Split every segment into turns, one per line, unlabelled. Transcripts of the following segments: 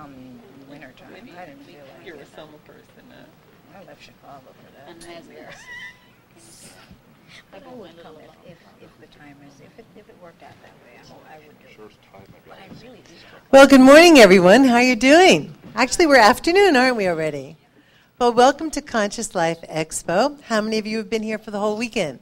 come winter time. I didn't feel like
You're a summer person now.
I left Chicago for that.
And there's this.
But I would come if, if, if the time is, if it, if it worked out that way, I, I would do it.
First time I've
But I
ever
really
Well, good morning, everyone. How are you doing? Actually, we're afternoon, aren't we already? Well, welcome to Conscious Life Expo. How many of you have been here for the whole weekend?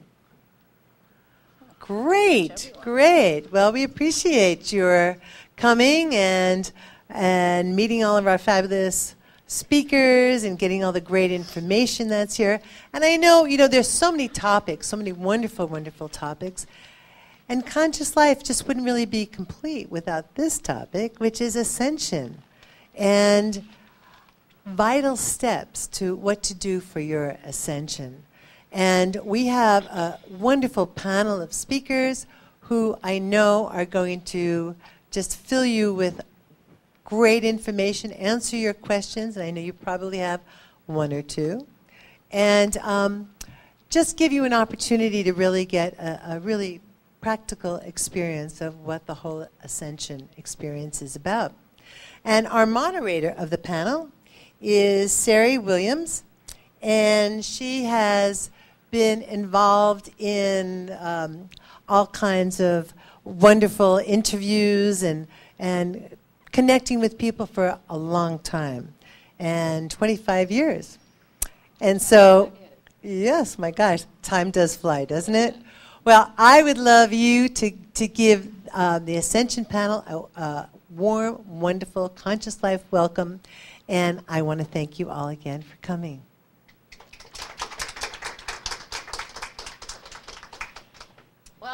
Great, great. Well, we appreciate your coming and and meeting all of our fabulous speakers and getting all the great information that's here. And I know, you know, there's so many topics, so many wonderful, wonderful topics. And conscious life just wouldn't really be complete without this topic, which is ascension and vital steps to what to do for your ascension. And we have a wonderful panel of speakers who I know are going to just fill you with great information, answer your questions, and I know you probably have one or two, and um, just give you an opportunity to really get a, a really practical experience of what the whole ascension experience is about. And our moderator of the panel is Sari Williams, and she has been involved in um, all kinds of wonderful interviews and, and connecting with people for a long time and 25 years. And so, yes, my gosh, time does fly, doesn't it? Well, I would love you to, to give uh, the Ascension panel a, a warm, wonderful, conscious life welcome. And I want to thank you all again for coming.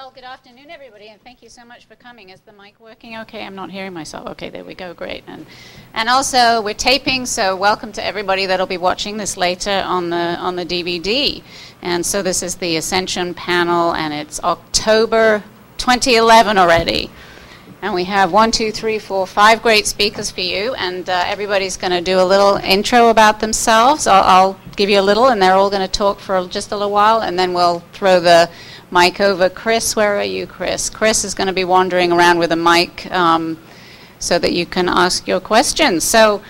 Well, good afternoon, everybody, and thank you so much for coming. Is the mic working okay? I'm not hearing myself. Okay, there we go. Great. And and also we're taping, so welcome to everybody that'll be watching this later on the on the DVD. And so this is the Ascension panel, and it's October 2011 already. And we have one, two, three, four, five great speakers for you, and uh, everybody's going to do a little intro about themselves. I'll, I'll give you a little, and they're all going to talk for just a little while, and then we'll throw the mic over. Chris, where are you, Chris? Chris is going to be wandering around with a mic um, so that you can ask your questions. So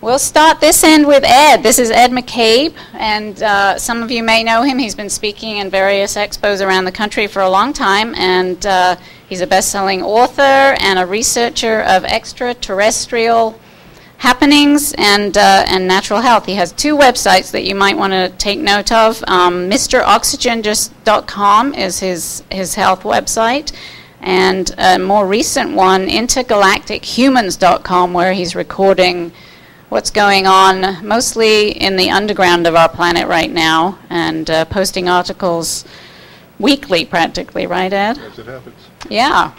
we'll start this end with Ed. This is Ed McCabe, and uh, some of you may know him. He's been speaking in various expos around the country for a long time, and uh, he's a best-selling author and a researcher of extraterrestrial happenings and uh, and natural health. He has two websites that you might want to take note of. Um, MrOxygen.com is his his health website, and a more recent one, IntergalacticHumans.com, where he's recording what's going on mostly in the underground of our planet right now, and uh, posting articles weekly, practically. Right, Ed?
As it happens.
Yeah.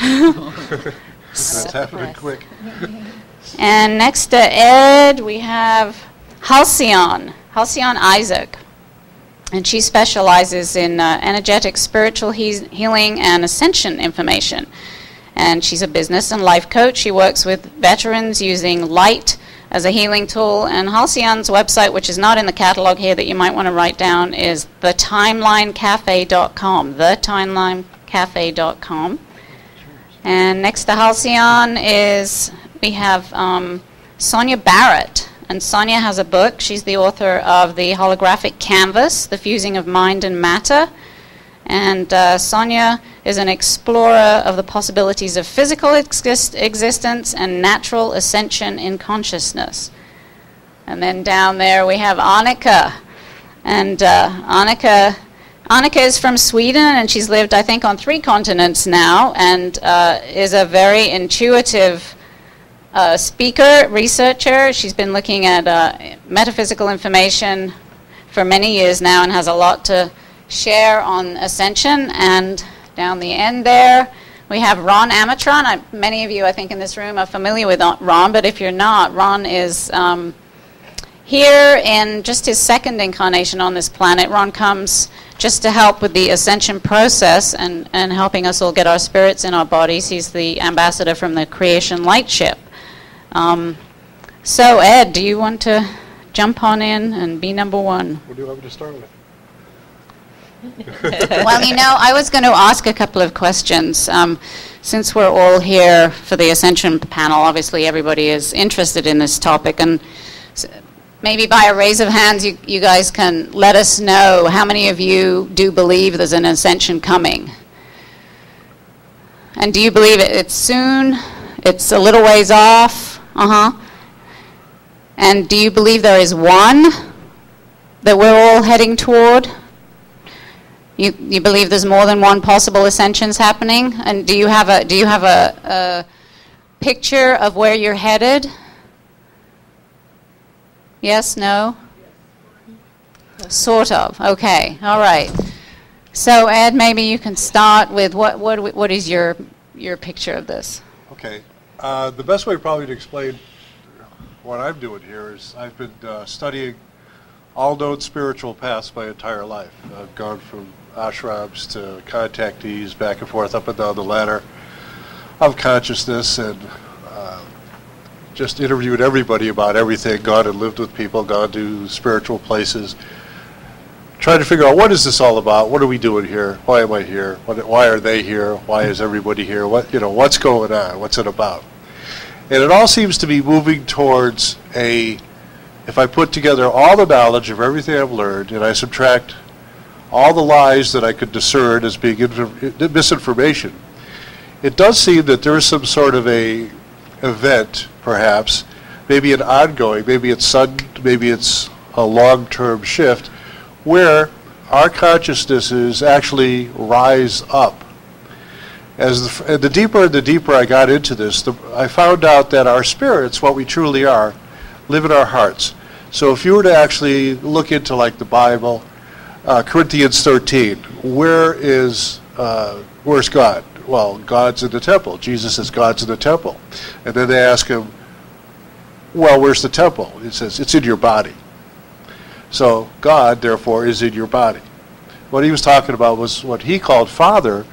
That's happening quick.
And next to Ed, we have Halcyon, Halcyon Isaac. And she specializes in uh, energetic spiritual he- healing and ascension information. And she's a business and life coach. She works with veterans using light as a healing tool. And Halcyon's website, which is not in the catalog here that you might want to write down, is thetimelinecafe.com. Thetimelinecafe.com. And next to Halcyon is we have um, Sonia Barrett. And Sonia has a book. She's the author of The Holographic Canvas, The Fusing of Mind and Matter. And uh, Sonia is an explorer of the possibilities of physical exist- existence and natural ascension in consciousness. And then down there we have Annika. And uh, Annika, Annika is from Sweden and she's lived, I think, on three continents now and uh, is a very intuitive uh, speaker, researcher. She's been looking at uh, metaphysical information for many years now and has a lot to share on ascension. And down the end there, we have Ron Amitron. I, many of you, I think, in this room are familiar with Ron, but if you're not, Ron is um, here in just his second incarnation on this planet. Ron comes just to help with the ascension process and, and helping us all get our spirits in our bodies. He's the ambassador from the Creation Lightship. Um, so, Ed, do you want to jump on in and be number one?
What do you want me to start with?
well, you know, I was going to ask a couple of questions. Um, since we're all here for the Ascension panel, obviously everybody is interested in this topic, and s- maybe by a raise of hands, you, you guys can let us know how many of you do believe there's an Ascension coming. And do you believe it, it's soon? It's a little ways off? Uh huh. And do you believe there is one that we're all heading toward? You, you believe there's more than one possible ascensions happening? And do you have a, do you have a, a picture of where you're headed? Yes, no? Sort of, okay, all right. So Ed, maybe you can start with what, what, what is your, your picture of this?
Okay. Uh, The best way probably to explain what I'm doing here is I've been uh, studying all known spiritual paths my entire life. I've gone from ashrams to contactees, back and forth, up and down the ladder of consciousness, and uh, just interviewed everybody about everything, gone and lived with people, gone to spiritual places, trying to figure out what is this all about? What are we doing here? Why am I here? What, why are they here? Why is everybody here? What you know? What's going on? What's it about? And it all seems to be moving towards a. If I put together all the knowledge of everything I've learned and I subtract all the lies that I could discern as being inf- misinformation, it does seem that there is some sort of a event, perhaps, maybe an ongoing, maybe it's sudden, maybe it's a long-term shift, where our consciousnesses actually rise up. As the, the deeper and the deeper I got into this, the, I found out that our spirits, what we truly are, live in our hearts. So if you were to actually look into like the Bible, uh, Corinthians 13, where is uh, where's God? Well, God's in the temple. Jesus says God's in the temple, and then they ask him, well, where's the temple? He says it's in your body. So God, therefore, is in your body. What he was talking about was what he called Father,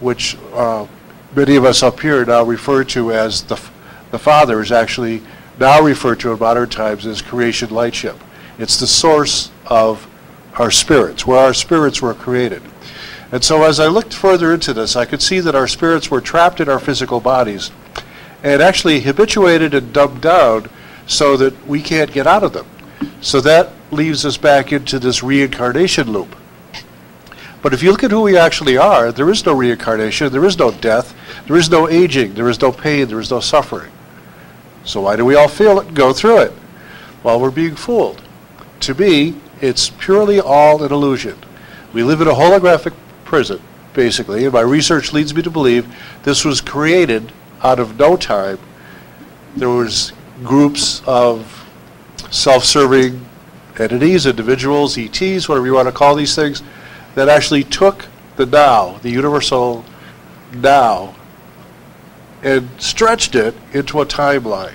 which uh, many of us up here now refer to as the, the Father is actually now referred to in modern times as creation lightship. It's the source of our spirits, where our spirits were created. And so as I looked further into this, I could see that our spirits were trapped in our physical bodies and actually habituated and dumbed down so that we can't get out of them. So that leaves us back into this reincarnation loop. But if you look at who we actually are, there is no reincarnation, there is no death, there is no aging, there is no pain, there is no suffering. So why do we all feel it go through it? Well, we're being fooled. To me, it's purely all an illusion. We live in a holographic prison, basically, and my research leads me to believe this was created out of no time. There was groups of self-serving entities, individuals, ETs, whatever you want to call these things, that actually took the now, the universal now, and stretched it into a timeline.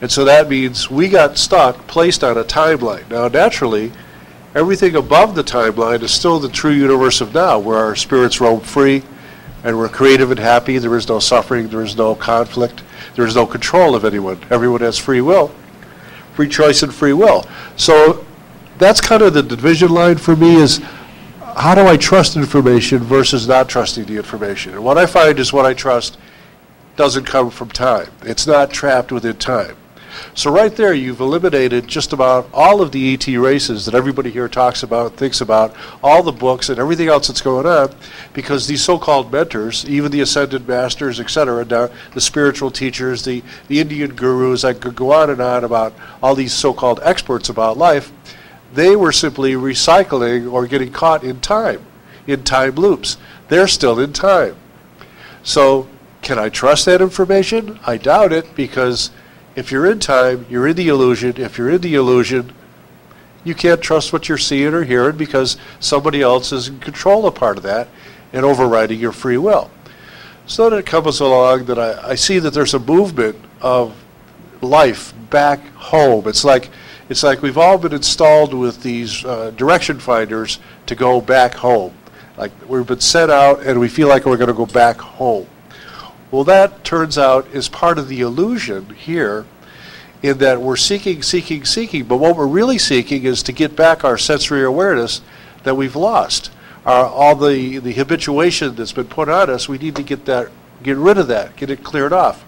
And so that means we got stuck, placed on a timeline. Now, naturally, everything above the timeline is still the true universe of now, where our spirits roam free and we're creative and happy. There is no suffering, there is no conflict, there is no control of anyone. Everyone has free will, free choice and free will. So that's kind of the division line for me is how do I trust information versus not trusting the information? And what I find is what I trust doesn't come from time. It's not trapped within time. So right there, you've eliminated just about all of the ET races that everybody here talks about, thinks about, all the books and everything else that's going on, because these so-called mentors, even the ascended masters, etc., the spiritual teachers, the, the Indian gurus, I could go on and on about all these so-called experts about life, they were simply recycling or getting caught in time, in time loops. They're still in time. So can I trust that information? I doubt it because if you're in time, you're in the illusion. If you're in the illusion, you can't trust what you're seeing or hearing because somebody else is in control of part of that and overriding your free will. So then it comes along that I, I see that there's a movement of life back home. It's like it's like we've all been installed with these uh, direction finders to go back home. Like we've been sent out and we feel like we're going to go back home. Well, that turns out is part of the illusion here in that we're seeking, seeking, seeking, but what we're really seeking is to get back our sensory awareness that we've lost. Our, all the, the habituation that's been put on us, we need to get that, get rid of that, get it cleared off,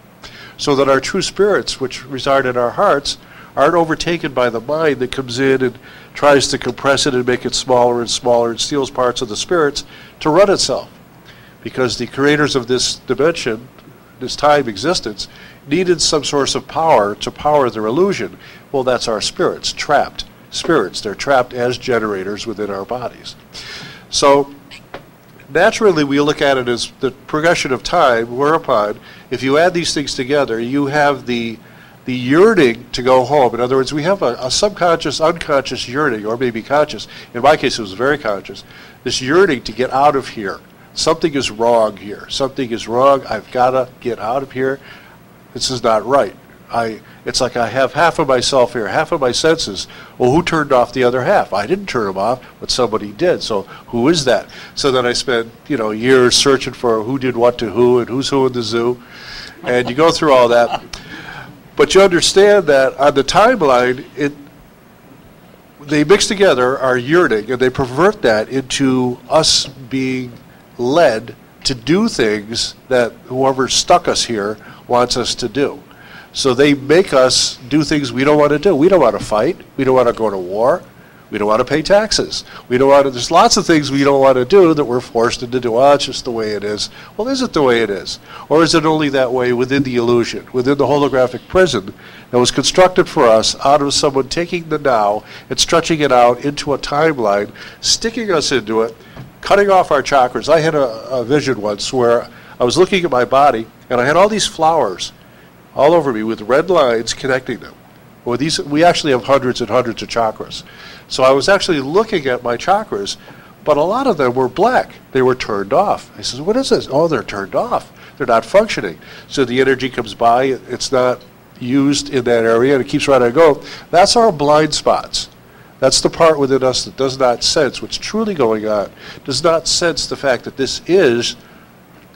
so that our true spirits, which reside in our hearts, aren't overtaken by the mind that comes in and tries to compress it and make it smaller and smaller and steals parts of the spirits to run itself. Because the creators of this dimension, this time existence, needed some source of power to power their illusion. Well, that's our spirits, trapped spirits. They're trapped as generators within our bodies. So naturally, we look at it as the progression of time, whereupon, if you add these things together, you have the the yearning to go home. In other words, we have a, a, subconscious, unconscious yearning, or maybe conscious. In my case, it was very conscious. This yearning to get out of here. Something is wrong here. Something is wrong. I've got to get out of here. This is not right. I, it's like I have half of myself here, half of my senses. Well, who turned off the other half? I didn't turn them off, but somebody did. So who is that? So then I spent, you know, years searching for who did what to who and who's who in the zoo. And you go through all that. But you understand that on the timeline, it they mix together our yearning and they pervert that into us being led to do things that whoever stuck us here wants us to do. So they make us do things we don't want to do. We don't want to fight. We don't want to go to war. We don't want to pay taxes. We don't want to, there's lots of things we don't want to do that we're forced into doing. Oh, it's just the way it is. Well, is it the way it is? Or is it only that way within the illusion, within the holographic prison that was constructed for us out of someone taking the now and stretching it out into a timeline, sticking us into it, cutting off our chakras? I had a, a vision once where I was looking at my body and I had all these flowers all over me with red lines connecting them. Well, these, we actually have hundreds and hundreds of chakras. So I was actually looking at my chakras, but a lot of them were black. They were turned off. I said, what is this? Oh, they're turned off. They're not functioning. So the energy comes by, it's not used in that area, and it keeps right on going. That's our blind spots. That's the part within us that does not sense what's truly going on, does not sense the fact that this is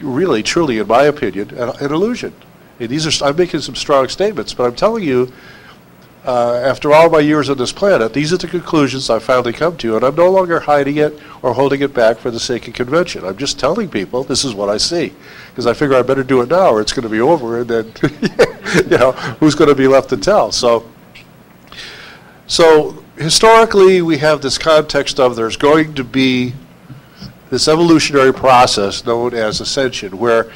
really, truly, in my opinion, an, an illusion. And these are, I'm making some strong statements, but I'm telling you uh, after all my years on this planet, these are the conclusions I've finally come to, and I'm no longer hiding it or holding it back for the sake of convention. I'm just telling people this is what I see, because I figure I better do it now, or it's going to be over, and then you know who's going to be left to tell. So, so historically, we have this context of there's going to be this evolutionary process known as ascension, where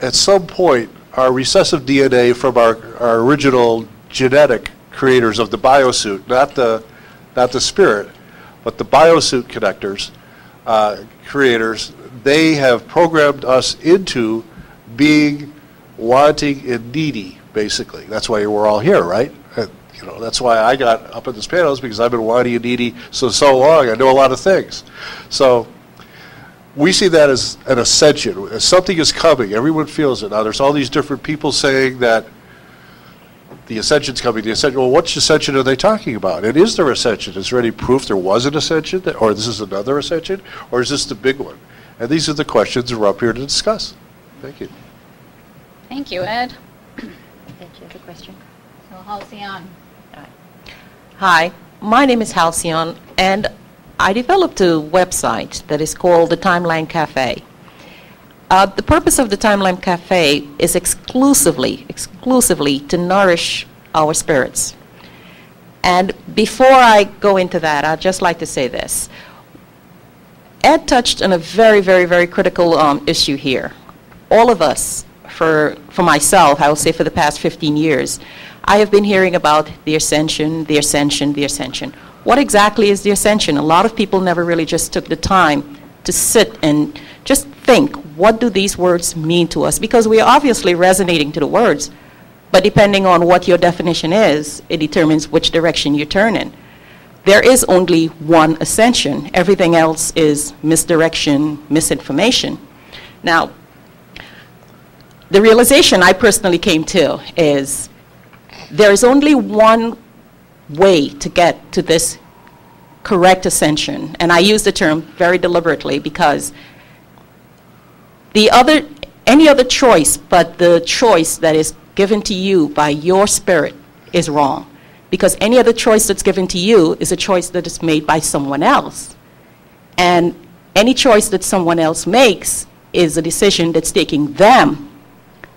at some point our recessive DNA from our, our original genetic creators of the biosuit, not the, not the spirit, but the biosuit connectors, uh, creators, they have programmed us into being wanting and needy, basically. That's why we're all here, right? You know, that's why I got up in this panel is because I've been wanting and needy so so long. I know a lot of things. So we see that as an ascension. Something is coming. Everyone feels it. Now, there's all these different people saying that the ascension's coming. The ascension. Well, which ascension are they talking about? And is there ascension? Is there any proof there was an ascension, that, or this is another ascension, or is this the big one? And these are the questions we're up here to discuss. Thank you.
Thank you, Ed.
Did you have a question?
So, Halcyon.
Hi, my name is Halcyon, and I developed a website that is called the Timeline Cafe. Uh, the purpose of the Timeline Cafe is exclusively, exclusively to nourish our spirits. And before I go into that, I'd just like to say this. Ed touched on a very, very, very critical um, issue here. All of us, for, for myself, I will say for the past 15 years, I have been hearing about the ascension, the ascension, the ascension. What exactly is the ascension? A lot of people never really just took the time to sit and just think, what do these words mean to us? Because we are obviously resonating to the words, but depending on what your definition is, it determines which direction you turn in. There is only one ascension. Everything else is misdirection, misinformation. Now, the realization I personally came to is there is only one way to get to this correct ascension. And I use the term very deliberately because the other, any other choice but the choice that is given to you by your spirit is wrong. Because any other choice that's given to you is a choice that is made by someone else. And any choice that someone else makes is a decision that's taking them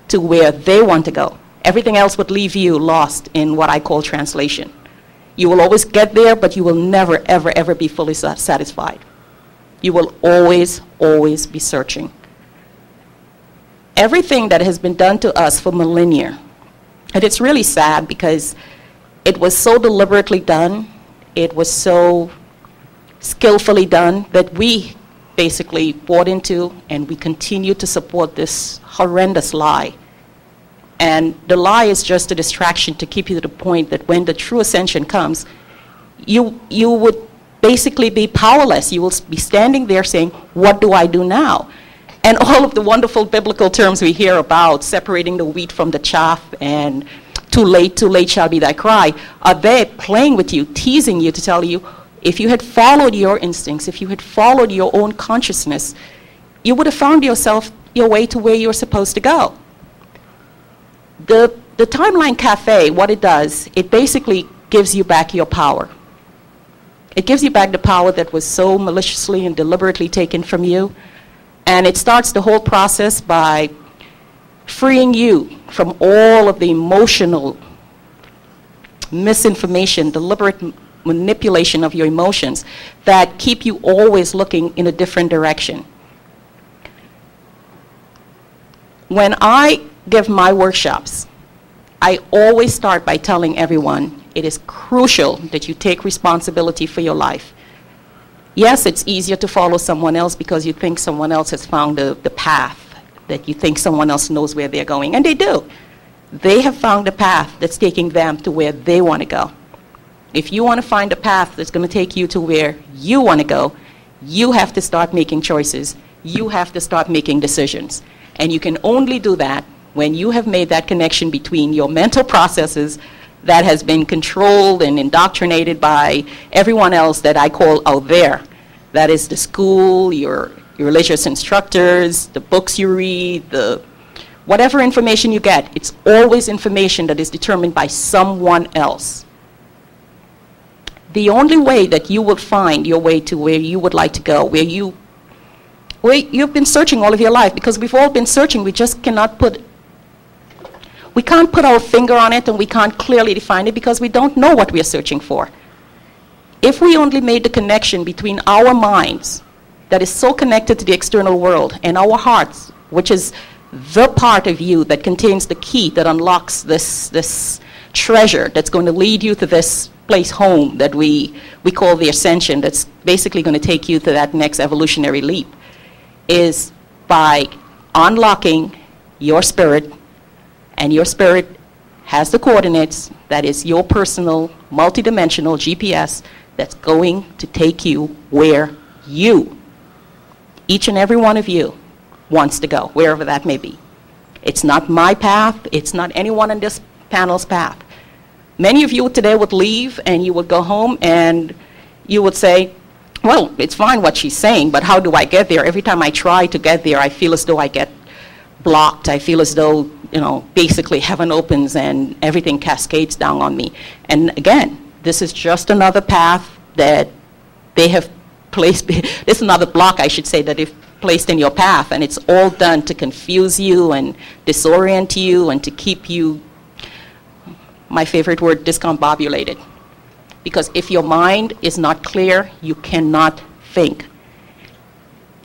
to where they want to go. Everything else would leave you lost in what I call translation. You will always get there, but you will never, ever, ever be fully sa- satisfied. You will always, always be searching. Everything that has been done to us for millennia, and it's really sad because it was so deliberately done, it was so skillfully done that we basically bought into and we continue to support this horrendous lie. And the lie is just a distraction to keep you to the point that when the true ascension comes, you, you would basically be powerless. You will be standing there saying, What do I do now? And all of the wonderful biblical terms we hear about separating the wheat from the chaff and too late, too late shall be thy cry are there playing with you, teasing you to tell you if you had followed your instincts, if you had followed your own consciousness, you would have found yourself your way to where you're supposed to go. The, the Timeline Cafe, what it does, it basically gives you back your power. It gives you back the power that was so maliciously and deliberately taken from you. And it starts the whole process by freeing you from all of the emotional misinformation, deliberate manipulation of your emotions that keep you always looking in a different direction. When I give my workshops, I always start by telling everyone it is crucial that you take responsibility for your life. Yes, it's easier to follow someone else because you think someone else has found the, the path, that you think someone else knows where they're going, and they do. They have found a path that's taking them to where they want to go. If you want to find a path that's going to take you to where you want to go, you have to start making choices. You have to start making decisions. And you can only do that when you have made that connection between your mental processes that has been controlled and indoctrinated by everyone else that I call out there. That is the school, your, your religious instructors, the books you read, the whatever information you get, it's always information that is determined by someone else. The only way that you will find your way to where you would like to go, where you where you've been searching all of your life, because we've all been searching, we just cannot put we can't put our finger on it and we can't clearly define it because we don't know what we are searching for. If we only made the connection between our minds that is so connected to the external world and our hearts, which is the part of you that contains the key that unlocks this, this treasure that's going to lead you to this place home that we, we call the ascension, that's basically going to take you to that next evolutionary leap, is by unlocking your spirit and your spirit has the coordinates that is your personal multidimensional GPS that's going to take you where you, each and every one of you, wants to go, wherever that may be. It's not my path, it's not anyone on this panel's path. Many of you today would leave and you would go home and you would say, well, it's fine what she's saying, but how do I get there? Every time I try to get there, I feel as though I get blocked. I feel as though, you know, basically heaven opens and everything cascades down on me. And again, this is just another path that they have placed, this is another block, I should say, that they've placed in your path. And it's all done to confuse you and disorient you and to keep you, my favorite word, discombobulated. Because if your mind is not clear, you cannot think.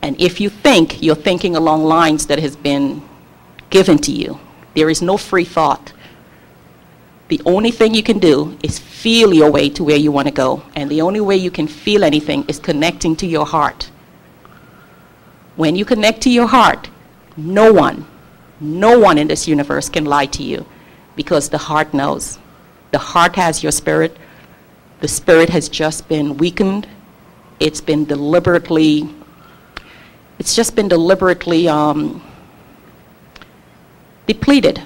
And if you think, you're thinking along lines that has been given to you. There is no free thought. The only thing you can do is feel your way to where you want to go. And the only way you can feel anything is connecting to your heart. When you connect to your heart, no one, no one in this universe can lie to you because the heart knows. The heart has your spirit. The spirit has just been weakened. It's been deliberately it's just been deliberately um, depleted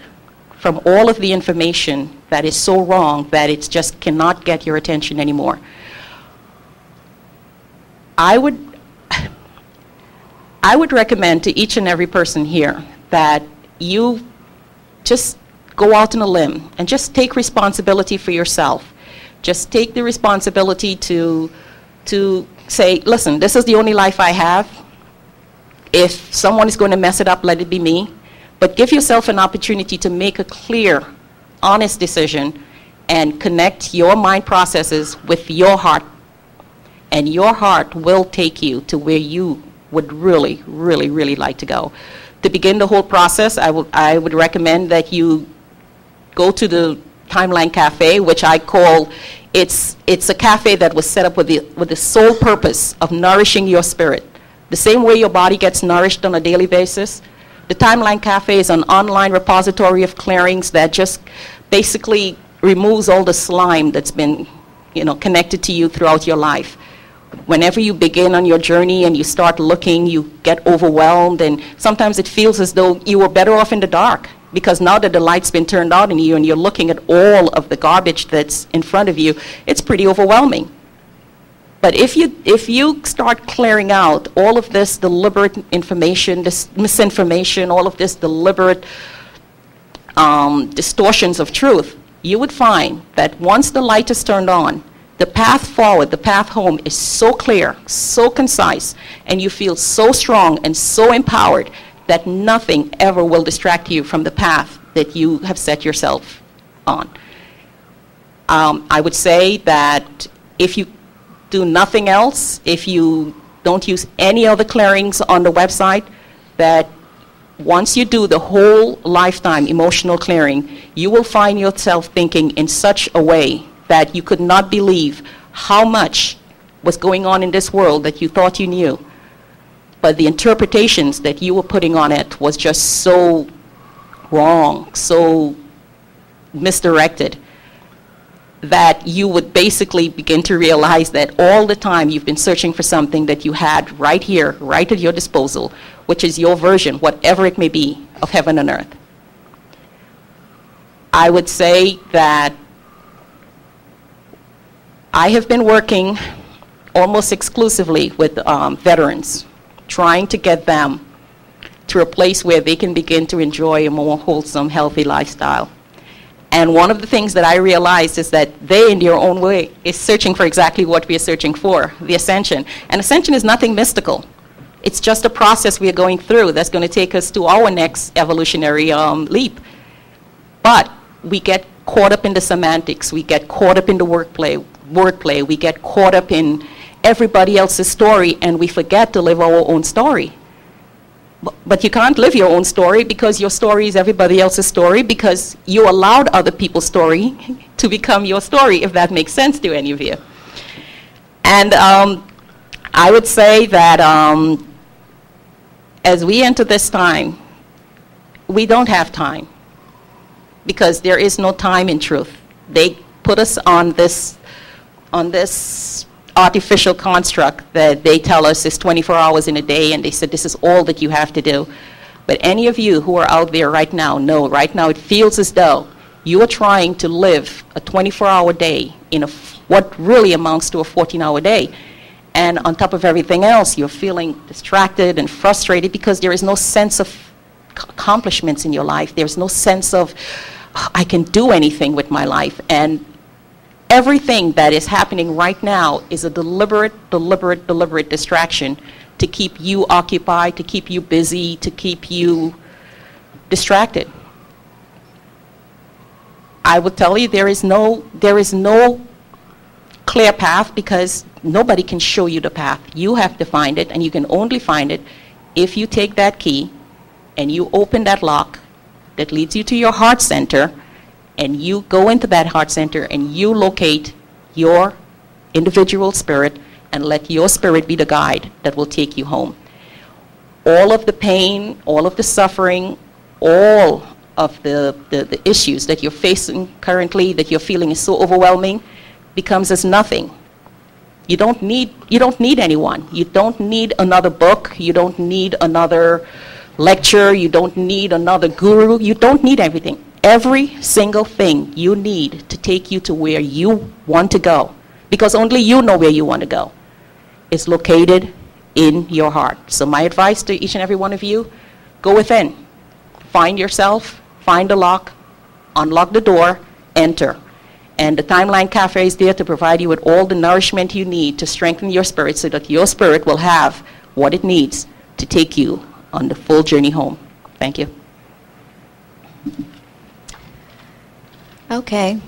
from all of the information that is so wrong that it just cannot get your attention anymore. I would, I would recommend to each and every person here that you just go out on a limb and just take responsibility for yourself. Just take the responsibility to, to say, listen, this is the only life I have. If someone is going to mess it up, let it be me. But give yourself an opportunity to make a clear, honest decision and connect your mind processes with your heart. And your heart will take you to where you would really, really, really like to go. To begin the whole process, I would, I would recommend that you go to the Timeline Cafe, which I call, it's, it's a cafe that was set up with the, with the sole purpose of nourishing your spirit. The same way your body gets nourished on a daily basis, the Timeline Cafe is an online repository of clearings that just basically removes all the slime that's been, you know, connected to you throughout your life. Whenever you begin on your journey and you start looking, you get overwhelmed, and sometimes it feels as though you were better off in the dark because now that the light's been turned on in you and you're looking at all of the garbage that's in front of you, it's pretty overwhelming. But if you, if you start clearing out all of this deliberate information, this misinformation, all of this deliberate um, distortions of truth, you would find that once the light is turned on, the path forward, the path home is so clear, so concise, and you feel so strong and so empowered that nothing ever will distract you from the path that you have set yourself on. Um, I would say that if you do nothing else, if you don't use any other clearings on the website, that once you do the whole lifetime emotional clearing, you will find yourself thinking in such a way that you could not believe how much was going on in this world that you thought you knew. But the interpretations that you were putting on it was just so wrong, so misdirected, that you would basically begin to realize that all the time you've been searching for something that you had right here, right at your disposal, which is your version, whatever it may be, of heaven and earth. I would say that I have been working almost exclusively with um, veterans trying to get them to a place where they can begin to enjoy a more wholesome, healthy lifestyle. And one of the things that I realized is that they, in their own way, is searching for exactly what we are searching for, the ascension. And ascension is nothing mystical. It's just a process we are going through that's going to take us to our next evolutionary um, leap. But we get caught up in the semantics. We get caught up in the wordplay. Wordplay. We get caught up in everybody else's story and we forget to live our own story. But you can't live your own story because your story is everybody else's story because you allowed other people's story to become your story, if that makes sense to any of you. And um, I would say that um, as we enter this time, we don't have time because there is no time in truth. They put us on this, on this artificial construct that they tell us is 24 hours in a day, and they said this is all that you have to do. But any of you who are out there right now know right now it feels as though you are trying to live a 24-hour day in a what really amounts to a 14-hour day. And on top of everything else, you're feeling distracted and frustrated because there is no sense of accomplishments in your life. There's no sense of, I can do anything with my life. And everything that is happening right now is a deliberate, deliberate, deliberate distraction to keep you occupied, to keep you busy, to keep you distracted. I would tell you there is no, there is no clear path because nobody can show you the path. You have to find it, and you can only find it if you take that key and you open that lock that leads you to your heart center and you go into that heart center and you locate your individual spirit and let your spirit be the guide that will take you home. All of the pain, all of the suffering, all of the, the, the, issues that you're facing currently, that you're feeling is so overwhelming, becomes as nothing. You don't need, you don't need anyone. You don't need another book. You don't need another lecture. You don't need another guru. You don't need everything every single thing you need to take you to where you want to go, because only you know where you want to go, is located in your heart. So, my advice to each and every one of you go within, find yourself, find the lock, unlock the door, enter. And the Timeline Cafe is there to provide you with all the nourishment you need to strengthen your spirit so that your spirit will have what it needs to take you on the full journey home. Thank you.
Okay,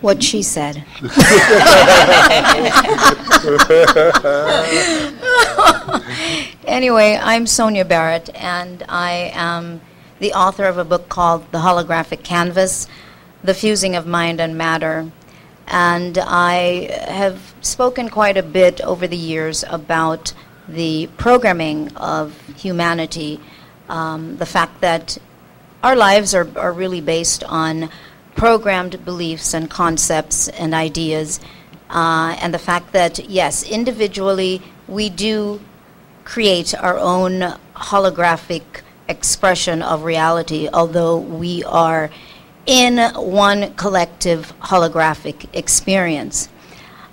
what she said. anyway, I'm Sonia Barrett, and I am the author of a book called The Holographic Canvas The Fusing of Mind and Matter. And I have spoken quite a bit over the years about the programming of humanity, um, the fact that our lives are, are really based on programmed beliefs and concepts and ideas, uh, and the fact that, yes, individually, we do create our own holographic expression of reality, although we are in one collective holographic experience.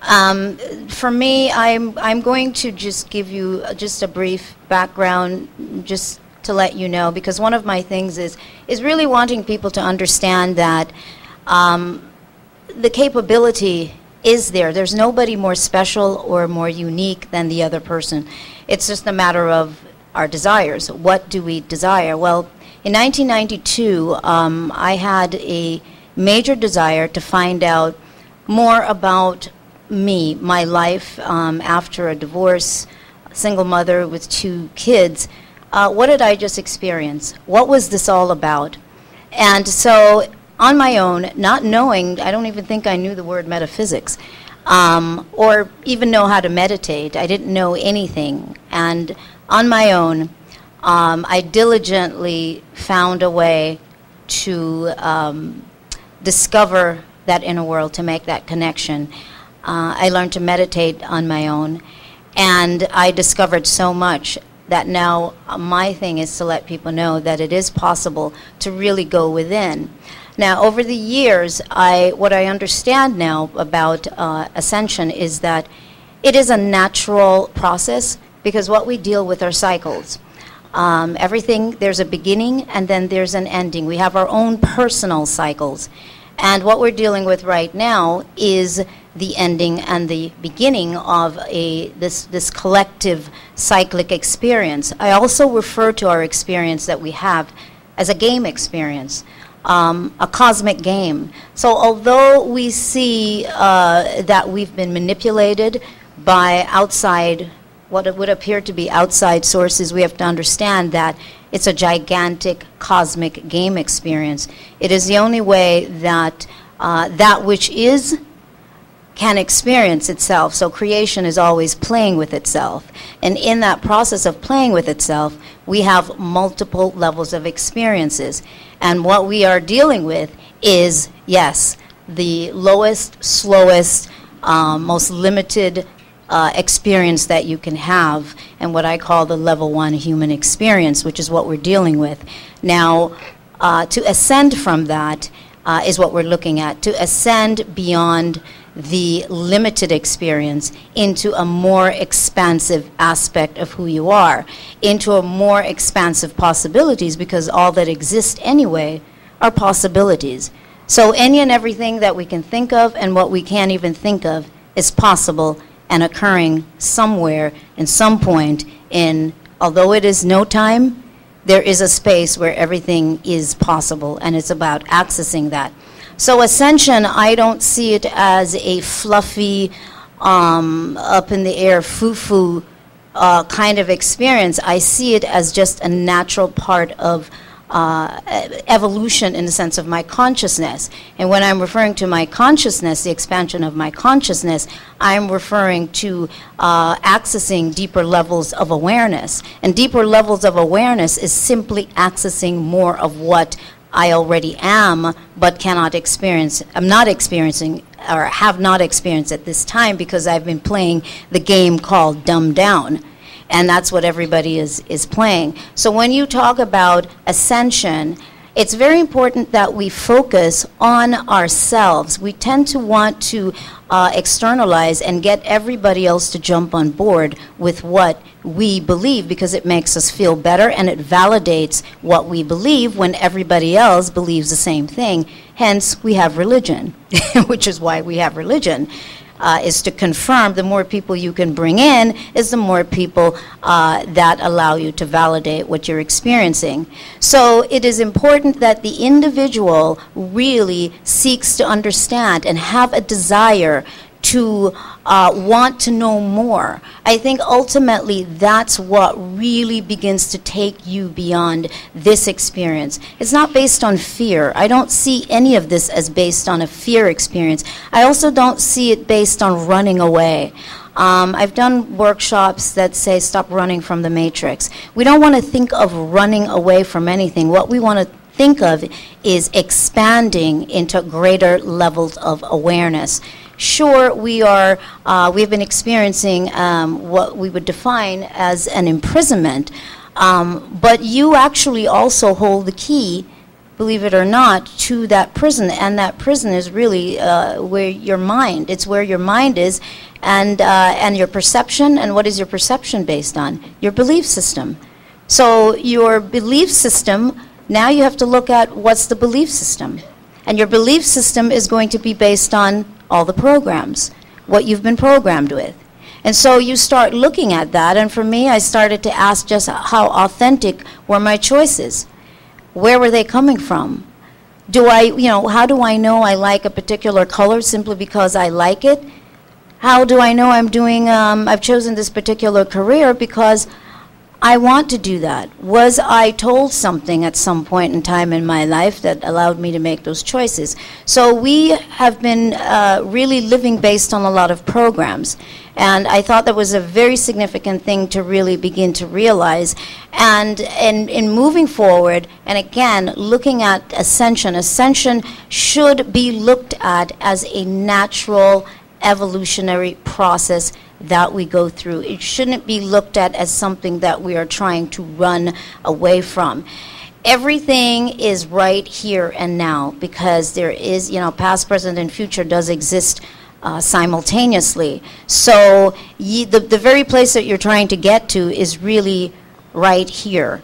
Um, for me, I'm, I'm going to just give you just a brief background, just to let you know, because one of my things is, is really wanting people to understand that um, the capability is there. There's nobody more special or more unique than the other person. It's just a matter of our desires. What do we desire? Well, in 1992, um, I had a major desire to find out more about me, my life um, after a divorce, single mother with two kids. Uh, what did I just experience? What was this all about? And so, on my own, not knowing, I don't even think I knew the word metaphysics, um, or even know how to meditate. I didn't know anything. And on my own, um, I diligently found a way to um, discover that inner world, to make that connection. Uh, I learned to meditate on my own, and I discovered so much that now uh, my thing is to let people know that it is possible to really go within. Now, over the years, I what I understand now about uh, ascension is that it is a natural process because what we deal with are cycles. Um, everything there's a beginning and then there's an ending. We have our own personal cycles, and what we're dealing with right now is the ending and the beginning of a this this collective cyclic experience. I also refer to our experience that we have as a game experience. Um, a cosmic game. So, although we see uh, that we've been manipulated by outside, what would appear to be outside sources, we have to understand that it's a gigantic cosmic game experience. It is the only way that uh, that which is can experience itself. So creation is always playing with itself. And in that process of playing with itself, we have multiple levels of experiences. And what we are dealing with is, yes, the lowest, slowest, um, most limited uh, experience that you can have, and what I call the level one human experience, which is what we're dealing with. Now, uh, to ascend from that uh, is what we're looking at. To ascend beyond the limited experience into a more expansive aspect of who you are, into a more expansive possibilities, because all that exists anyway are possibilities. So, any and everything that we can think of and what we can't even think of is possible and occurring somewhere in some point in, although it is no time, there is a space where everything is possible, and it's about accessing that. So ascension, I don't see it as a fluffy, um, up in the air, foo-foo uh, kind of experience. I see it as just a natural part of uh, evolution in the sense of my consciousness. And when I'm referring to my consciousness, the expansion of my consciousness, I'm referring to uh, accessing deeper levels of awareness. And deeper levels of awareness is simply accessing more of what I already am, but cannot experience. I'm not experiencing or have not experienced at this time because I've been playing the game called Dumb Down. And that's what everybody is, is playing. So when you talk about ascension, it's very important that we focus on ourselves. We tend to want to uh, externalize and get everybody else to jump on board with what we believe because it makes us feel better and it validates what we believe when everybody else believes the same thing. Hence, we have religion, which is why we have religion uh, is to confirm the more people you can bring in is the more people uh, that allow you to validate what you're experiencing. So it is important that the individual really seeks to understand and have a desire to uh, want to know more. I think ultimately that's what really begins to take you beyond this experience. It's not based on fear. I don't see any of this as based on a fear experience. I also don't see it based on running away. Um, I've done workshops that say stop running from the matrix. We don't want to think of running away from anything. What we want to think of is expanding into greater levels of awareness sure, we are, uh, we've been experiencing um, what we would define as an imprisonment, um, but you actually also hold the key, believe it or not, to that prison, and that prison is really uh, where your mind, it's where your mind is, and, uh, and your perception, and what is your perception based on? Your belief system. So your belief system, now you have to look at what's the belief system. And your belief system is going to be based on all the programs, what you've been programmed with. And so you start looking at that, and for me, I started to ask just how authentic were my choices? Where were they coming from? Do I, you know, how do I know I like a particular color simply because I like it? How do I know I'm doing, um, I've chosen this particular career because I want to do that. Was I told something at some point in time in my life that allowed me to make those choices? So we have been uh, really living based on a lot of programs. And I thought that was a very significant thing to really begin to realize. And in, in moving forward, and again, looking at ascension, ascension should be looked at as a natural evolutionary process that we go through. It shouldn't be looked at as something that we are trying to run away from. Everything is right here and now because there is, you know, past, present, and future does exist uh, simultaneously. So ye, the, the very place that you're trying to get to is really right here.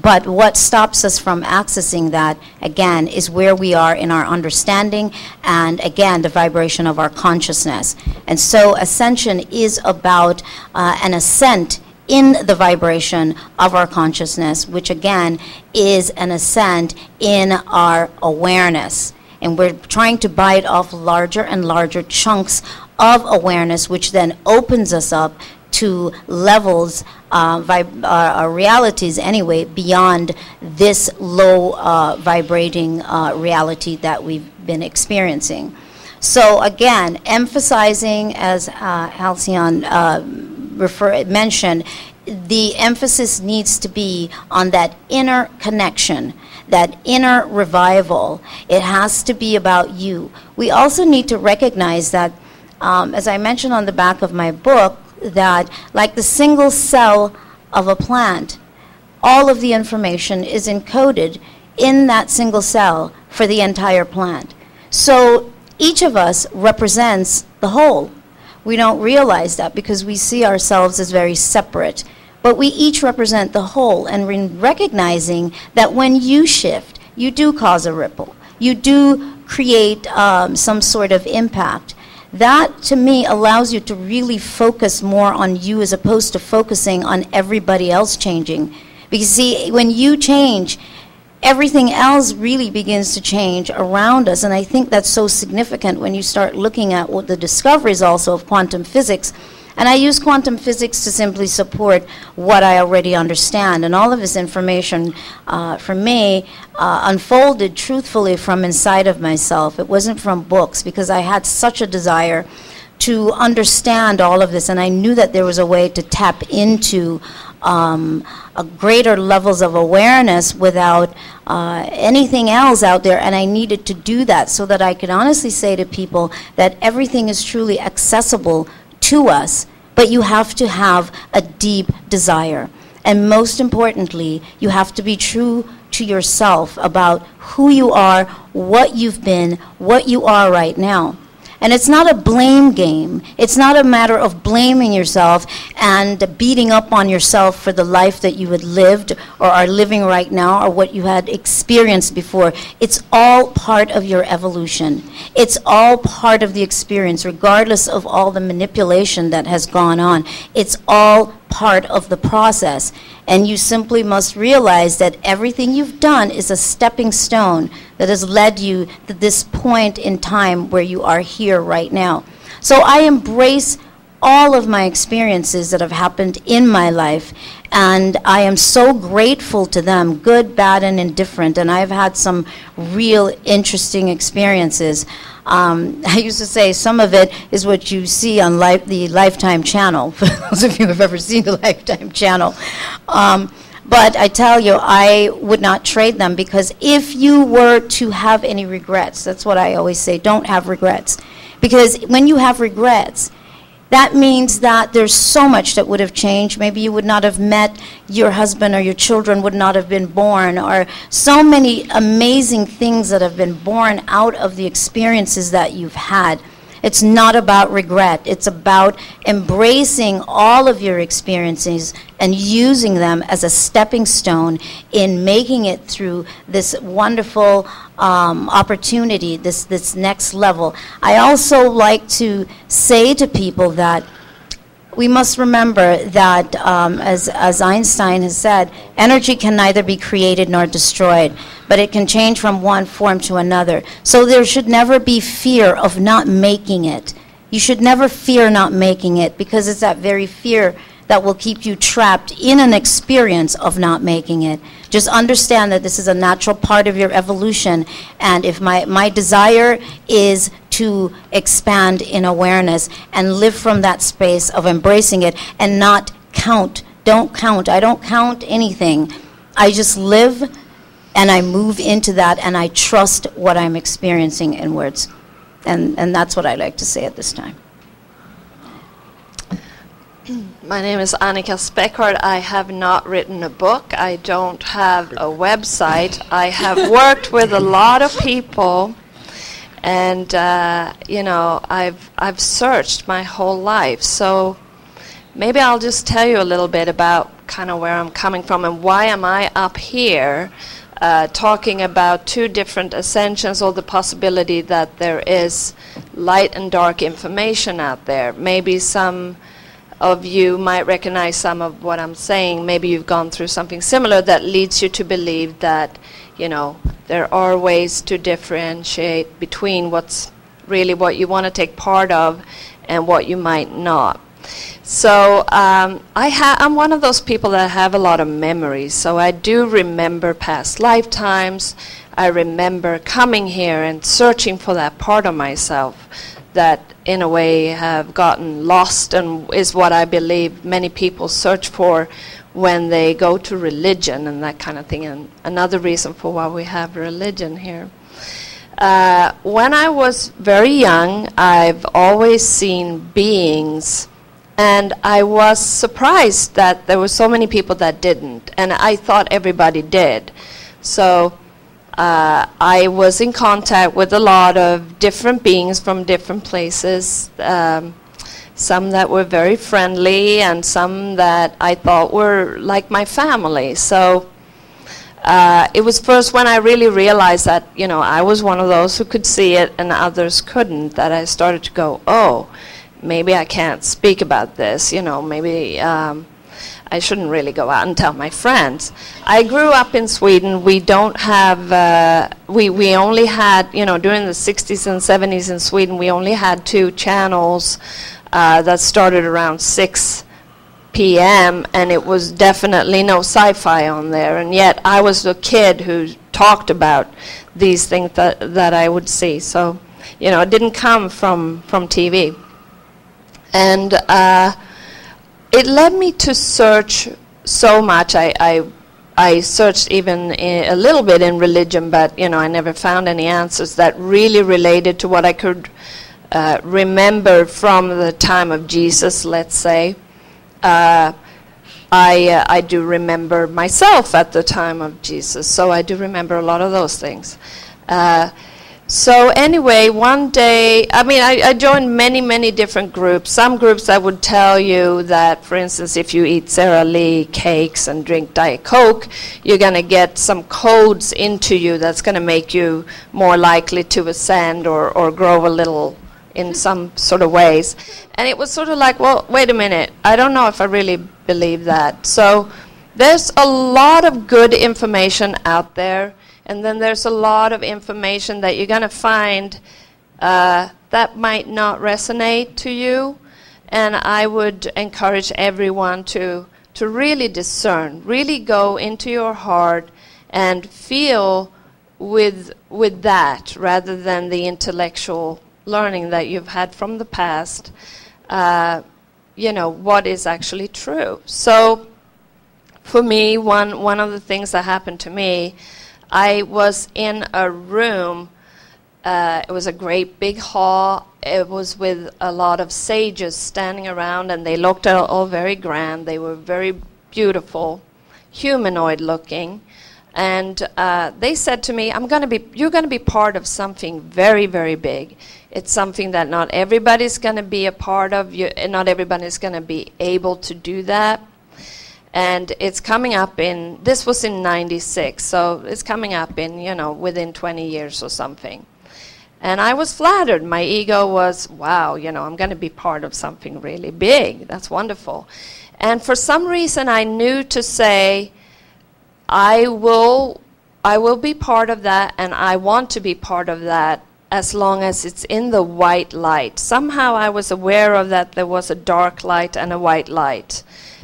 But what stops us from accessing that, again, is where we are in our understanding and, again, the vibration of our consciousness. And so ascension is about uh, an ascent in the vibration of our consciousness, which, again, is an ascent in our awareness. And we're trying to bite off larger and larger chunks of awareness, which then opens us up to levels, uh, vib- uh, uh, realities anyway, beyond this low uh, vibrating uh, reality that we've been experiencing. So again, emphasizing, as Halcyon uh, refer- mentioned, the emphasis needs to be on that inner connection, that inner revival. It has to be about you. We also need to recognize that, um, as I mentioned on the back of my book, that, like the single cell of a plant, all of the information is encoded in that single cell for the entire plant. So each of us represents the whole. We don't realize that because we see ourselves as very separate. But we each represent the whole, and recognizing that when you shift, you do cause a ripple. You do create um, some sort of impact that to me allows you to really focus more on you as opposed to focusing on everybody else changing. Because, see, when you change, everything else really begins to change around us. And I think that's so significant when you start looking at what the discoveries also of quantum physics and I use quantum physics to simply support what I already understand. And all of this information, uh, for me, uh, unfolded truthfully from inside of myself. It wasn't from books because I had such a desire to understand all of this, and I knew that there was a way to tap into um, greater levels of awareness without uh, anything else out there, and I needed to do that so that I could honestly say to people that everything is truly accessible to us, but you have to have a deep desire. And most importantly, you have to be true to yourself about who you are, what you've been, what you are right now. And it's not a blame game. It's not a matter of blaming yourself and beating up on yourself for the life that you had lived or are living right now or what you had experienced before. It's all part of your evolution. It's all part of the experience, regardless of all the manipulation that has gone on. It's all part of the process. And you simply must realize that everything you've done is a stepping stone that has led you to this point in time where you are here right now. So I embrace all of my experiences that have happened in my life, and I am so grateful to them, good, bad, and indifferent. And I've had some real interesting experiences. Um, I used to say some of it is what you see on the Lifetime channel, for those of you who have ever seen the Lifetime channel. Um, but I tell you, I would not trade them because if you were to have any regrets, that's what I always say don't have regrets. Because when you have regrets, that means that there's so much that would have changed. Maybe you would not have met your husband, or your children would not have been born, or so many amazing things that have been born out of the experiences that you've had. It's not about regret. It's about embracing all of your experiences and using them as a stepping stone in making it through this wonderful um, opportunity, this, this next level. I also like to say to people that we must remember that, um, as, as Einstein has said, energy can neither be created nor destroyed, but it can change from one form to another. So there should never be fear of not making it. You should never fear not making it because it's that very fear that will keep you trapped in an experience of not making it. Just understand that this is a natural part of your evolution. And if my, my desire is to expand in awareness and live from that space of embracing it and not count, don't count. I don't count anything. I just live and I move into that and I trust what I'm experiencing inwards. And, and that's what I like to say at this time.
My name is Annika Speckhardt. I have not written a book. I don't have a website. I have worked with a lot of people, and uh, you know, I've I've searched my whole life. So maybe I'll just tell you a little bit about kind of where I'm coming from and why am I up here uh, talking about two different ascensions or the possibility that there is light and dark information out there. Maybe some of you might recognize some of what I'm saying. Maybe you've gone through something similar that leads you to believe that, you know, there are ways to differentiate between what's really what you want to take part of and what you might not. So um, I I'm one of those people that have a lot of memories. So I do remember past lifetimes. I remember coming here and searching for that part of myself that in a way have gotten lost and is what I believe many people search for when they go to religion and that kind of thing. And another reason for why we have religion here. Uh, when I was very young, I've always seen beings, and I was surprised that there were so many people that didn't, and I thought everybody did. So uh, I was in contact with a lot of different beings from different places. Um, some that were very friendly, and some that I thought were like my family. So uh, it was first when I really realized that you know I was one of those who could see it and others couldn't that I started to go, oh, maybe I can't speak about this. You know, maybe. Um, I shouldn't really go out and tell my friends. I grew up in Sweden. We don't have, uh, we, we only had, you know, during the 60s and 70s in Sweden, we only had two channels uh, that started around 6 p.m., and it was definitely no sci fi on there. And yet I was a kid who talked about these things that, that I would see. So, you know, it didn't come from, from TV. And, uh, it led me to search so much. I, I, I searched even a little bit in religion, but you know, I never found any answers that really related to what I could uh, remember from the time of Jesus. Let's say, uh, I uh, I do remember myself at the time of Jesus, so I do remember a lot of those things. Uh, so anyway, one day, I mean, I, I joined many, many different groups. Some groups I would tell you that, for instance, if you eat Sara Lee cakes and drink Diet Coke, you're going to get some codes into you that's going to make you more likely to ascend or, or grow a little in some sort of ways. And it was sort of like, well, wait a minute, I don't know if I really believe that. So there's a lot of good information out there and then there's a lot of information that you're going to find uh, that might not resonate to you. And I would encourage everyone to, to really discern, really go into your heart and feel with, with that rather than the intellectual learning that you've had from the past, uh, you know, what is actually true. So for me, one, one of the things that happened to me I was in a room. Uh, it was a great big hall. It was with a lot of sages standing around, and they looked all, all very grand. They were very beautiful, humanoid looking. And uh, they said to me, "I'm going to be. You're going to be part of something very, very big. It's something that not everybody's going to be a part of. You, not everybody's going to be able to do that and it's coming up in this was in 96 so it's coming up in you know within 20 years or something and i was flattered my ego was wow you know i'm going to be part of something really big that's wonderful and for some reason i knew to say i will i will be part of that and i want to be part of that as long as it's in the white light somehow i was aware of that there was a dark light and a white light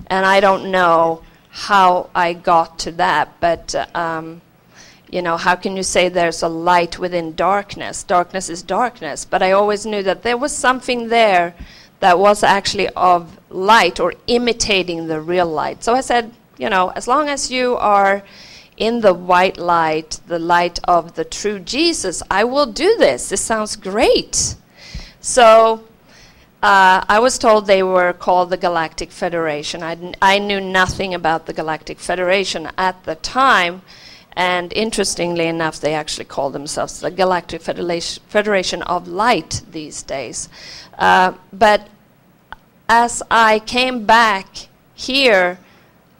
and I don't know how I got to that, but um, you know, how can you say there's a light within darkness? Darkness is darkness, but I always knew that there was something there that was actually of light or imitating the real light. So I said, you know, as long as you are in the white light, the light of the true Jesus, I will do this. This sounds great. So uh, I was told they were called the Galactic Federation. I, I knew nothing about the Galactic Federation at the time, and interestingly enough, they actually call themselves the Galactic Federation of Light these days. Uh, but as I came back here,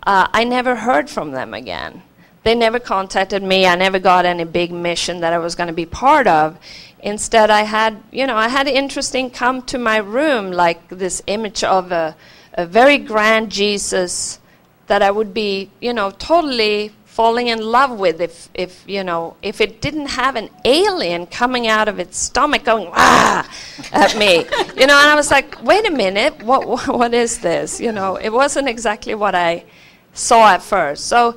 uh, I never heard from them again. They never contacted me. I never got any big mission that I was going to be part of. Instead, I had, you know, I had interesting come to my room like this image of a, a very grand Jesus that I would be, you know, totally falling in love with if, if you know, if it didn't have an alien coming out of its stomach going ah at me, you know, and I was like, wait a minute, what, what, what is this? You know, it wasn't exactly what I saw at first. So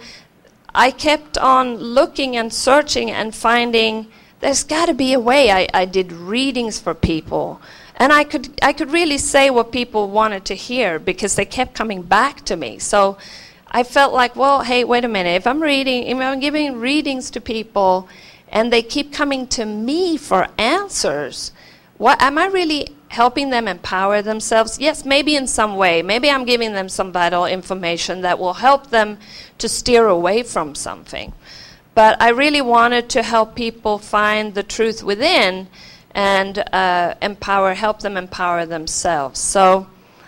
I kept on looking and searching and finding there's got to be a way. I, I did readings for people. And I could, I could really say what people wanted to hear because they kept coming back to me. So I felt like, well, hey, wait a minute. If I'm reading, if I'm giving readings to people and they keep coming to me for answers, what am I really helping them empower themselves? Yes, maybe in some way. Maybe I'm giving them some vital information that will help them to steer away from something. But I really wanted to help people find the truth within and uh, empower, help them empower themselves. So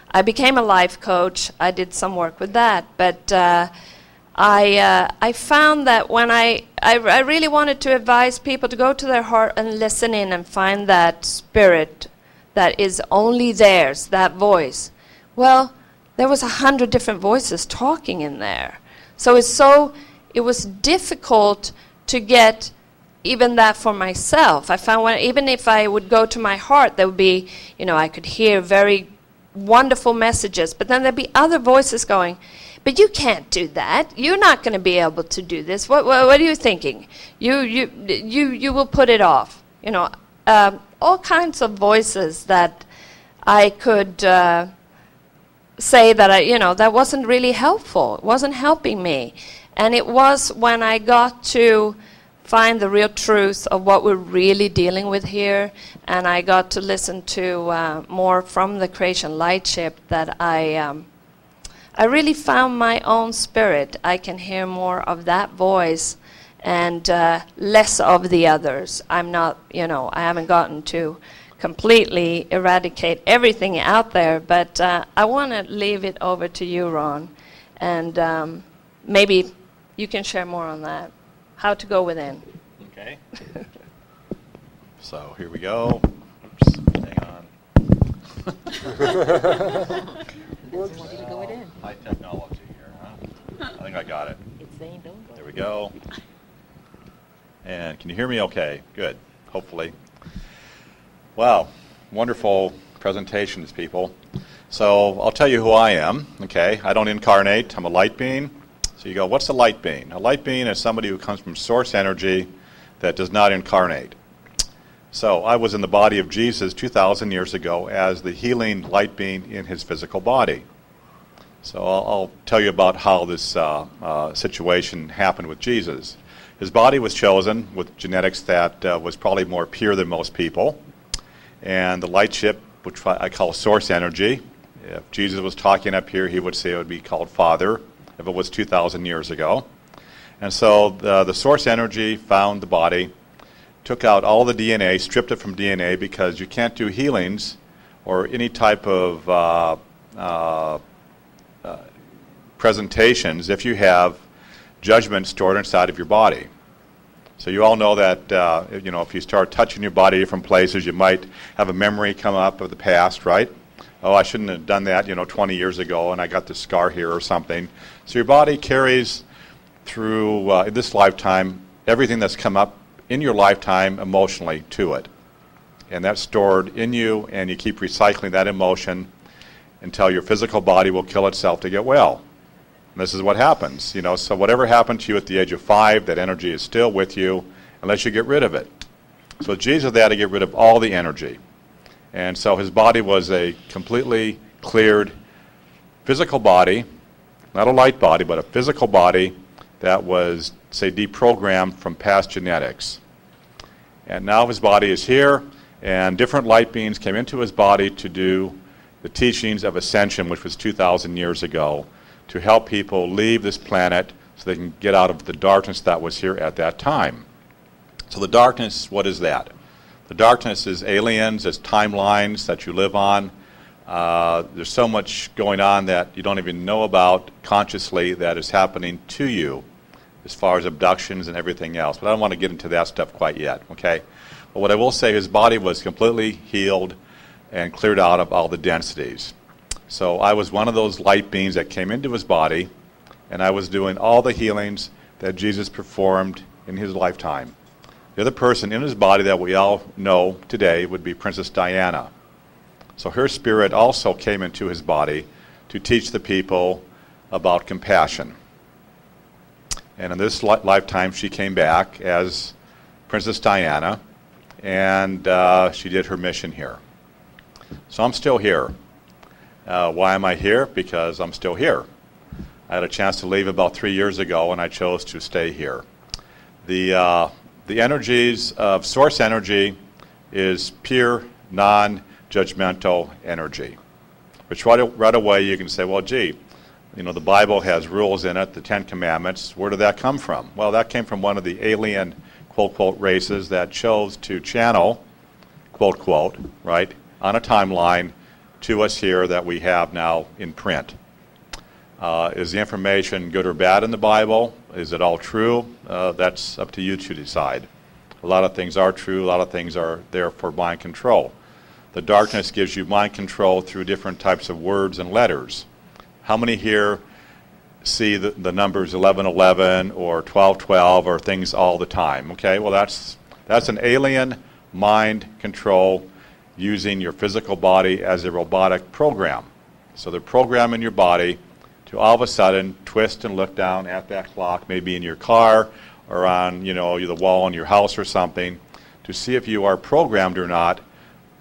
I became a life coach. I did some work with that, but uh, I uh, I found that when I, I I really wanted to advise people to go to their heart and listen in and find that spirit that is only theirs, that voice. Well, there was a hundred different voices talking in there. So it's so it was difficult to get even that for myself. I found when, even if I would go to my heart, there would be, you know, I could hear very wonderful messages, but then there'd be other voices going, but you can't do that. You're not going to be able to do this. What, what, what, are you thinking? You, you, you, you will put it off. You know, um, all kinds of voices that I could uh, say that I, you know, that wasn't really helpful. It wasn't helping me. And it was when I got to find the real truth of what we're really dealing with here, and I got to listen to uh, more from the Creation Lightship that I, um, I really found my own spirit. I can hear more of that voice, and uh, less of the others. I'm not, you know, I haven't gotten to completely eradicate everything out there, but uh, I want to leave it over to you, Ron, and um, maybe you can share more on that. How to go within.
Okay. so here we go. Oops, hang on. High technology here, huh? I think I got it. There we go. And can you hear me okay? Good, hopefully. Wow, wonderful presentations, people. So I'll tell you who I am, okay? I don't incarnate, I'm a light being. So you go, what's a light being? A light being is somebody who comes from source energy that does not incarnate. So I was in the body of Jesus 2,000 years ago as the healing light being in his physical body. So I'll, I'll tell you about how this uh, uh, situation happened with Jesus. His body was chosen with genetics that uh, was probably more pure than most people. And the light ship, which I call source energy, if Jesus was talking up here, he would say it would be called Father if it was 2,000 years ago. And so the, the source energy found the body, took out all the DNA, stripped it from DNA because you can't do healings or any type of uh, uh, uh, presentations if you have judgment stored inside of your body. So you all know that uh, you know if you start touching your body different places, you might have a memory come up of the past, right? Oh, I shouldn't have done that, you know, 20 years ago, and I got this scar here or something. So your body carries through uh, this lifetime everything that's come up in your lifetime emotionally to it, and that's stored in you, and you keep recycling that emotion until your physical body will kill itself to get well. And this is what happens, you know. So whatever happened to you at the age of five, that energy is still with you unless you get rid of it. So Jesus had to get rid of all the energy. And so his body was a completely cleared physical body, not a light body, but a physical body that was, say, deprogrammed from past genetics. And now his body is here, and different light beings came into his body to do the teachings of ascension, which was 2,000 years ago, to help people leave this planet so they can get out of the darkness that was here at that time. So the darkness, what is that? The darkness is aliens, it's timelines that you live on. Uh, there's so much going on that you don't even know about consciously that is happening to you as far as abductions and everything else. But I don't want to get into that stuff quite yet, okay? But what I will say, his body was completely healed and cleared out of all the densities. So I was one of those light beings that came into his body, and I was doing all the healings that Jesus performed in his lifetime. The other person in his body that we all know today would be Princess Diana. So her spirit also came into his body to teach the people about compassion. And in this li- lifetime, she came back as Princess Diana, and uh, she did her mission here. So I'm still here. Uh, why am I here? Because I'm still here. I had a chance to leave about three years ago, and I chose to stay here. The, uh, the energies of source energy is pure, non judgmental energy, which right, right away you can say, well, gee, you know, the Bible has rules in it, the Ten Commandments. Where did that come from? Well, that came from one of the alien, quote, quote, races that chose to channel, quote, quote, right, on a timeline to us here that we have now in print. Uh, is the information good or bad in the Bible? Is it all true? Uh, that's up to you to decide. A lot of things are true, a lot of things are there for mind control. The darkness gives you mind control through different types of words and letters. How many here see the, the numbers 1111 or 1212 or things all the time? Okay, well, that's, that's an alien mind control using your physical body as a robotic program. So they're programming your body to all of a sudden twist and look down at that clock, maybe in your car or on you know the wall in your house or something, to see if you are programmed or not.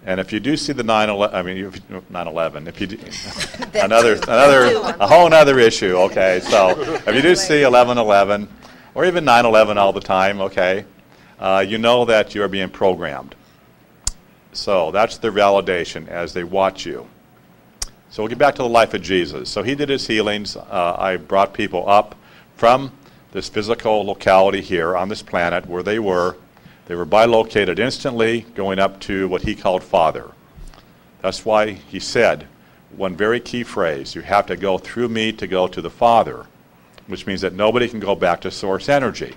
And if you do see the 9/11, I mean 9/11, if you do, another another a whole other issue. Okay, so if you do see 11/11 or even 9/11 all the time, okay, uh, you know that you are being programmed. So that's their validation as they watch you. So we'll get back to the life of Jesus. So he did his healings. Uh, I brought people up from this physical locality here on this planet where they were. They were bilocated instantly, going up to what he called Father. That's why he said one very key phrase you have to go through me to go to the Father, which means that nobody can go back to source energy.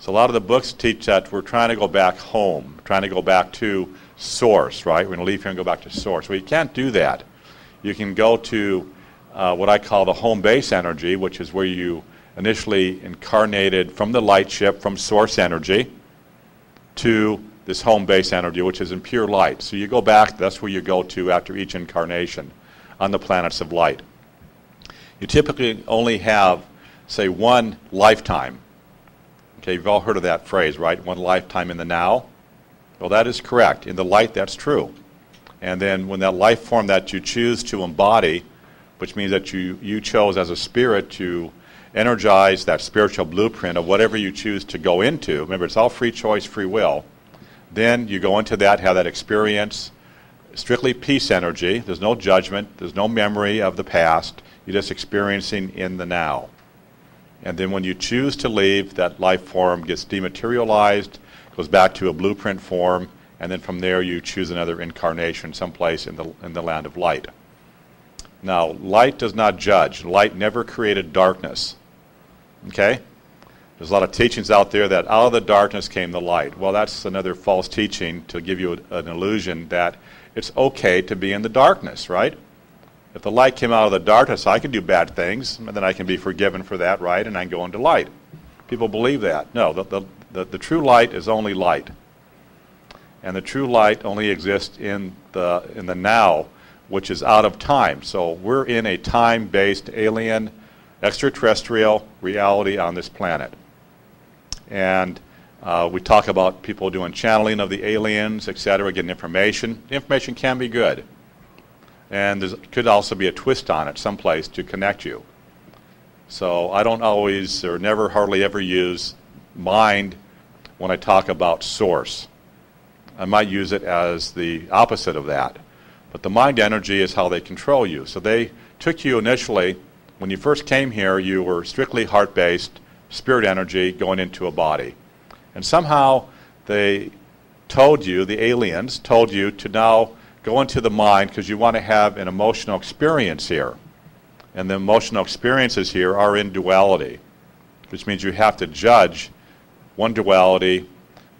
So a lot of the books teach that we're trying to go back home, trying to go back to source, right? We're going to leave here and go back to source. Well, you can't do that. You can go to uh, what I call the home base energy, which is where you initially incarnated from the light ship, from source energy, to this home base energy, which is in pure light. So you go back, that's where you go to after each incarnation on the planets of light. You typically only have, say, one lifetime. Okay, you've all heard of that phrase, right? One lifetime in the now. Well, that is correct. In the light, that's true. And then when that life form that you choose to embody, which means that you, you chose as a spirit to energize that spiritual blueprint of whatever you choose to go into, remember, it's all free choice, free will then you go into that, have that experience, strictly peace energy. There's no judgment, there's no memory of the past. You're just experiencing in the now. And then when you choose to leave, that life form gets dematerialized, goes back to a blueprint form, and then from there you choose another incarnation someplace in the, in the land of light. Now, light does not judge. Light never created darkness. Okay? There's a lot of teachings out there that out of the darkness came the light. Well, that's another false teaching to give you an illusion that it's okay to be in the darkness, right? If the light came out of the darkness, I can do bad things, and then I can be forgiven for that, right? And I can go into light. People believe that. No, the, the, the, the true light is only light. And the true light only exists in the, in the now, which is out of time. So we're in a time based alien extraterrestrial reality on this planet and uh, we talk about people doing channeling of the aliens, et cetera, getting information. The information can be good. And there could also be a twist on it someplace to connect you. So I don't always or never hardly ever use mind when I talk about source. I might use it as the opposite of that. But the mind energy is how they control you. So they took you initially, when you first came here, you were strictly heart based spirit energy going into a body. And somehow they told you, the aliens told you to now go into the mind because you want to have an emotional experience here. And the emotional experiences here are in duality, which means you have to judge one duality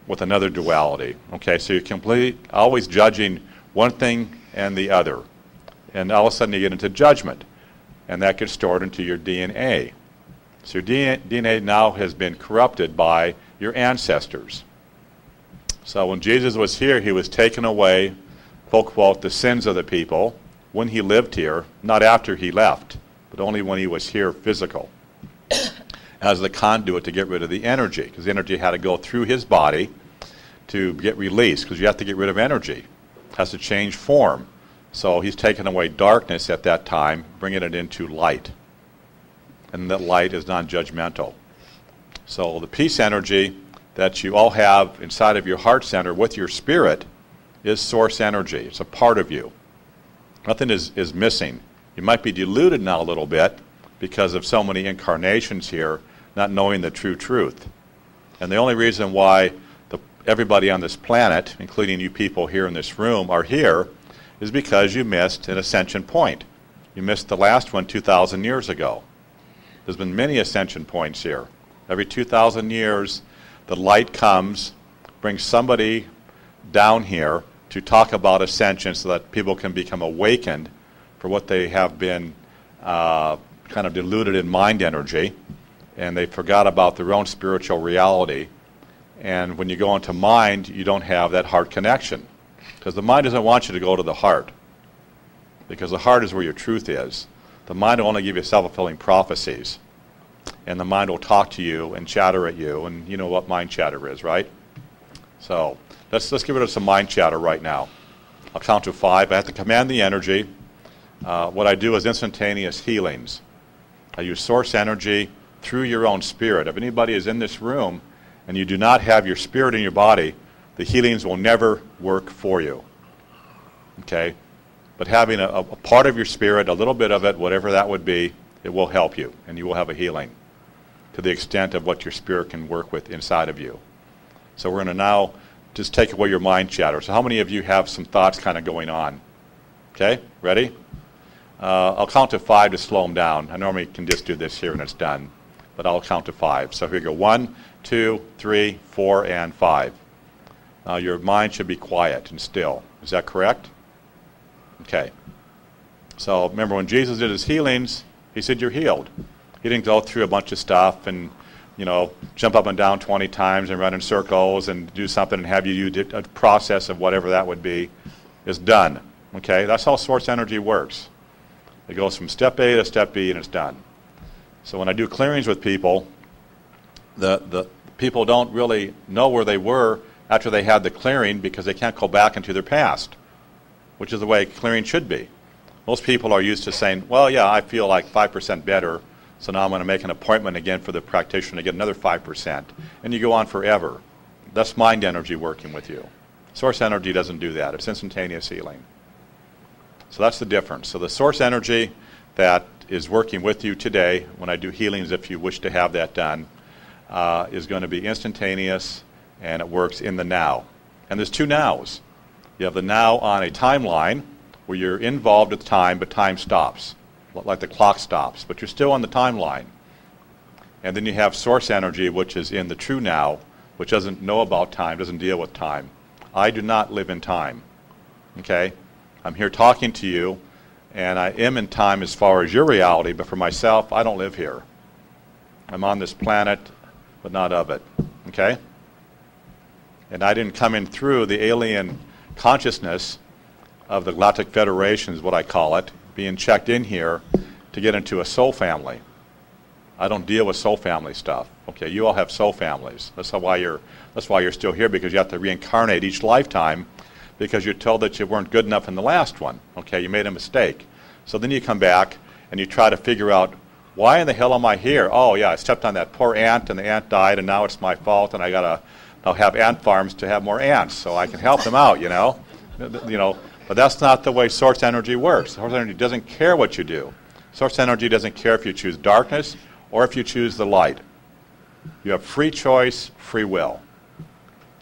with another duality. Okay, so you're complete, always judging one thing and the other. And all of a sudden you get into judgment, and that gets stored into your DNA. So your DNA now has been corrupted by your ancestors. So when Jesus was here, he was taken away, quote, quote, the sins of the people when he lived here, not after he left, but only when he was here physical, as the conduit to get rid of the energy, because the energy had to go through his body to get released, because you have to get rid of energy. It has to change form. So he's taken away darkness at that time, bringing it into light and that light is non judgmental. So the peace energy that you all have inside of your heart center with your spirit is source energy. It's a part of you. Nothing is, is missing. You might be diluted now a little bit because of so many incarnations here, not knowing the true truth. And the only reason why the, everybody on this planet, including you people here in this room, are here is because you missed an ascension point. You missed the last one 2,000 years ago. There's been many ascension points here. Every 2,000 years, the light comes, brings somebody down here to talk about ascension so that people can become awakened for what they have been uh, kind of diluted in mind energy, and they forgot about their own spiritual reality. And when you go into mind, you don't have that heart connection. Because the mind doesn't want you to go to the heart. Because the heart is where your truth is. The mind will only give you self-fulfilling prophecies. And the mind will talk to you and chatter at you, and you know what mind chatter is, right? So let's, let's rid of some mind chatter right now. I'll count to five. I have to command the energy. Uh, what I do is instantaneous healings. I use source energy through your own spirit. If anybody is in this room and you do not have your spirit in your body, the healings will never work for you. Okay? But having a, a, part of your spirit, a little bit of it, whatever that would be, it will help you and you will have a healing. to the extent of what your spirit can work with inside of you. So we're going to now just take away your mind chatter. So how many of you have some thoughts kind of going on? Okay, ready? Uh, I'll count to five to slow them down. I normally can just do this here and it's done, but I'll count to five. So here we go. One, two, three, four, and five. Now your mind should be quiet and still. Is that correct? Okay. So remember when Jesus did his healings, he said you're healed. He didn't go through a bunch of stuff and you know, jump up and down 20 times and run in circles and do something and have you do a process of whatever that would be is done. Okay, that's how source energy works. It goes from step A to step B and it's done. So when I do clearings with people, the, the people don't really know where they were after they had the clearing because they can't go back into their past, which is the way clearing should be. Most people are used to saying, well, yeah, I feel like 5% better so now I'm going to make an appointment again for the practitioner to get another 5%. And you go on forever. That's mind energy working with you. Source energy doesn't do that. It's instantaneous healing. So that's the difference. So the source energy that is working with you today, when I do healings, if you wish to have that done, uh, is going to be instantaneous and it works in the now. And there's two nows. You have the now on a timeline where you're involved with time, but time stops like the clock stops, but you're still on the timeline. And then you have source energy, which is in the true now, which doesn't know about time, doesn't deal with time. I do not live in time. Okay? I'm here talking to you, and I am in time as far as your reality, but for myself, I don't live here. I'm on this planet, but not of it. Okay? And I didn't come in through the alien consciousness of the Galactic Federation, is what I call it, being checked in here to get into a soul family. I don't deal with soul family stuff. Okay, you all have soul families. That's why you're that's why you're still here because you have to reincarnate each lifetime because you're told that you weren't good enough in the last one. Okay, you made a mistake. So then you come back and you try to figure out why in the hell am I here? Oh yeah, I stepped on that poor ant and the ant died and now it's my fault and I gotta I'll have ant farms to have more ants so I can help them out, you know. You know, but that's not the way source energy works. Source energy doesn't care what you do. Source energy doesn't care if you choose darkness or if you choose the light. You have free choice, free will.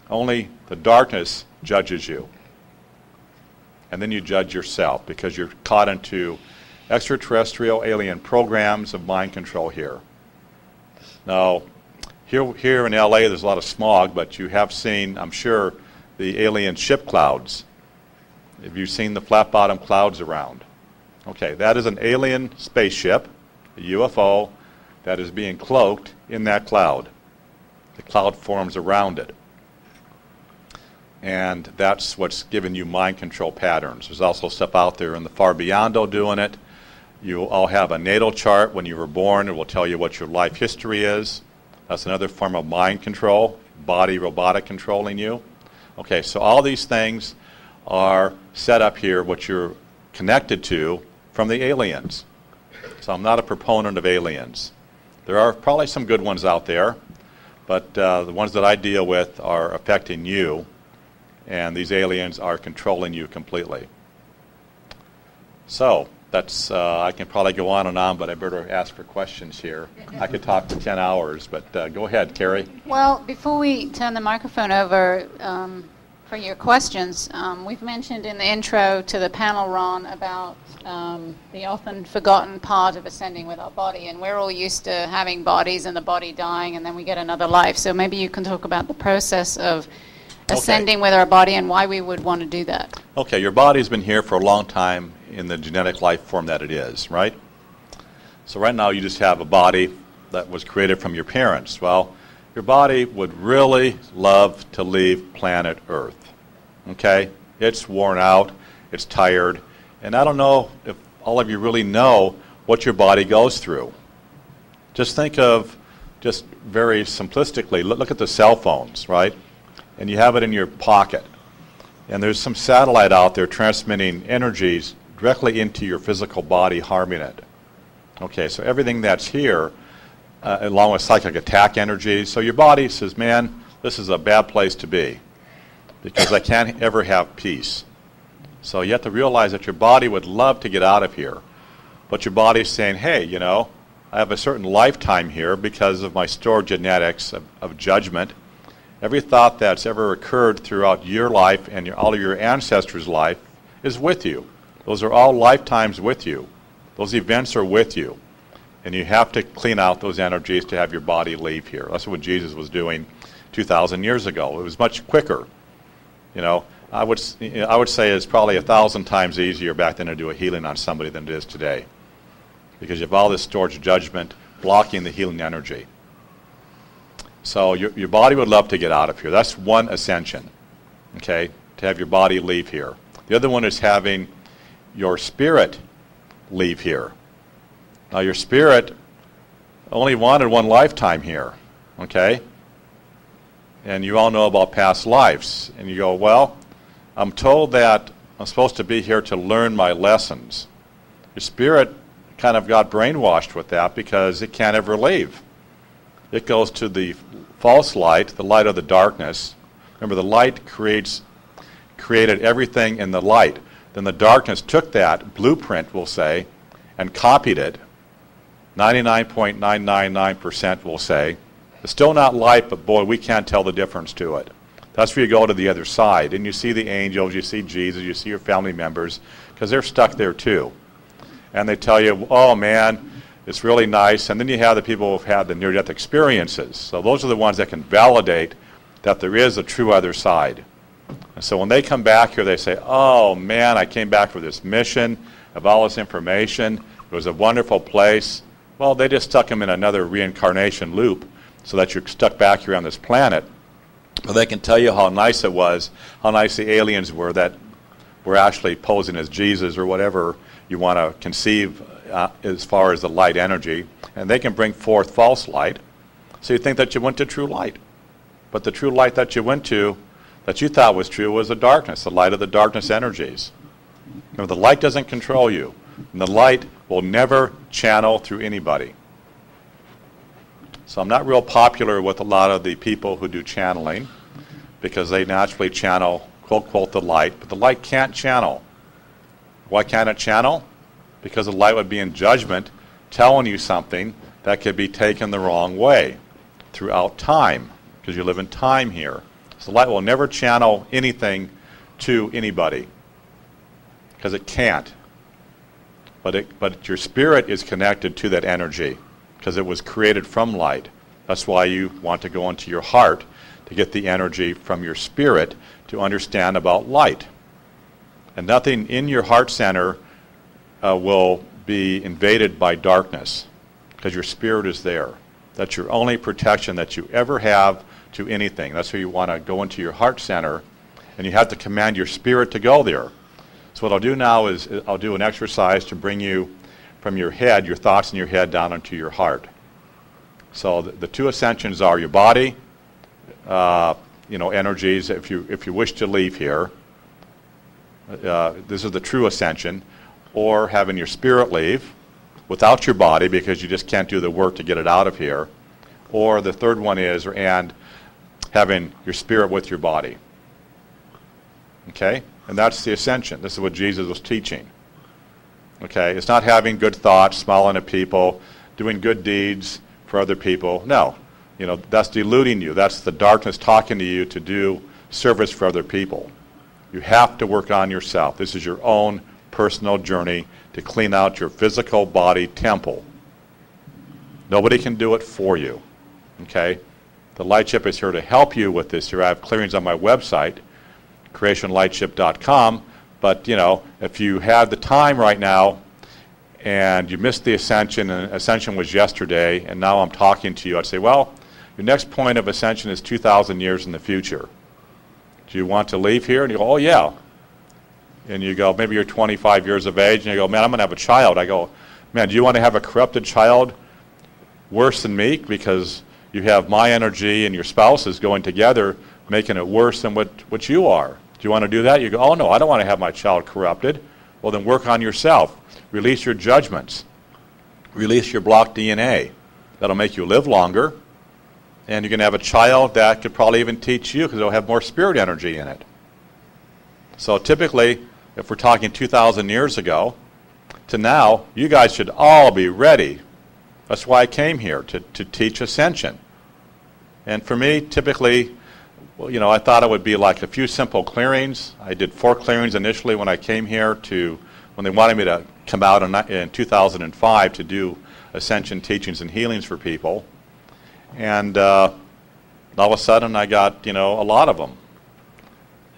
Only the darkness judges you. And then you judge yourself because you're caught into extraterrestrial alien programs of mind control here. Now, here, here in LA, there's a lot of smog, but you have seen, I'm sure, the alien ship clouds have you seen the flat bottom clouds around? Okay, that is an alien spaceship, a UFO, that is being cloaked in that cloud. The cloud forms around it. And that's what's giving you mind control patterns. There's also stuff out there in the far beyond doing it. You all have a natal chart when you were born. It will tell you what your life history is. That's another form of mind control, body robotic controlling you. Okay, so all these things are set up here, what you're connected to from the aliens. So I'm not a proponent of aliens. There are probably some good ones out there, but uh, the ones that I deal with are affecting you, and these aliens are controlling you completely. So that's uh, I can probably go on and on, but I better ask for questions here. I could talk for 10 hours, but uh, go ahead, Carrie.
Well, before we turn the microphone over, um, for your questions. Um, we've mentioned in the intro to the panel, Ron, about um, the often forgotten part of ascending with our body. And we're all used to having bodies and the body dying, and then we get another life. So maybe you can talk about the process of ascending okay. with our body and why we would want to do that.
Okay, your body's been here for a long time in the genetic life form that it is, right? So right now you just have a body that was created from your parents. Well, your body would really love to leave planet Earth. Okay? It's worn out, it's tired, and I don't know if all of you really know what your body goes through. Just think of, just very simplistically, look, look at the cell phones, right? And you have it in your pocket. And there's some satellite out there transmitting energies directly into your physical body, harming it. Okay, so everything that's here, uh, along with psychic attack energy, so your body says, man, this is a bad place to be because I can't ever have peace. So you have to realize that your body would love to get out of here, but your body's saying, hey, you know, I have a certain lifetime here because of my stored genetics of, of judgment. Every thought that's ever occurred throughout your life and your, all of your ancestors' life is with you. Those are all lifetimes with you. Those events are with you. And you have to clean out those energies to have your body leave here. That's what Jesus was doing 2,000 years ago. It was much quicker. You know, I would, I would say it's probably a thousand times easier back then to do a healing on somebody than it is today. Because you have all this storage judgment blocking the healing energy. So your, your body would love to get out of here. That's one ascension, okay, to have your body leave here. The other one is having your spirit leave here. Now, your spirit only wanted one lifetime here, okay? And you all know about past lives. And you go, well, I'm told that I'm supposed to be here to learn my lessons. Your spirit kind of got brainwashed with that because it can't ever leave. It goes to the false light, the light of the darkness. Remember, the light creates created everything in the light. Then the darkness took that blueprint, we'll say, and copied it. 99.999% will say. It's still not light, but boy, we can't tell the difference to it. That's where you go to the other side. And you see the angels, you see Jesus, you see your family members, because they're stuck there too. And they tell you, oh man, it's really nice. And then you have the people who've had the near death experiences. So those are the ones that can validate that there is a true other side. And so when they come back here, they say, oh man, I came back for this mission of all this information. It was a wonderful place. Well, they just stuck them in another reincarnation loop so that you're stuck back here on this planet. But they can tell you how nice it was, how nice the aliens were that were actually posing as Jesus or whatever you want to conceive uh, as far as the light energy. And they can bring forth false light. So you think that you went to true light. But the true light that you went to, that you thought was true, was the darkness, the light of the darkness energies. The light doesn't control you. And the light will never channel through anybody. So I'm not real popular with a lot of the people who do channeling because they naturally channel, quote, quote, the light, but the light can't channel. Why can't it channel? Because the light would be in judgment telling you something that could be taken the wrong way throughout time because you live in time here. So the light will never channel anything to anybody because it can't. But, it, but your spirit is connected to that energy because it was created from light. That's why you want to go into your heart to get the energy from your spirit to understand about light. And nothing in your heart center uh, will be invaded by darkness because your spirit is there. That's your only protection that you ever have to anything. That's why you want to go into your heart center and you have to command your spirit to go there. So what I'll do now is I'll do an exercise to bring you from your head, your thoughts in your head, down into your heart. So the, the two ascensions are your body, uh, you know, energies. If you if you wish to leave here, uh, this is the true ascension, or having your spirit leave without your body because you just can't do the work to get it out of here, or the third one is and having your spirit with your body. Okay, and that's the ascension. This is what Jesus was teaching. Okay? It's not having good thoughts, smiling at people, doing good deeds for other people. No. You know, that's deluding you. That's the darkness talking to you to do service for other people. You have to work on yourself. This is your own personal journey to clean out your physical body temple. Nobody can do it for you. Okay? The Lightship is here to help you with this. Here I have clearings on my website, creationlightship.com. But, you know, if you have the time right now and you missed the ascension, and ascension was yesterday, and now I'm talking to you, I'd say, well, your next point of ascension is 2,000 years in the future. Do you want to leave here? And you go, oh, yeah. And you go, maybe you're 25 years of age, and you go, man, I'm going to have a child. I go, man, do you want to have a corrupted child worse than me? Because you have my energy and your spouse is going together, making it worse than what, what you are. Do you want to do that? You go, oh no, I don't want to have my child corrupted. Well, then work on yourself. Release your judgments. Release your blocked DNA. That'll make you live longer. And you're going to have a child that could probably even teach you because it'll have more spirit energy in it. So typically, if we're talking 2,000 years ago to now, you guys should all be ready, That's why I came here, to, to teach ascension. And for me, typically, well, you know, I thought it would be like a few simple clearings. I did four clearings initially when I came here to, when they wanted me to come out in, in 2005 to do ascension teachings and healings for people. And uh, all of a sudden I got, you know, a lot of them.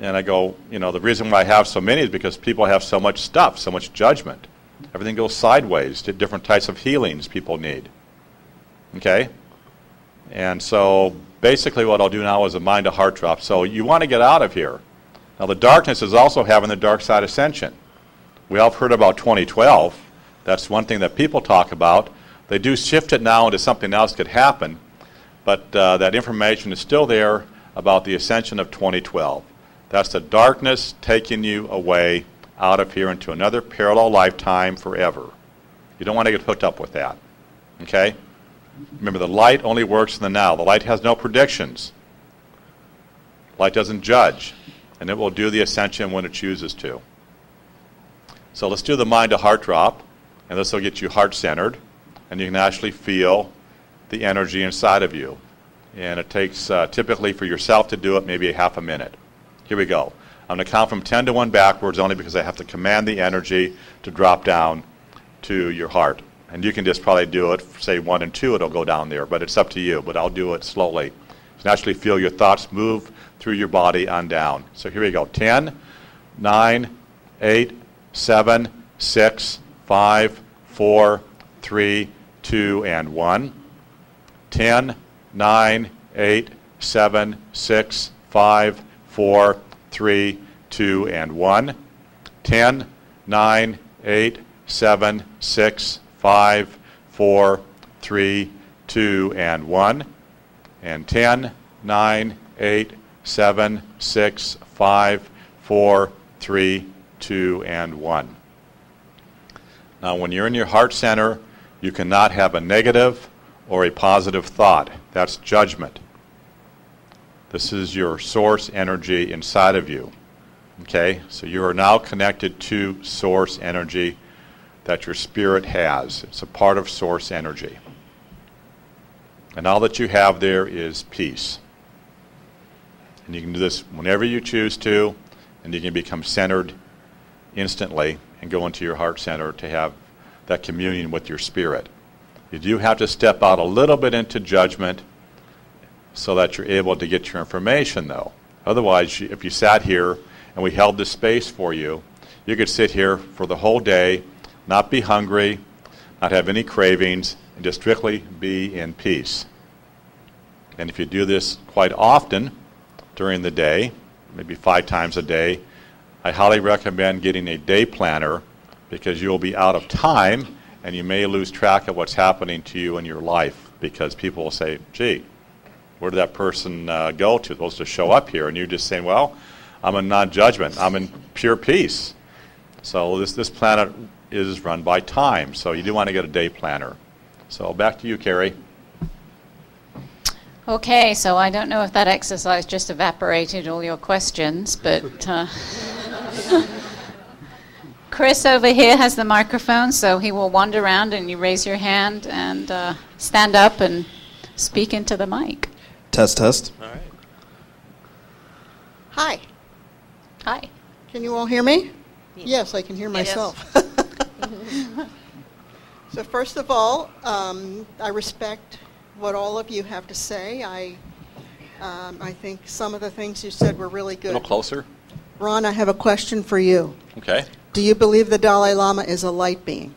And I go, you know, the reason why I have so many is because people have so much stuff, so much judgment. Everything goes sideways to different types of healings people need. Okay? And so basically what I'll do now is a mind to heart drop. So you want to get out of here. Now the darkness is also having the dark side ascension. We all have heard about 2012. That's one thing that people talk about. They do shift it now into something else could happen, but uh, that information is still there about the ascension of 2012. That's the darkness taking you away out of here into another parallel lifetime forever. You don't want to get hooked up with that. Okay? Remember, the light only works in the now. The light has no predictions. Light doesn't judge, and it will do the ascension when it chooses to. So let's do the mind to heart drop, and this will get you heart centered, and you can actually feel the energy inside of you. And it takes uh, typically for yourself to do it maybe a half a minute. Here we go. I'm going to count from 10 to 1 backwards only because I have to command the energy to drop down to your heart. And you can just probably do it, say one and two, it'll go down there, but it's up to you. But I'll do it slowly. You can actually feel your thoughts move through your body on down. So here we go 10, 9, 8, 7, 6, 5, 4, 3, 2, and 1. 10, 9, 8, 7, 6, 5, 4, 3, 2, and 1. 10, 9, 8, 7, 6, five, four, three, two, and one. And 10, 9, 8, 7, 6, 5, 4, 3, 2, and 1. Now, when you're in your heart center, you cannot have a negative or a positive thought. That's judgment. This is your source energy inside of you. Okay? So you are now connected to source energy that your spirit has. It's a part of source energy. And all that you have there is peace. And you can do this whenever you choose to, and you can become centered instantly and go into your heart center to have that communion with your spirit. You do have to step out a little bit into judgment so that you're able to get your information, though. Otherwise, if you sat here and we held this space for you, you could sit here for the whole day not be hungry, not have any cravings, and just strictly be in peace. And if you do this quite often during the day, maybe five times a day, I highly recommend getting a day planner because you'll be out of time and you may lose track of what's happening to you in your life because people will say, gee, where did that person uh, go to? Supposed to show up here. And you're just saying, well, I'm in non judgment, I'm in pure peace. So this, this planet is run by time, so you do want to get a day planner. So back to you, Carrie.
Okay, so I don't know if that exercise just evaporated all your questions, but uh, Chris over here has the microphone, so he will wander around and you raise your hand and uh, stand up and speak into the mic.
Test, test.
All right.
Hi.
Hi.
Can you all hear me? Yes, I can hear myself. so first of all, um, I respect what all of you have to say. I, um, I think some of the things you said were really good.
A
good.
little closer.
Ron, I have a question for you.
Okay.
Do you believe the Dalai Lama is a light being?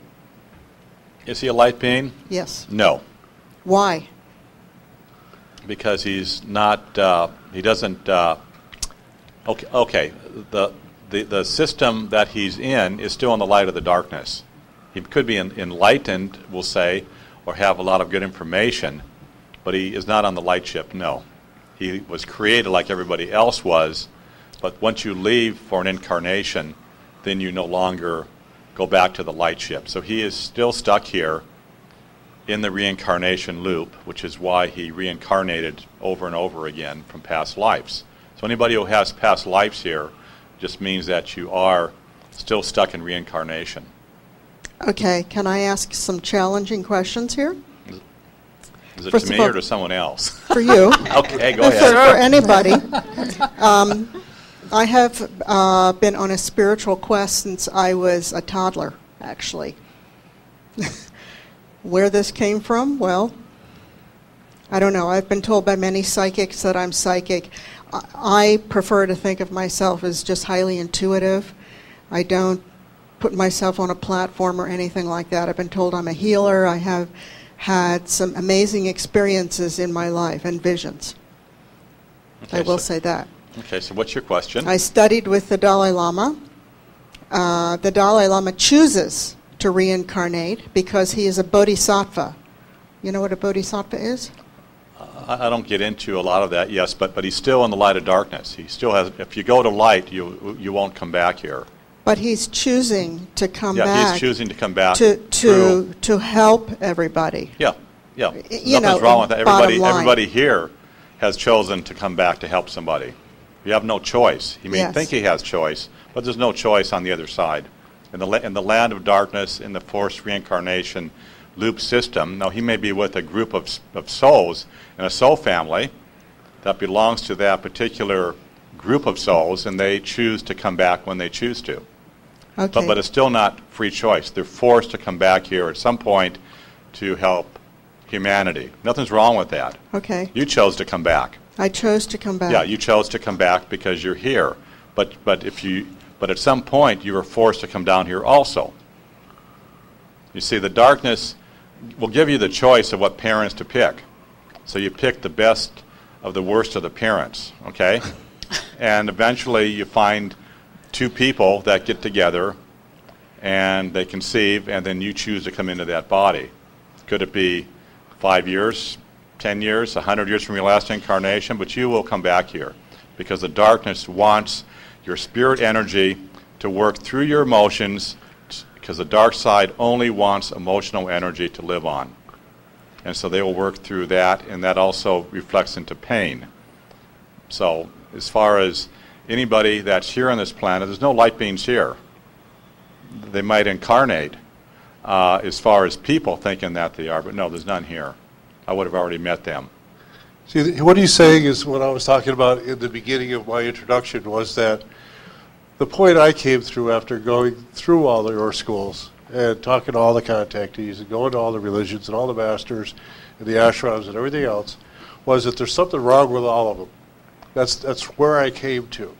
Is he a light being?
Yes.
No,
Why?
Because he's not. Uh, he doesn't. Uh, okay. Okay. The, the the system that he's in is still in the light of the darkness. He could be en- enlightened, we'll say, or have a lot of good information, but he is not on the light ship. No, he was created like everybody else was, but once you leave for an incarnation, then you no longer go back to the light ship. So he is still stuck here in the reincarnation loop, which is why he reincarnated over and over again from past lives. So anybody who has past lives here just means that you are still stuck in reincarnation.
Okay, can I ask some challenging questions here?
This it
First
to me
all-
or to someone else?
For you.
Okay, go
for,
ahead.
for anybody. Um, I have uh, been on a spiritual quest since I was a toddler, actually. Where this came from? Well, I don't know. I've been told by many psychics that I'm psychic. I, prefer to think of myself as just highly intuitive. I don't put myself on a platform or anything like that. I've been told I'm a healer. I have had some amazing experiences in my life and visions. I will
so-
say that.
Okay, so what's your question?
I studied with the Dalai Lama. Uh, the Dalai Lama chooses to reincarnate because he is a bodhisattva. You know what a bodhisattva is?
I I don't get into a lot of that, yes, but, but he's still in the light of darkness. He still has, if you go to light, you, you won't come back here.
But he's choosing to come
Yeah,
back
he's choosing to come back
to, to, to help everybody.
Yeah, yeah.
you
Nothing's
know,
wrong with that. Everybody, everybody here has chosen to come back to help somebody. You have no choice. You may
Yes.
think he has choice, but there's no choice on the other side. In the, in the land of darkness, in the forced reincarnation loop system, now he may be with a group of, of souls in a soul family that belongs to that particular group of souls, and they choose to come back when they choose to.
Okay.
But, but it's still not free choice. They're forced to come back here at some point to help humanity. Nothing's wrong with that.
okay.
You chose to come back.
I chose to come back.
Yeah, you chose to come back because you're here. But, but if you, but at some point you are forced to come down here also. You see, the darkness will give you the choice of what parents to pick. So you pick the best of the worst of the parents, okay? and eventually you find two people that get together and they conceive, and then you choose to come into that body. Could it be five years, 10 years, a 100 years from your last incarnation? But you will come back here because the darkness wants your spirit energy to work through your emotions because the dark side only wants emotional energy to live on. And so they will work through that, and that also reflects into pain. So, as far as anybody that's here on this planet, there's no light beings here. They might incarnate uh, as far as people thinking that they are, but no, there's none here. I would have already met them.
See, what he's saying is what I was talking about in the beginning of my introduction was that the point I came through after going through all the your schools and talking to all the contactees and going to all the religions and all the masters and the ashrams and everything else was that there's something wrong with all of them. That's, that's where I came to.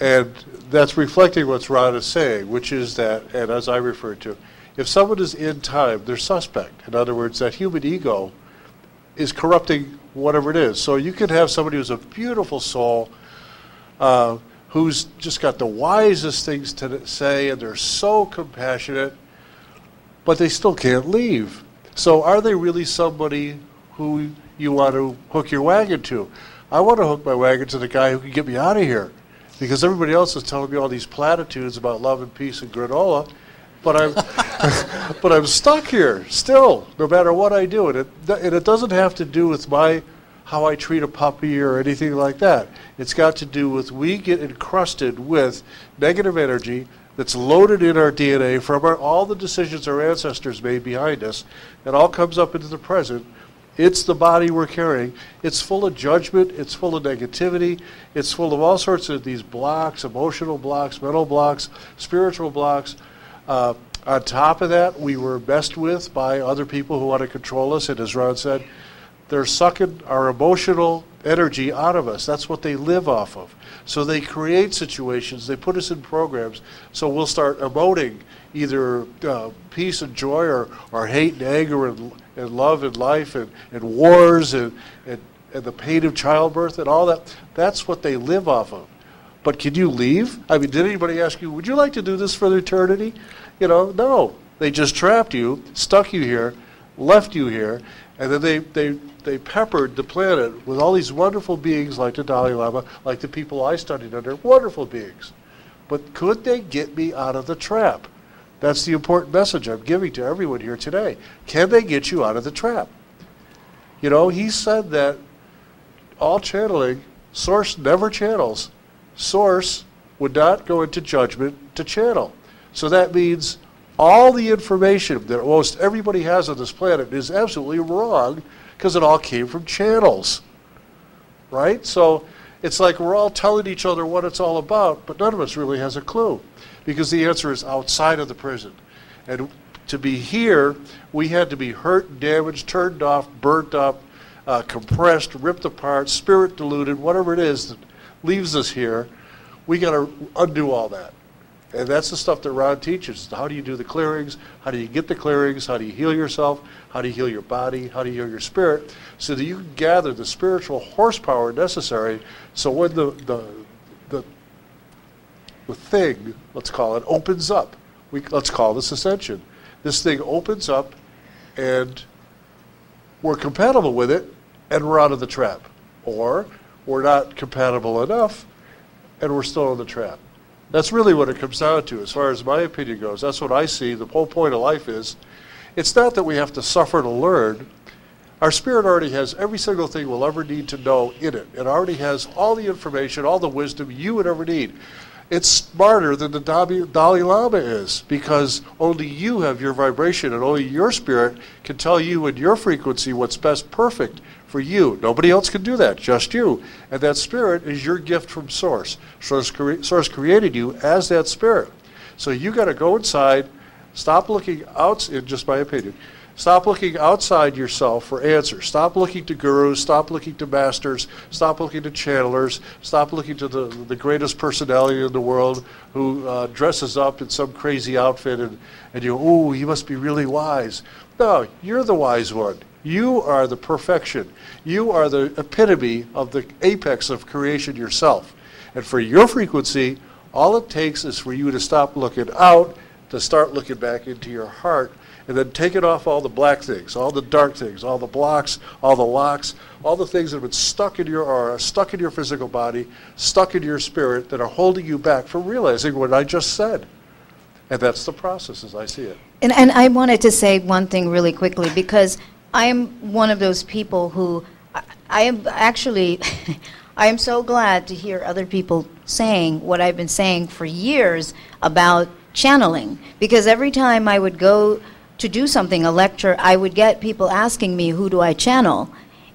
And that's reflecting what Ron is saying, which is that, and as I referred to, if someone is in time, they're suspect. In other words, that human ego is corrupting whatever it is. So you could have somebody who's a beautiful soul, uh, who's just got the wisest things to say, and they're so compassionate, but they still can't leave. So are they really somebody who you want to hook your wagon to? I want to hook my wagon to the guy who can get me out of here, because everybody else is telling me all these platitudes about love and peace and granola, but I'm but I'm stuck here still, no matter what I do, and it and it doesn't have to do with my how I treat a puppy or anything like that. It's got to do with we get encrusted with negative energy that's loaded in our DNA from our, all the decisions our ancestors made behind us. It all comes up into the present. It's the body we're carrying. It's full of judgment. It's full of negativity. It's full of all sorts of these blocks, emotional blocks, mental blocks, spiritual blocks. Uh, on top of that, we were messed with by other people who want to control us. And as Ron said, they're sucking our emotional energy out of us. That's what they live off of. So they create situations, they put us in programs, so we'll start emoting either uh, peace and joy or, or hate and anger and, and love and life and, and wars and, and, and the pain of childbirth and all that. That's what they live off of. But can you leave? I mean, did anybody ask you, would you like to do this for eternity? You know, no. They just trapped you, stuck you here, left you here, and then they, they, they peppered the planet with all these wonderful beings like the Dalai Lama, like the people I studied under, wonderful beings. But could they get me out of the trap? That's the important message I'm giving to everyone here today. Can they get you out of the trap? You know, he said that all channeling, Source never channels. Source would not go into judgment to channel. So that means all the information that most everybody has on this planet is absolutely wrong Because it all came from channels, right? So it's like we're all telling each other what it's all about, but none of us really has a clue because the answer is outside of the prison. And to be here, we had to be hurt, damaged, turned off, burnt up, uh, compressed, ripped apart, spirit diluted, whatever it is that leaves us here. We got to undo all that. And that's the stuff that Ron teaches. How do you do the clearings? How do you get the clearings? How do you heal yourself? How do you heal your body? How do you heal your spirit? So that you can gather the spiritual horsepower necessary so when the, the, the, the thing, let's call it, opens up, we, let's call this ascension. This thing opens up and we're compatible with it and we're out of the trap. Or we're not compatible enough and we're still in the trap. That's really what it comes down to, as far as my opinion goes. That's what I see. The whole point of life is it's not that we have to suffer to learn. Our spirit already has every single thing we'll ever need to know in it. It already has all the information, all the wisdom you would ever need. It's smarter than the Dalai Lama is because only you have your vibration and only your spirit can tell you in your frequency what's best perfect for you. Nobody else can do that, just you. And that spirit is your gift from Source. Source, cre- Source created you as that spirit. So you got to go inside, stop looking out, in just my opinion, stop looking outside yourself for answers. Stop looking to gurus, stop looking to masters, stop looking to channelers, stop looking to the, the greatest personality in the world who uh, dresses up in some crazy outfit and, and you, oh, he must be really wise. No, you're the wise one. You are the perfection. You are the epitome of the apex of creation yourself. And for your frequency, all it takes is for you to stop looking out, to start looking back into your heart, and then take it off all the black things, all the dark things, all the blocks, all the locks, all the things that have been stuck in your aura, stuck in your physical body, stuck in your spirit that are holding you back from realizing what I just said. And that's the process as I see it.
And, and I wanted to say one thing really quickly because I am one of those people who I, I am actually I am so glad to hear other people saying what I've been saying for years about channeling. Because every time I would go to do something a lecture I would get people asking me who do I channel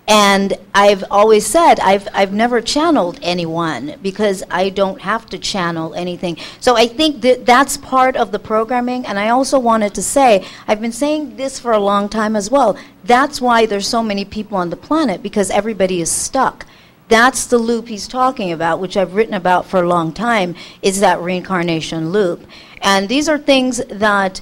and I've always said I've, I've never channeled anyone because I don't have to channel anything. So I think that that's part of the programming. And I also wanted to say, I've been saying this for a long time as well. That's why there's so many people on the planet because everybody is stuck. That's the loop he's talking about, which I've written about for a long time, is that reincarnation loop. And these are things that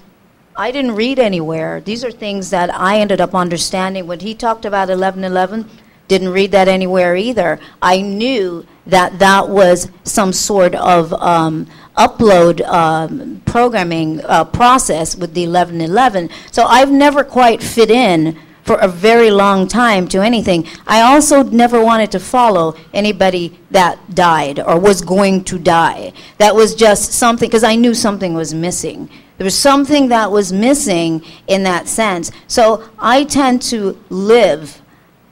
I didn't read anywhere. These are things that I ended up understanding. When he talked about 1111, didn't read that anywhere either. I knew that that was some sort of um, upload um, programming uh, process with the 1111. So I've never quite fit in for a very long time to anything. I also never wanted to follow anybody that died or was going to die. That was just something, because I knew something was missing. There was something that was missing in that sense. So I tend to live.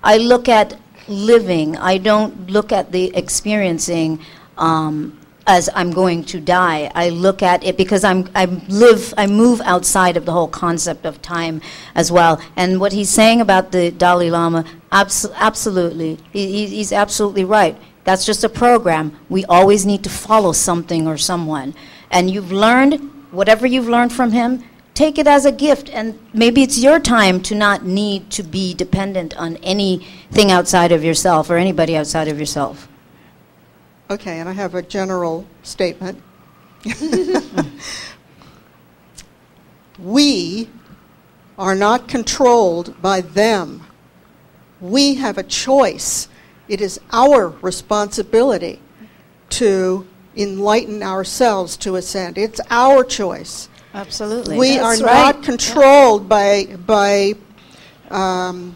I look at living. I don't look at the experiencing um, as I'm going to die. I look at it because I'm I live I move outside of the whole concept of time as well. And what he's saying about the Dalai Lama, abso- absolutely, he, he's absolutely right. That's just a program. We always need to follow something or someone. And you've learned whatever you've learned from him, take it as a gift. And maybe it's your time to not need to be dependent on anything outside of yourself or anybody outside of yourself.
Okay, and I have a general statement. we are not controlled by them. We have a choice. It is our responsibility to enlighten ourselves to ascend. It's our choice.
Absolutely.
We
That's
are
right.
not controlled by by. Um,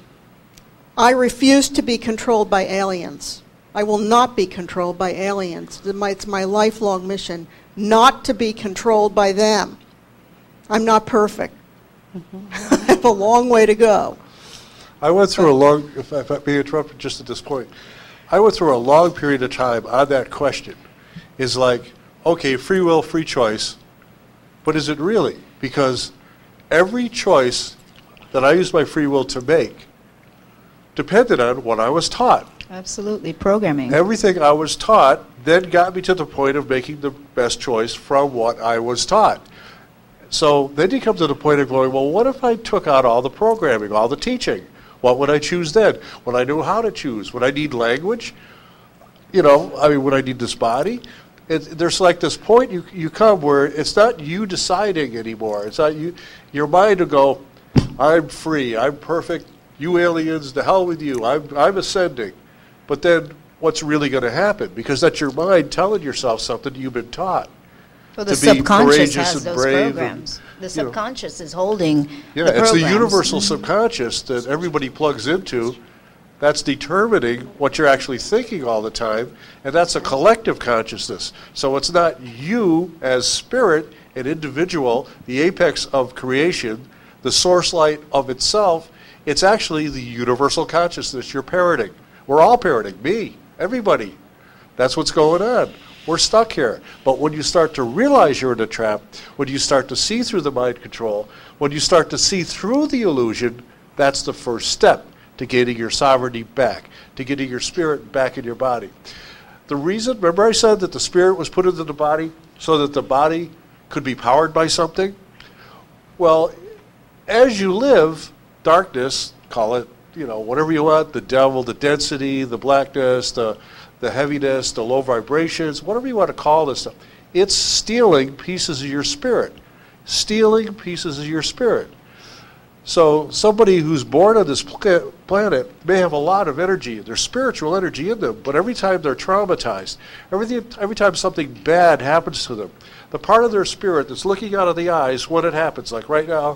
I refuse to be controlled by aliens. I will not be controlled by aliens. It's my, lifelong mission not to be controlled by them. I'm not perfect. I have a long way to go.
I went through a long, if I may interrupt just at this point, I went through a long period of time on that question. Is like, okay, free will, free choice, but is it really? Because every choice that I use my free will to make depended on what I was taught.
Absolutely, programming.
Everything I was taught then got me to the point of making the best choice from what I was taught. So then you come to the point of going, well, what if I took out all the programming, all the teaching? What would I choose then? Would I know how to choose? Would I need language? You know, I mean, would I need this body? It, there's like this point you, you come where it's not you deciding anymore. It's not you. Your mind will go, I'm free. I'm perfect. You aliens, the hell with you. I'm, I'm ascending. But then what's really going to happen? Because that's your mind telling yourself something you've been taught.
Well, the
to be
subconscious has
and
those
brave and,
programs. the
you know.
subconscious is holding
Yeah,
the
it's the
programs.
universal subconscious that everybody plugs into. That's determining what you're actually thinking all the time, and that's a collective consciousness. So it's not you as spirit, an individual, the apex of creation, the source light of itself. It's actually the universal consciousness you're parroting. We're all parroting, me, everybody. That's what's going on. We're stuck here. But when you start to realize you're in a trap, when you start to see through the mind control, when you start to see through the illusion, that's the first step to getting your sovereignty back, to getting your spirit back in your body. The reason, remember I said that the spirit was put into the body so that the body could be powered by something? Well, as you live, darkness, call it, you know, whatever you want, the devil, the density, the blackness, the, the heaviness, the low vibrations, whatever you want to call this stuff, it's stealing pieces of your spirit. Stealing pieces of your spirit. So somebody who's born on this planet may have a lot of energy, there's spiritual energy in them, but every time they're traumatized, everything, every time something bad happens to them, the part of their spirit that's looking out of the eyes when it happens, like right now,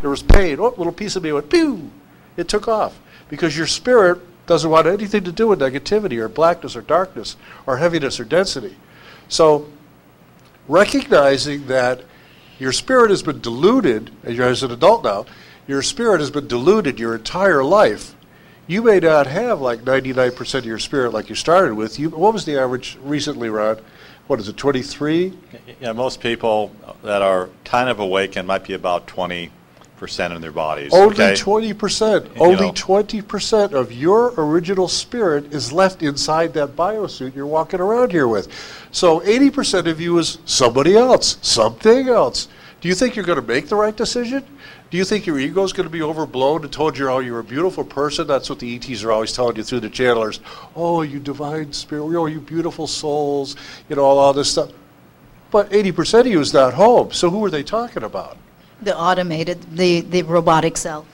there was pain. Oh, little piece of me went, pew! It took off. Because your spirit doesn't want anything to do with negativity or blackness or darkness or heaviness or density. So recognizing that your spirit has been diluted, as an adult now, your spirit has been diluted your entire life. You may not have like 99% of your spirit like you started with. You, what was the average recently, Ron? What is it, 23?
Yeah, most people that are kind of awakened might be about 20% in their bodies.
Only
okay?
20%.
You
Only
know.
20% of your original spirit is left inside that biosuit you're walking around here with. So 80% of you is somebody else, something else. Do you think you're going to make the right decision? Do you think your ego is going to be overblown and told you, oh, you're a beautiful person? That's what the ETs are always telling you through the channelers. Oh, you divine spirit. Oh, you beautiful souls. You know, all, all this stuff. But 80% of you is not home. So who are they talking about?
The automated, the, the robotic self.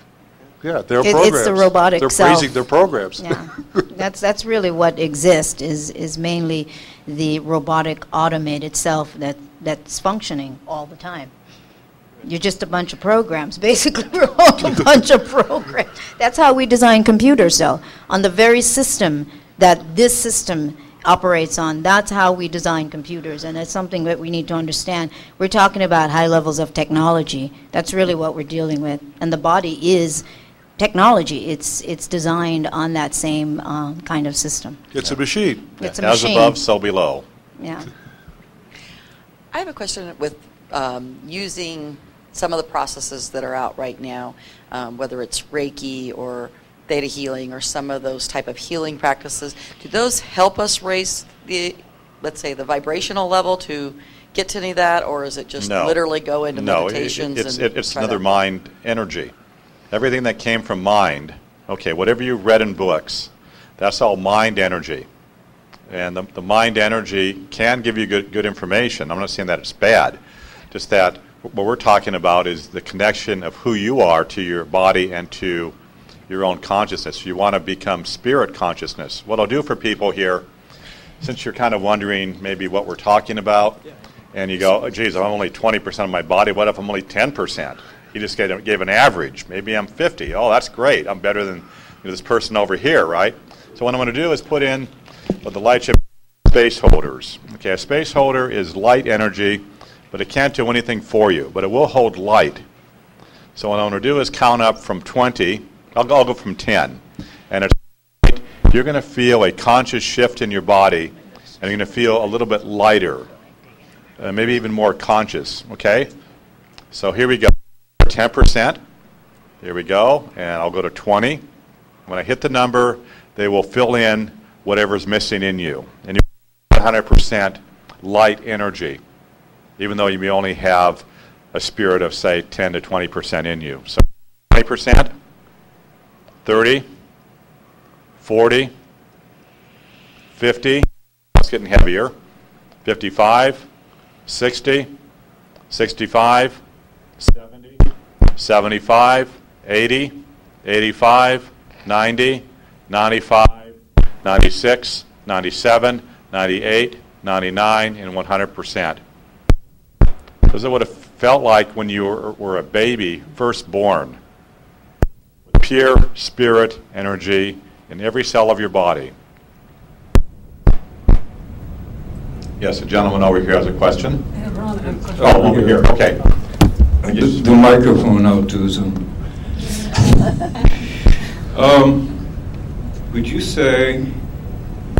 Yeah, their
It-
programs.
it's the robotic
They're
self.
praising their programs.
Yeah, that's that's really what exists is is mainly the robotic automated self that that's functioning all the time. You're just a bunch of programs. Basically, we're all a bunch of programs. That's how we design computers, though. On the very system that this system operates on, that's how we design computers, and that's something that we need to understand. We're talking about high levels of technology. That's really what we're dealing with, and the body is technology. It's it's designed on that same um, kind of system.
It's a machine.
It's a
As
machine.
above, so below.
Yeah.
I have a question with um, using some of the processes that are out right now, um, whether it's Reiki or theta healing or some of those type of healing practices. Do those help us raise the, let's say, the vibrational level to get to any of that, or is it just
No.
literally go into
no, it-
meditations
it's,
and
it- it's another
to-
mind energy. Everything that came from mind, okay, whatever you read in books, that's all mind energy. And the, the mind energy can give you good, good information. I'm not saying that it's bad, just that what we're talking about is the connection of who you are to your body and to your own consciousness. You want to become spirit consciousness. What I'll do for people here, since you're kind of wondering maybe what we're talking about, and you go, oh, geez, I'm only 20% of my body. What if I'm only 10%? You just gave, gave an average. Maybe I'm 50. Oh, that's great. I'm better than you know, this person over here, right? So what I'm going to do is put in uh, the light space holders. Okay, a space holder is light energy, but it can't do anything for you, but it will hold light. So what I'm going to do is count up from 20. I'll, I'll go from 10. And you're going to feel a conscious shift in your body, and you're going to feel a little bit lighter, uh, maybe even more conscious. Okay? So here we go. 10%. Here we go. And I'll go to 20. When I hit the number, they will fill in whatever's missing in you. And you're 100% light energy, even though you may only have a spirit of, say, 10 to 20% in you. So 20%, 30, 40, 50, it's getting heavier, 55, 60, 65, 70, 75, 80, 85, 90, 95, 96, 97, 98, 99, and 100%. This it what it felt like when you were, were a baby, first born. with Pure spirit energy in every cell of your body. Yes, a gentleman over here has a question. Oh, over here, okay.
The, the microphone out to them. um, would you say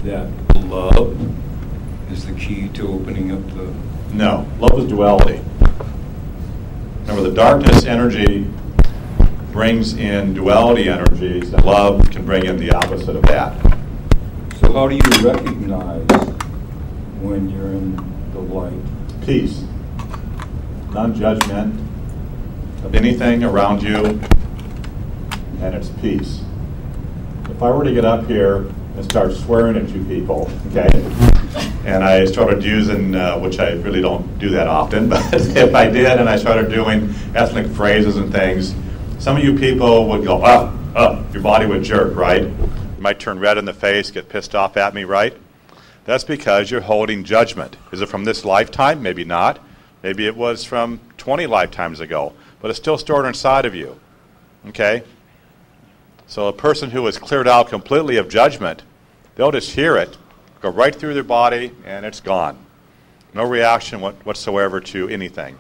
that love is the key to opening up the?
No, love is duality. Remember, the darkness energy brings in duality energies, and love can bring in the opposite of that.
So how do you recognize when you're in the light?
Peace, non-judgment of anything around you, and it's peace. If I were to get up here and start swearing at you people, okay, and I started using, uh, which I really don't do that often, but if I did and I started doing ethnic phrases and things, some of you people would go, oh, your body would jerk, right? You might turn red in the face, get pissed off at me, right? That's because you're holding judgment. Is it from this lifetime? Maybe not. Maybe it was from 20 lifetimes ago, but it's still stored inside of you. Okay? So a person who is cleared out completely of judgment, they'll just hear it, go right through their body, and it's gone. No reaction whatsoever to anything.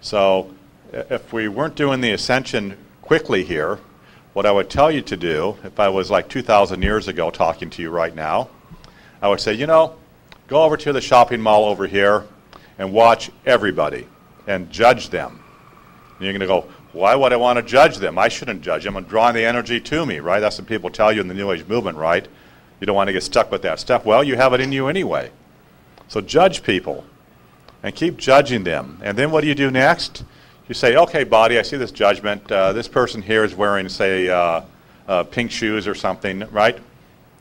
So if we weren't doing the ascension quickly here, what I would tell you to do, if I was like 2,000 years ago talking to you right now, I would say, you know, go over to the shopping mall over here and watch everybody and judge them. And you're going to go, why would I want to judge them? I shouldn't judge them. I'm drawing the energy to me, right? That's what people tell you in the New Age movement, right? You don't want to get stuck with that stuff. Well, you have it in you anyway. So judge people and keep judging them. And then what do you do next? You say, okay, body, I see this judgment. Uh, this person here is wearing, say, uh, uh, pink shoes or something, right?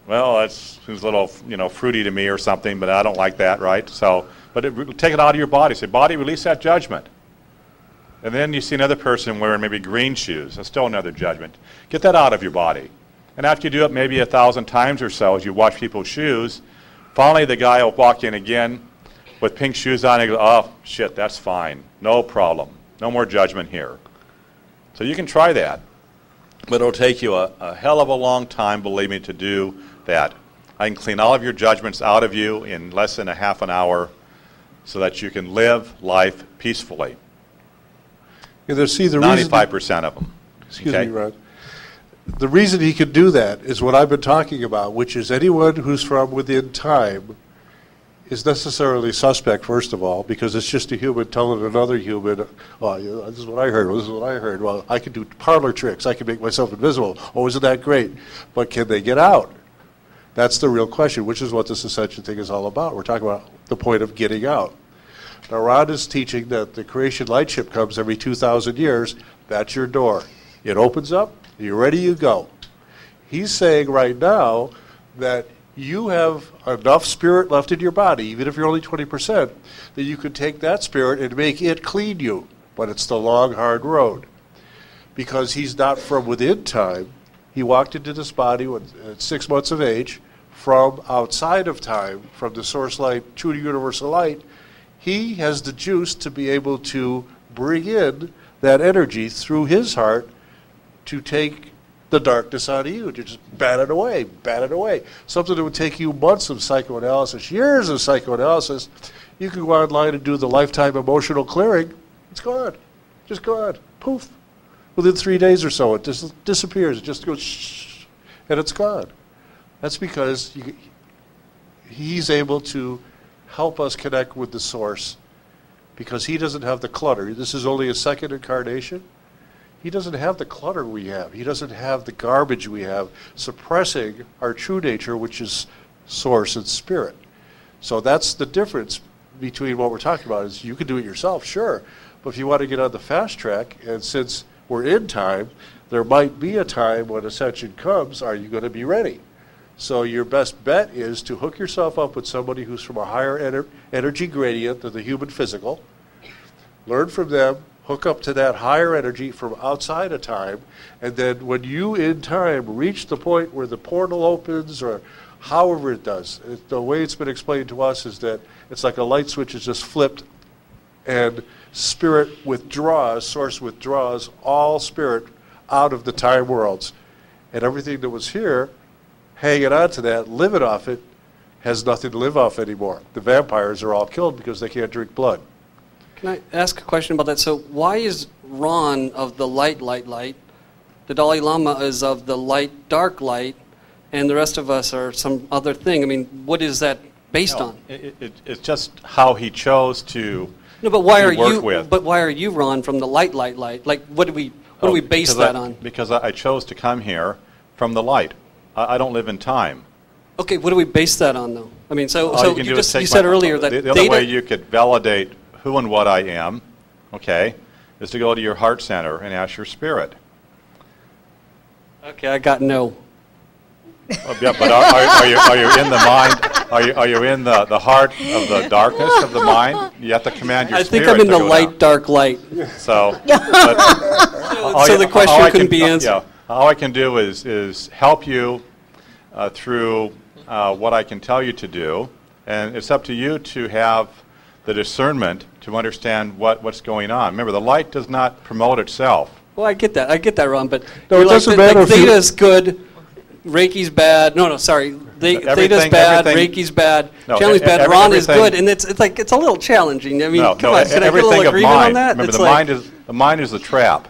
Well, that's seems a little, you know, fruity to me or something, but I don't like that, right? So, but it, take it out of your body. Say, body, release that judgment. And then you see another person wearing maybe green shoes. That's still another judgment. Get that out of your body. And after you do it maybe a thousand times or so, as you watch people's shoes, finally the guy will walk in again with pink shoes on and go, oh, shit, that's fine. No problem. No more judgment here. So you can try that. But it'll take you a, a hell of a long time, believe me, to do that. I can clean all of your judgments out of you in less than a half an hour so that you can live life peacefully.
Yeah, see, the
95%
reason,
of them.
Excuse
okay?
me, Ron. The reason he can do that is what I've been talking about, which is anyone who's from within time is necessarily suspect, first of all, because it's just a human telling another human, oh, know, this is what I heard, well, this is what I heard. Well, I can do parlor tricks. I can make myself invisible. Oh, isn't that great? But can they get out? That's the real question, which is what this ascension thing is all about. We're talking about the point of getting out. Now, Ron is teaching that the Creation Lightship comes every 2,000 years. That's your door. It opens up, you're ready, you go. He's saying right now that you have enough spirit left in your body, even if you're only 20%, that you could take that spirit and make it clean you. But it's the long, hard road. Because he's not from within time. He walked into this body at six months of age from outside of time, from the source light, true universal light, he has the juice to be able to bring in that energy through his heart to take the darkness out of you, to just bat it away, bat it away. Something that would take you months of psychoanalysis, years of psychoanalysis. You can go online and do the lifetime emotional clearing. It's gone. Just gone. Poof. Within three days or so, it just disappears. It just goes shh, and it's gone. That's because you, he's able to help us connect with the source because he doesn't have the clutter. This is only a second incarnation. He doesn't have the clutter we have. He doesn't have the garbage we have suppressing our true nature, which is source and spirit. So that's the difference between what we're talking about is you can do it yourself, sure. But if you want to get on the fast track, and since we're in time, there might be a time when ascension comes, are you going to be ready? So your best bet is to hook yourself up with somebody who's from a higher ener- energy gradient than the human physical. Learn from them, hook up to that higher energy from outside of time, and then when you in time reach the point where the portal opens or however it does, it, the way it's been explained to us is that it's like a light switch is just flipped and spirit withdraws, source withdraws all spirit out of the time worlds. And everything that was here, hanging on to that, living off it, has nothing to live off anymore. The vampires are all killed because they can't drink blood.
Can I ask a question about that? So, why is Ron of the light, light, light? The Dalai Lama is of the light, dark light, and the rest of us are some other thing. I mean, what is that based
No,
on?
It, it, it's just how he chose to.
No, but why are you?
with.
But why are you Ron from the light, light, light? Like, what do we? What do
Oh,
we base that
I-
on?
Because I chose to come here from the light. I, I don't live in time.
Okay, what do we base that on, though? I mean, so
All
so
you
you just you said
my-
earlier that
the, the other way you could validate who and what I am, okay, is to go to your heart center and ask your spirit.
okay, I got no.
Oh, yeah, but are, are, are, you, are you in the mind? Are you, are you in the, the heart of the darkness of the mind? You have to command your
I think
spirit
I'm in the light,
down.
dark light.
So, all
so
you-
the question couldn't be
uh,
answered.
Yeah, all I can do is, is help you uh, through uh, what I can tell you to do, and it's up to you to have the discernment to understand what, what's going on. Remember, the light does not promote itself.
Well, I get that. I get that, Ron. But
No,
you're
it
like,
doesn't
th-
matter
like
if you-
good, Reiki's bad. No, no, sorry. They, Theta's bad, Reiki's bad,
No,
Channeling
e-
bad,
every-
Ron is good, and it's it's like it's a little challenging. I mean,
no,
come
no,
on,
e-
can I get a little agreement
mind.
on that?
Remember,
It's
the
like-
mind is the mind is the trap,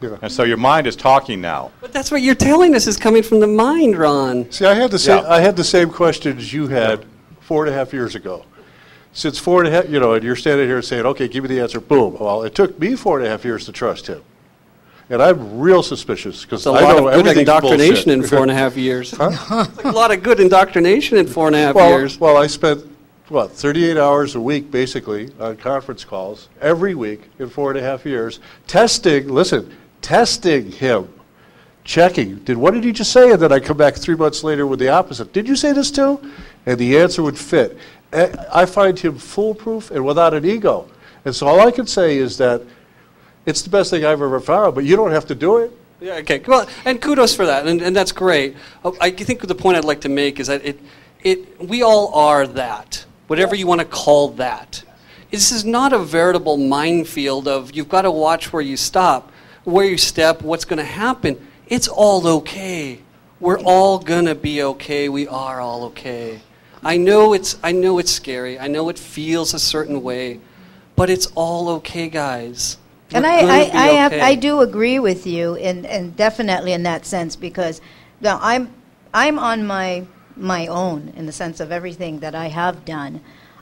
Yeah.
and so your mind is talking now.
But that's what you're telling us is coming from the mind, Ron.
See, I had the same,
Yeah.
I had the same questions you had four and a half years ago. Since four and a half, you know, and you're standing here saying, okay, give me the answer, boom. Well, it took me four and a half years to trust him. And I'm real suspicious because
I a
I
lot
know
of good indoctrination
bullshit.
in four and a half years. Like a lot of good indoctrination in four and a half
well,
years.
well, I spent, what, 38 hours a week, basically, on conference calls, every week in four and a half years, testing, listen, testing him, checking. Did What did he just say? And then I come back three months later with the opposite. Did you say this too? And the answer would fit. Eh, I find him foolproof and without an ego. And so all I can say is that it's the best thing I've ever found, but you don't have to do it.
Yeah, okay. Well, and kudos for that, and, and that's great. Uh, I think the point I'd like to make is that it, it, we all are that, whatever you want to call that. This is not a veritable minefield of you've got to watch where you stop, where you step, what's going to happen. It's all okay. We're all going to be okay. We are all okay. I know it's I know it's scary. I know it feels a certain way, but it's all okay, guys.
And
We're
I,
gonna
I,
be
I, have. I do agree with you, and, and definitely in that sense, because now I'm, I'm on my, my own in the sense of everything that I have done.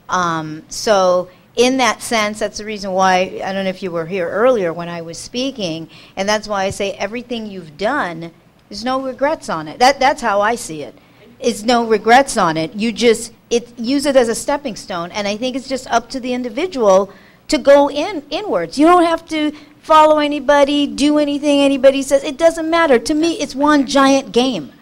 Um, so, in that sense, that's the reason why I don't know if you were here earlier when I was speaking, and that's why I say everything you've done, there's no regrets on it. That, that's how I see it. It's no regrets on it. You just it use it as a stepping stone, and I think it's just up to the individual to go in inwards. You don't have to follow anybody, do anything anybody says. It doesn't matter. To me, it's one giant game.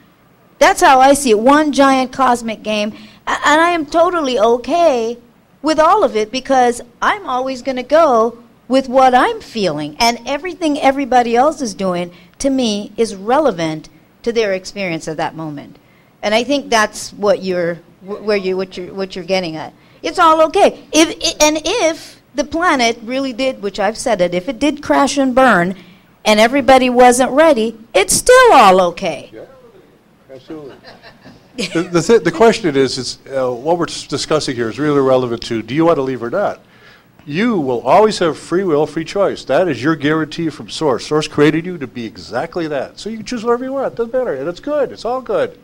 That's how I see it. One giant cosmic game. And I am totally okay with all of it because I'm always going to go with what I'm feeling. And everything everybody else is doing, to me, is relevant to their experience at that moment. And I think that's what you're, wh- where you, what you're, what you're getting at. It's all okay. If, and if the planet really did, which I've said it, if it did crash and burn, and everybody wasn't ready, it's still all okay.
Absolutely. the, the, th- the question is, is uh, what we're discussing here is really relevant to do you want to leave or not? You will always have free will, free choice. That is your guarantee from Source. Source created you to be exactly that. So you can choose whatever you want. Doesn't matter. And it's good. It's all good.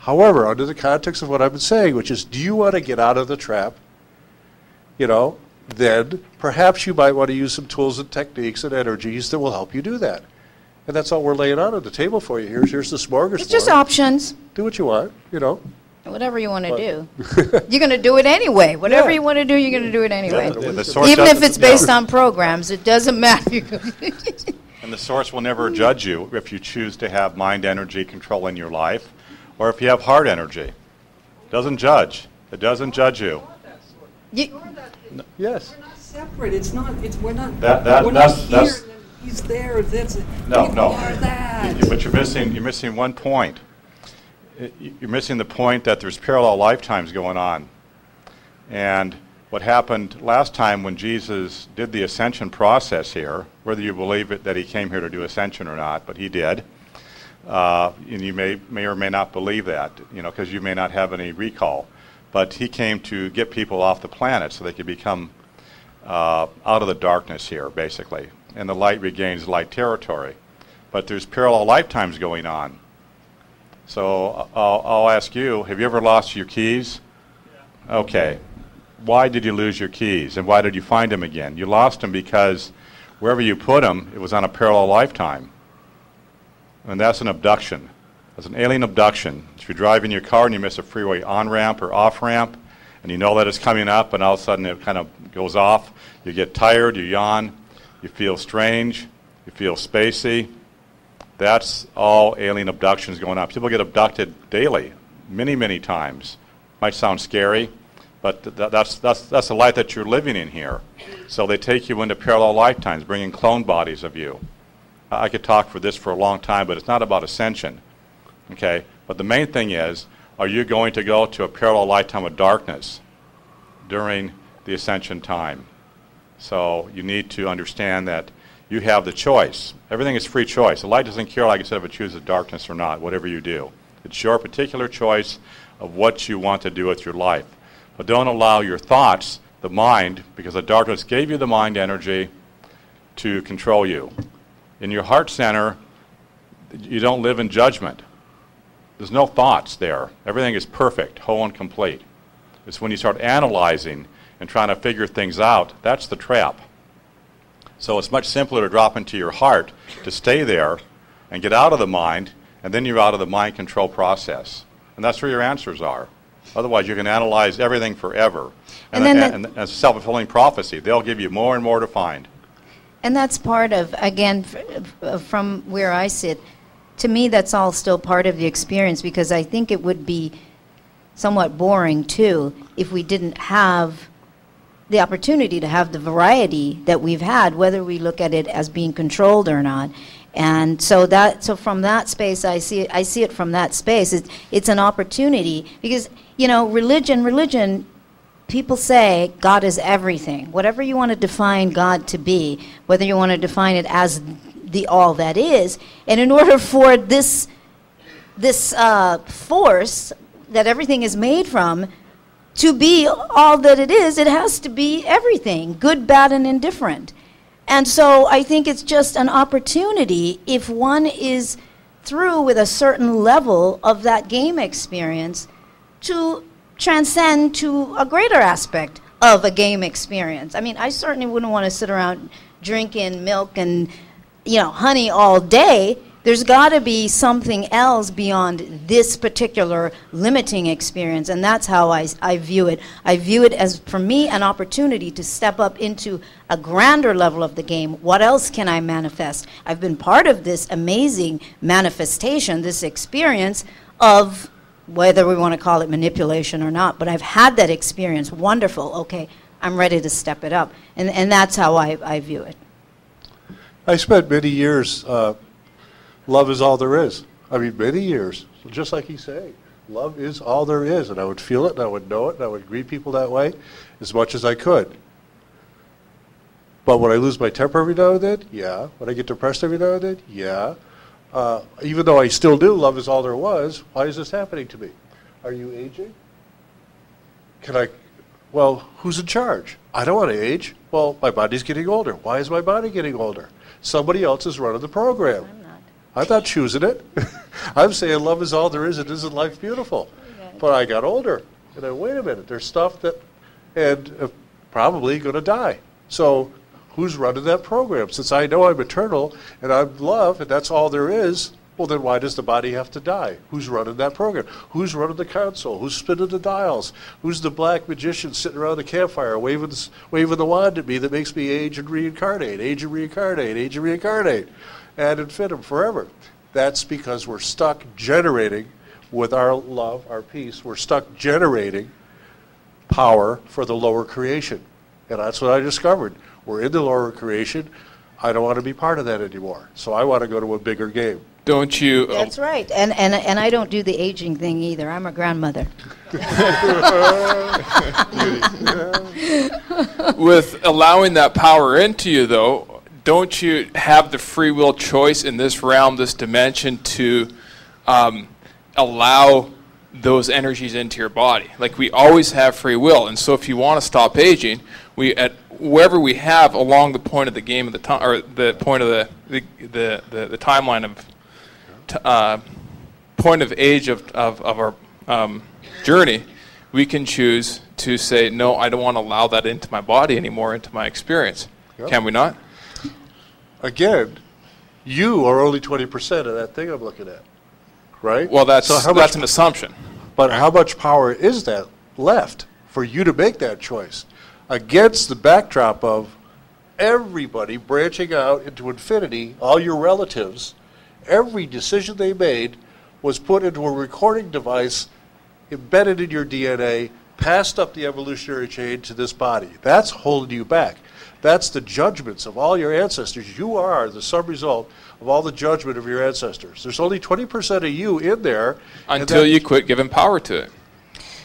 However, under the context of what I've been saying, which is do you want to get out of the trap? You know, then perhaps you might want to use some tools and techniques and energies that will help you do that. And that's all we're laying out on the table for you. Here's, here's the smorgasbord.
It's just options,
Do what you want, you know.
whatever you want to do. You're going to do it anyway. Whatever
Yeah.
you want to do, you're going to do it anyway.
The- the source
Even if
doesn't-
it's based
yeah.
on programs, it doesn't matter.
And the source will never judge you if you choose to have mind energy controlling your life or if you have heart energy. It doesn't judge. It doesn't judge you.
You-
Yes.
We're not separate. It's not. It's we're not.
That- that-
we're not
that's-
here.
that's-
he's there. That's
No,
we
no.
are that.
But you're missing, you're missing one point. You're missing the point that there's parallel lifetimes going on. And what happened last time when Jesus did the ascension process here, whether you believe it that he came here to do ascension or not, but he did, uh, and you may, may or may not believe that, you know, because you may not have any recall. But he came to get people off the planet so they could become uh, out of the darkness here, basically, and the light regains light territory. But there's parallel lifetimes going on. So I'll, I'll ask you: Have you ever lost your keys? Okay. Why did you lose your keys, and why did you find them again? You lost them because wherever you put them, it was on a parallel lifetime, and that's an abduction. That's an alien abduction. If you're driving your car and you miss a freeway on ramp or off ramp, and you know that it's coming up, and all of a sudden it kind of goes off, you get tired, you yawn, you feel strange, you feel spacey. That's all alien abductions going on. People get abducted daily, many, many times. Might sound scary, but th- that's, that's, that's the life that you're living in here. So they take you into parallel lifetimes, bringing clone bodies of you. I could talk for this for a long time, but it's not about ascension. Okay? But the main thing is, are you going to go to a parallel lifetime of darkness during the ascension time? So you need to understand that you have the choice. Everything is free choice. The light doesn't care, like I said, if it chooses darkness or not, whatever you do. It's your particular choice of what you want to do with your life. But don't allow your thoughts, the mind, because the darkness gave you the mind energy to control you. In your heart center, you don't live in judgment. There's no thoughts there. Everything is perfect, whole and complete. It's when you start analyzing and trying to figure things out, that's the trap. So it's much simpler to drop into your heart, to stay there and get out of the mind, and then you're out of the mind control process. And that's where your answers are. Otherwise, you can analyze everything forever.
And then
and, and it's self-fulfilling prophecy. They'll give you more and more to find.
And that's part of, again, from where I sit, to me, that's all still part of the experience because I think it would be somewhat boring too if we didn't have the opportunity to have the variety that we've had, whether we look at it as being controlled or not. And so that, so from that space, I see it, I see it from that space. It's, it's an opportunity because, you know, religion, religion people say God is everything. Whatever you want to define God to be, whether you want to define it as the all that is, and in order for this this uh, force that everything is made from to be all that it is, it has to be everything, good, bad, and indifferent. And so I think it's just an opportunity if one is through with a certain level of that game experience to transcend to a greater aspect of a game experience. I mean, I certainly wouldn't want to sit around drinking milk and, you know, honey all day. There's got to be something else beyond this particular limiting experience, and that's how I, I view it. I view it as, for me, an opportunity to step up into a grander level of the game. What else can I manifest? I've been part of this amazing manifestation, this experience of whether we want to call it manipulation or not, but I've had that experience. Wonderful. Okay, I'm ready to step it up. And, and that's how I, I view it.
I spent many years, uh, love is all there is. I mean, many years, just like he's saying. Love is all there is. And I would feel it, and I would know it, and I would greet people that way as much as I could. But when I lose my temper every now and then, yeah. When I get depressed every now and then, yeah. Uh, even though I still do, love is all there was, why is this happening to me? Are you aging? Can I, well, who's in charge? I don't want to age. Well, my body's getting older. Why is my body getting older? Somebody else is running the program.
I'm not.
I'm not choosing it. I'm saying love is all there is and isn't life beautiful. But I got older. And I, wait a minute, there's stuff that, and uh, probably going to die. So Who's running that program? Since I know I'm eternal and I'm love and that's all there is, well, then why does the body have to die? Who's running that program? Who's running the console? Who's spinning the dials? Who's the black magician sitting around the campfire waving, waving the wand at me that makes me age and reincarnate, age and reincarnate, age and reincarnate, ad infinitum forever? That's because we're stuck generating with our love, our peace, we're stuck generating power for the lower creation. And that's what I discovered. We're in the lower creation. I don't want to be part of that anymore. So I want to go to a bigger game.
Don't you?
Oh. That's right. And, and, and I don't do the aging thing either. I'm a grandmother.
with allowing that power into you, though, don't you have the free will choice in this realm, this dimension, to um, allow those energies into your body? Like we always have free will, and so if you want to stop aging, we at wherever we have along the point of the game of the time or the point of the the the, the, the timeline of t- uh, point of age of of, of our um, journey, we can choose to say no. I don't want to allow that into my body anymore, into my experience.
Yep.
Can we not?
Again, you are only 20% of that thing I'm looking at. Right?
Well, that's
So how
that's
much-
an assumption.
But how much power is that left for you to make that choice against the backdrop of everybody branching out into infinity, all your relatives, every decision they made was put into a recording device embedded in your DNA, passed up the evolutionary chain to this body. That's holding you back. That's the judgments of all your ancestors. You are the sum result of all the judgment of your ancestors. There's only 20% of you in there.
Until
that-
you quit giving power to it.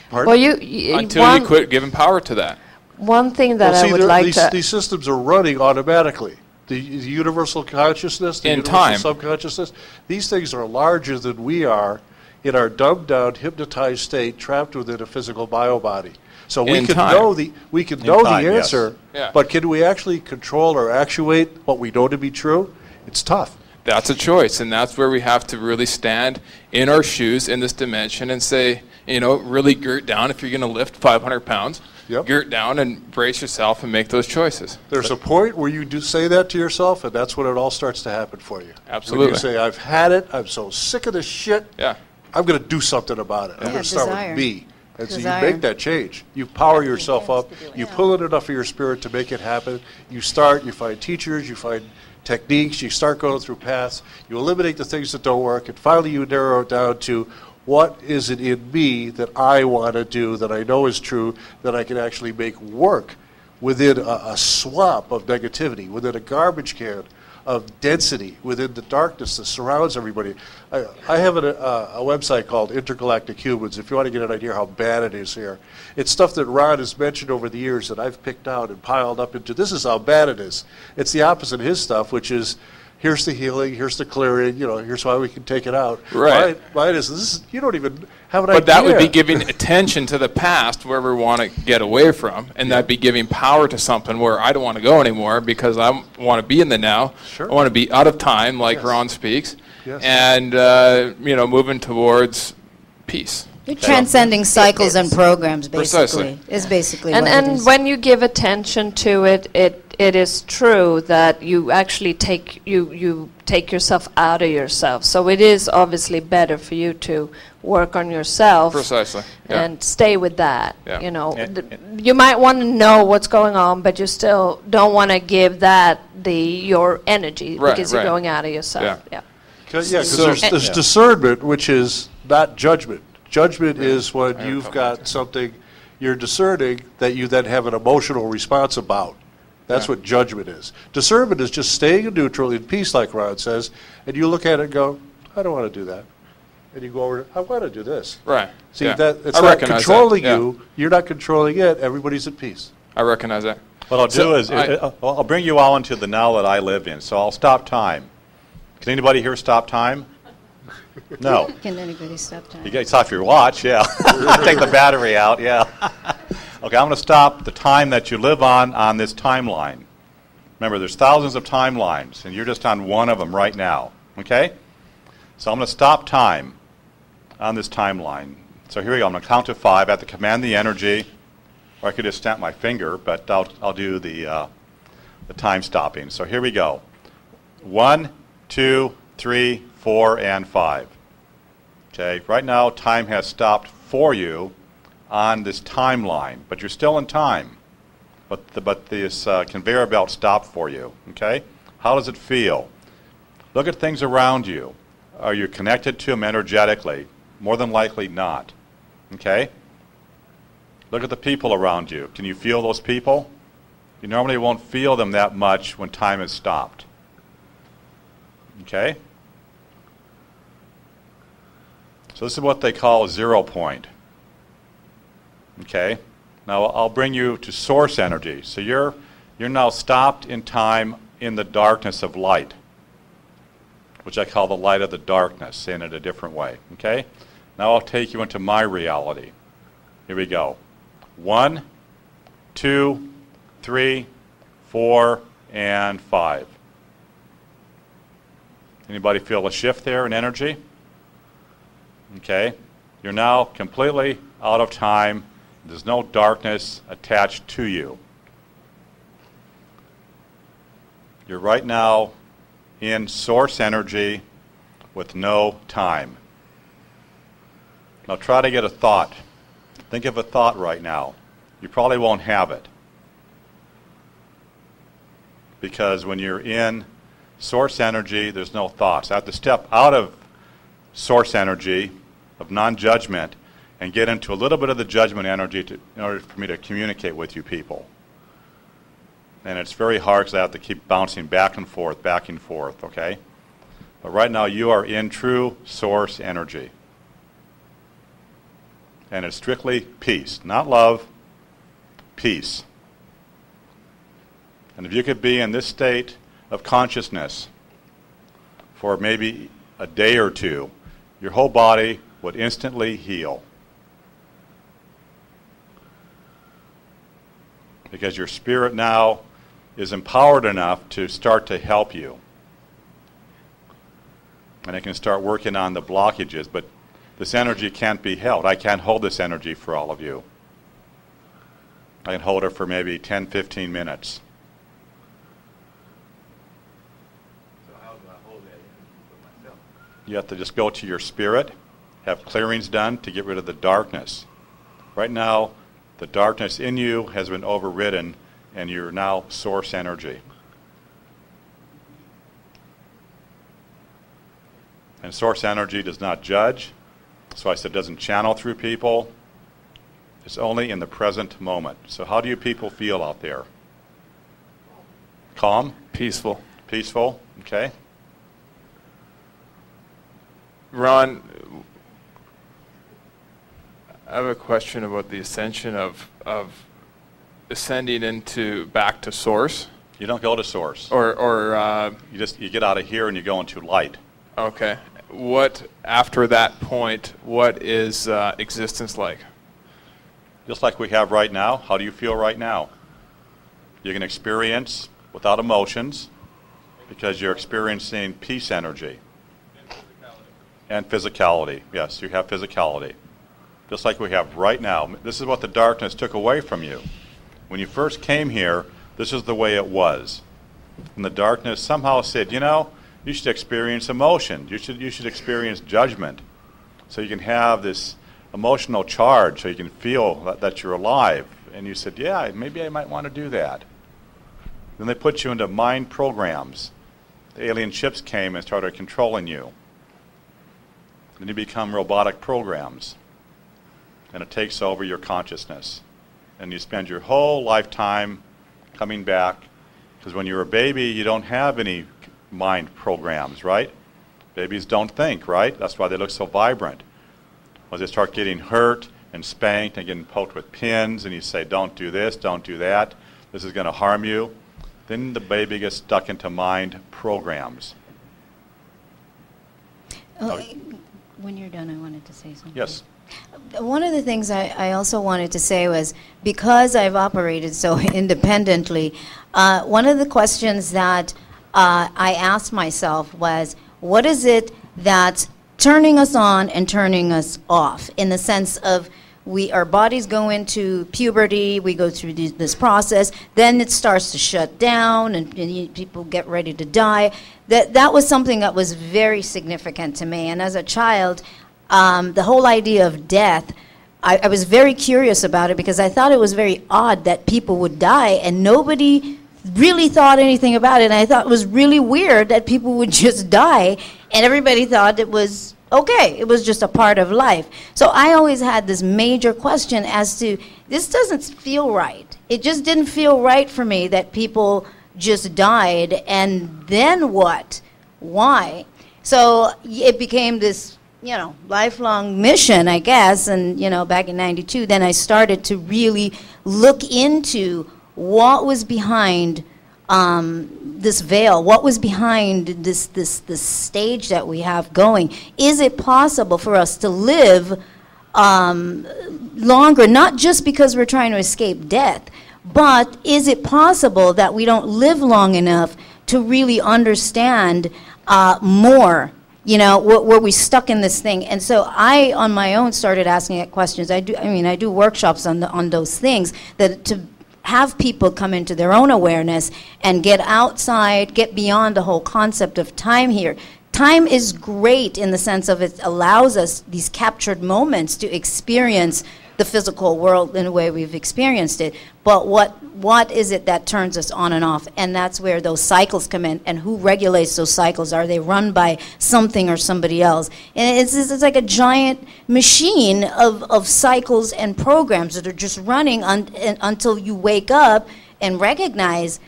Pardon?
Well, you, you
Until
one,
you quit giving power to that.
One thing that
Well, see,
I would like
these,
to
these systems are running automatically. The, the universal consciousness, the
In
universal
time.
subconsciousness, these things are larger than we are in our dumbed down, hypnotized state, trapped within a physical bio body. So we
In
can
time.
know the we can
In
know
time,
the
yes.
answer,
Yeah.
but can we actually control or actuate what we know to be true? It's tough.
That's a choice, and that's where we have to really stand in our shoes in this dimension and say, you know, really girt down if you're going to lift 500 pounds.
Yep.
Girt down and brace yourself and make those choices.
There's a point where you do say that to yourself, and that's when it all starts to happen for you. Absolutely. When
Absolutely.
you say, "I've had it. I'm so sick of this shit.
Yeah.
I'm going to do something about it. I'm going to start with me. And so you make that change. You power yourself up. You pull in enough of your spirit to make it happen. You start, you find teachers, you find techniques, you start going through paths, you eliminate the things that don't work, and finally you narrow it down to what is it in me that I want to do, that I know is true, that I can actually make work within a, a swamp of negativity, within a garbage can of density within the darkness that surrounds everybody. I, I have a, a, uh, a website called Intergalactic Humans. If you want to get an idea how bad it is here, it's stuff that Ron has mentioned over the years that I've picked out and piled up into. This is how bad it is. It's the opposite of his stuff, which is. Here's the healing. Here's the clearing. You know. Here's why we can take it out.
Right.
Mine, mine is this. Is, you don't even have an
But
idea.
that would be giving attention to the past where we want to get away from, and that'd be giving power to something where I don't want to go anymore because I want to be in the now.
Sure.
I want to be out of time, like
Yes.
Ron speaks,
Yes.
and uh, you know, moving towards peace.
You're transcending cycles and programs,
Precisely.
basically. Is basically
and
what it
and when you give attention to it, it it is true that you actually take you you take yourself out of yourself. So it is obviously better for you to work on yourself
Precisely. Yeah.
and stay with that.
Yeah.
You know,
And-
Th- you might want to know what's going on, but you still don't want to give that the your energy
Right,
because you're going out of yourself.
Yeah.
yeah.
Cause, yeah, 'cause
So-
there's, there's
Yeah.
discernment, which is not judgment. Judgment is when you've got something you're discerning that you then have an emotional response about. That's what judgment is. Discernment is just staying in neutral, in peace, like Ron says, and you look at it and go, I don't want to do that. And you go over, I want to do this.
Right.
See,
yeah.
that it's
I
not
recognize that,
controlling
yeah.
you. You're not controlling it. Everybody's at peace.
I recognize that.
What I'll do is,
I-
uh, I'll bring you all into the now that I live in. So I'll stop time. Can anybody here stop time? No.
Can anybody stop time?
You get off your watch, yeah. Take the battery out, yeah. okay, I'm going to stop the time that you live on on this timeline. Remember, there's thousands of timelines, and you're just on one of them right now. Okay? So I'm going to stop time on this timeline. So here we go. I'm going to count to five. I have to command the energy, or I could just snap my finger, but I'll, I'll do the uh, the time stopping. So here we go. One, two, three, four, and five. Okay, right now time has stopped for you on this timeline, but you're still in time. But, the, but this uh, conveyor belt stopped for you. Okay, how does it feel? Look at things around you. Are you connected to them energetically? More than likely not. Okay? Look at the people around you. Can you feel those people? You normally won't feel them that much when time has stopped. Okay? So this is what they call zero point. Okay? Now I'll bring you to source energy. So you're you're now stopped in time in the darkness of light, which I call the light of the darkness, saying it a different way. Okay? Now I'll take you into my reality. Here we go. One, two, three, four, and five. Anybody feel a shift there in energy? Okay. You're now completely out of time. There's no darkness attached to you. You're right now in source energy with no time. Now try to get a thought. Think of a thought right now. You probably won't have it. Because when you're in source energy, there's no thoughts. I have to step out of source energy, of non judgment, and get into a little bit of the judgment energy to, in order for me to communicate with you people. And it's very hard because I have to keep bouncing back and forth, back and forth, okay? But right now, you are in true source energy and it's strictly peace, not love, peace. And if you could be in this state of consciousness for maybe a day or two, your whole body would instantly heal. Because your spirit now is empowered enough to start to help you. And it can start working on the blockages, but this energy can't be held. I can't hold this energy for all of you. I can hold it for maybe 10, 15 minutes. So how do I hold that for myself? You have to just go to your spirit, have clearings done to get rid of the darkness. Right now, the darkness in you has been overridden, and you're now source energy. And source energy does not judge, so I said, doesn't channel through people. It's only in the present moment. So how do you people feel out there? Calm?
Peaceful.
Peaceful? Okay.
Ron, I have a question about the ascension of, of ascending into back to source.
You don't go to source.
Or, or uh,
you just you get out of here and you go into light.
Okay what after that point, what is uh, existence like?
Just like we have right now. How do you feel right now? You can experience without emotions because you're experiencing peace energy. And physicality. Yes, you have physicality. Just like we have right now. This is what the darkness took away from you. When you first came here, this is the way it was. And the darkness somehow said, you know, you should experience emotion. You should, you should experience judgment. So you can have this emotional charge, so you can feel that, that you're alive. And you said, yeah, maybe I might want to do that. Then they put you into mind programs. The alien ships came and started controlling you. Then you become robotic programs. And it takes over your consciousness. And you spend your whole lifetime coming back. Because when you're a baby, you don't have any mind programs, right? Babies don't think, right? That's why they look so vibrant. When they start getting hurt and spanked and getting poked with pins, and you say, don't do this, don't do that, this is going to harm you, then the baby gets stuck into mind programs.
Oh, when you're done, I wanted to say something.
Yes.
One of the things I, I, also wanted to say was because I've operated so independently, uh, one of the questions that uh, I asked myself was, what is it that's turning us on and turning us off? In the sense of we our bodies go into puberty we go through th- this process then it starts to shut down and, and you, people get ready to die. That that was something that was very significant to me. And as a child um, the whole idea of death I, I was very curious about it because i thought it was very odd that people would die and nobody really thought anything about it and i thought it was really weird that people would just die and everybody thought it was okay. It was just a part of life. So I always had this major question as to this doesn't feel right. It just didn't feel right for me that people just died and then what? Why? So it became this, you know, lifelong mission, I guess. And, you know, back in 92, then I started to really look into what was behind um, this veil? What was behind this, this, this stage that we have going? Is it possible for us to live um, longer, not just because we're trying to escape death, but is it possible that we don't live long enough to really understand uh, more? You know, were, we stuck in this thing? And so I, on my own, started asking it questions. I do. I mean, I do workshops on the, on those things that to have people come into their own awareness and get outside, get beyond the whole concept of time here. Time is great in the sense of it allows us these captured moments to experience the physical world in a way we've experienced it. But what what is it that turns us on and off? And that's where those cycles come in. And who regulates those cycles? Are they run by something or somebody else? And it's, it's like a giant machine of, of cycles and programs that are just running un, until you wake up and recognize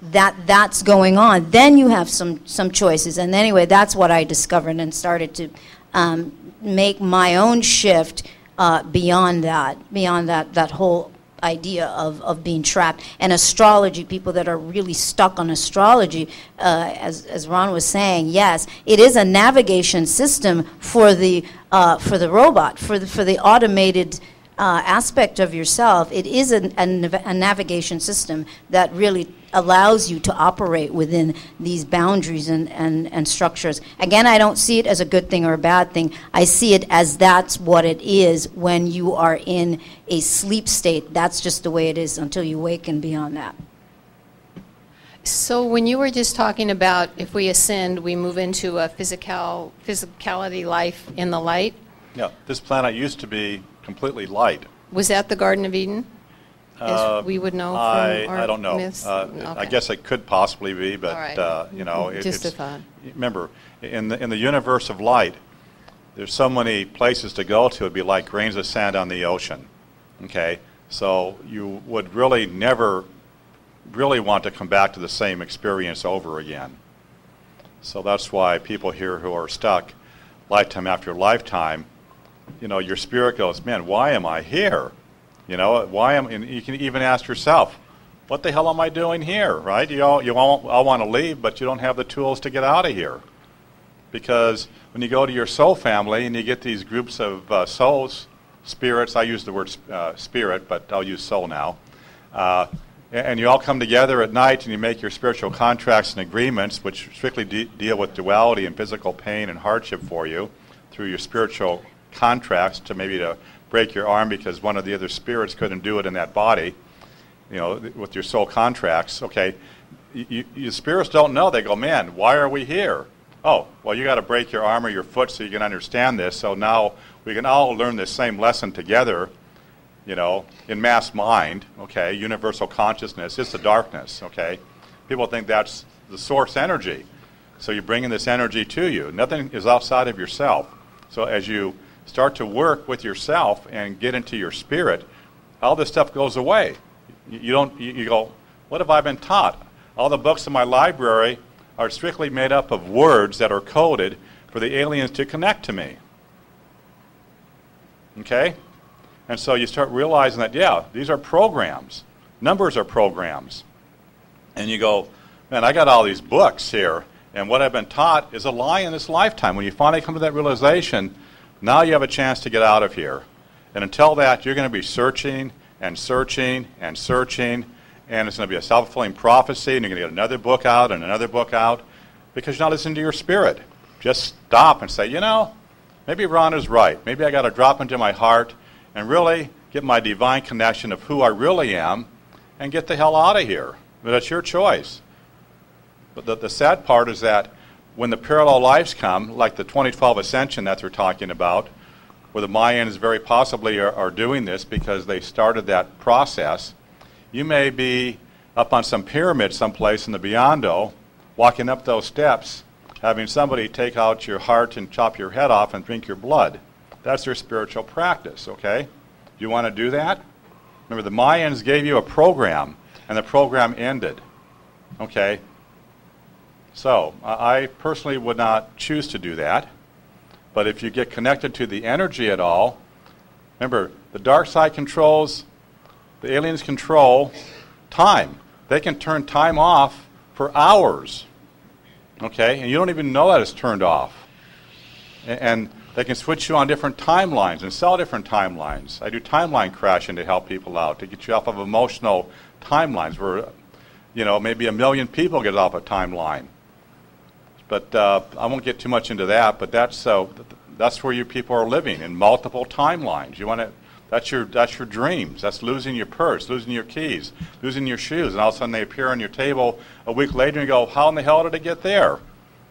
that that's going on. Then you have some, some choices. And anyway, that's what I discovered and started to um, make my own shift uh, beyond that, beyond that, that whole idea of, of being trapped. And astrology, people that are really stuck on astrology, uh, as, as Ron was saying, yes, it is a navigation system for the, uh, for the robot, for the, for the automated uh, aspect of yourself. It is a, a, a navigation system that really allows you to operate within these boundaries and, and, and structures. Again, I don't see it as a good thing or a bad thing. I see it as that's what it is when you are in a sleep state. That's just the way it is until you wake and beyond that.
So when you were just talking about if we ascend, we move into a physical physicality life in the light.
Yeah, this planet used to be completely light.
Was that the Garden of Eden?
Uh,
we would know from
I,
our
I don't know.
myths?
Uh, I guess it could possibly be, but
All right.
uh, you know, it,
Just a
it's,
thought.
remember in the in the universe of light, there's so many places to go to. It'd be like grains of sand on the ocean. Okay, so you would really never really want to come back to the same experience over again. So that's why people here who are stuck lifetime after lifetime, you know, your spirit goes, man, why am I here? You know, why am, and you can even ask yourself, what the hell am I doing here, right? You all, you all, all want to leave, but you don't have the tools to get out of here. Because when you go to your soul family and you get these groups of uh, souls, spirits, I use the word uh, spirit, but I'll use soul now, uh, and you all come together at night and you make your spiritual contracts and agreements, which strictly de- deal with duality and physical pain and hardship for you through your spiritual contracts to maybe to break your arm because one of the other spirits couldn't do it in that body, you know, with your soul contracts. Okay, you, you, your spirits don't know. They go, man, why are we here? Oh, well, you got to break your arm or your foot so you can understand this. So now we can all learn this same lesson together you know, in mass mind, okay, universal consciousness It's the darkness, okay? People think that's the source energy. So you're bringing this energy to you. Nothing is outside of yourself. So as you start to work with yourself and get into your spirit, all this stuff goes away. You don't, you go, what have I been taught? All the books in my library are strictly made up of words that are coded for the aliens to connect to me. Okay? And so you start realizing that, yeah, these are programs. Numbers are programs. And you go, man, I got all these books here, and what I've been taught is a lie in this lifetime. When you finally come to that realization, now you have a chance to get out of here. And until that, you're going to be searching and searching and searching, and it's going to be a self fulfilling prophecy, and you're going to get another book out and another book out because you're not listening to your spirit. Just stop and say, you know, maybe Ron is right. Maybe I got to drop into my heart and really get my divine connection of who I really am and get the hell out of here. But it's your choice. But the, the sad part is that when the parallel lives come, like the 2012 ascension that they're talking about, where the Mayans very possibly are, are doing this because they started that process, you may be up on some pyramid someplace in the Beyond, walking up those steps, having somebody take out your heart and chop your head off and drink your blood. That's their spiritual practice, okay? You want to do that? Remember, the Mayans gave you a program, and the program ended, okay? So, I personally would not choose to do that. But if you get connected to the energy at all, remember, the dark side controls, the aliens control time. They can turn time off for hours. Okay? And you don't even know that it's turned off. And they can switch you on different timelines and sell different timelines. I do timeline crashing to help people out, to get you off of emotional timelines where, you know, maybe a million people get off a timeline. But uh, I won't get too much into that. But that's uh, that's where you people are living in multiple timelines. You want to. That's your that's your dreams. That's losing your purse, losing your keys, losing your shoes, and all of a sudden they appear on your table a week later, and you go, "How in the hell did it get there?"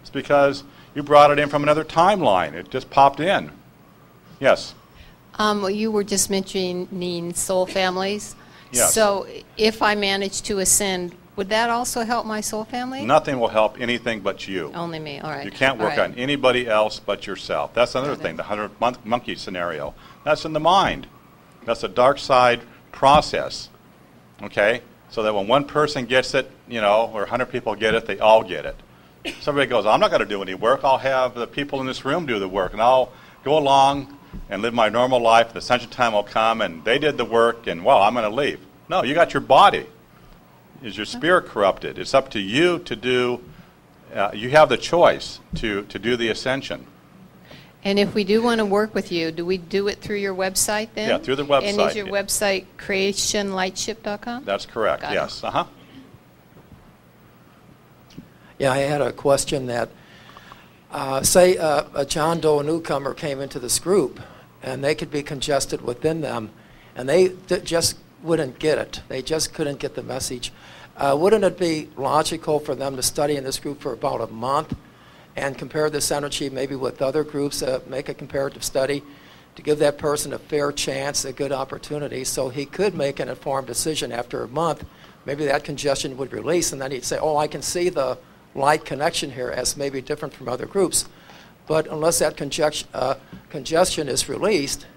It's because you brought it in from another timeline. It just popped in. Yes.
Um, you were just mentioning soul families.
Yes.
So if I manage to ascend, would that also help my soul family?
Nothing will help anything but you.
Only me. All right.
You can't work
right.
on anybody else but yourself. That's another thing, the hundred mon- monkey scenario. That's in the mind. That's a dark side process. Okay? So that when one person gets it, you know, or 100 people get it, they all get it. Somebody goes, I'm not going to do any work. I'll have the people in this room do the work, and I'll go along and live my normal life. The ascension time will come, and they did the work, and well, I'm going to leave. No, you got your body. Is your spirit corrupted? It's up to you to do. Uh, you have the choice to to do the ascension.
And if we do want to work with you, do we do it through your website then?
Yeah, through the website.
And is your
yeah.
website creationlightship.com?
That's correct.
Got it.
yes. Uh huh.
Yeah, I had a question that, uh, say, uh, a John Doe newcomer came into this group, and they could be congested within them, and they d- just wouldn't get it. They just couldn't get the message. Uh, wouldn't it be logical for them to study in this group for about a month and compare this energy maybe with other groups, uh, make a comparative study to give that person a fair chance, a good opportunity, so he could make an informed decision after a month? Maybe that congestion would release, and then he'd say, oh, I can see the light connection here as maybe different from other groups. But unless that uh, congestion is released,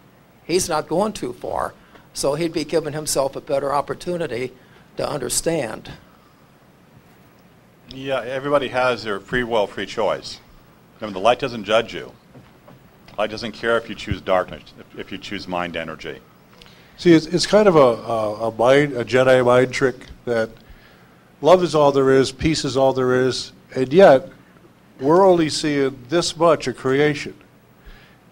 he's not going too far. So he'd be giving himself a better opportunity to understand.
Yeah, everybody has their free will, free choice. Remember, the light doesn't judge you. Light doesn't care if you choose darkness, if, if you choose mind energy.
See, it's, it's kind of a, a, a mind, a Jedi mind trick that love is all there is, peace is all there is, and yet we're only seeing this much of creation.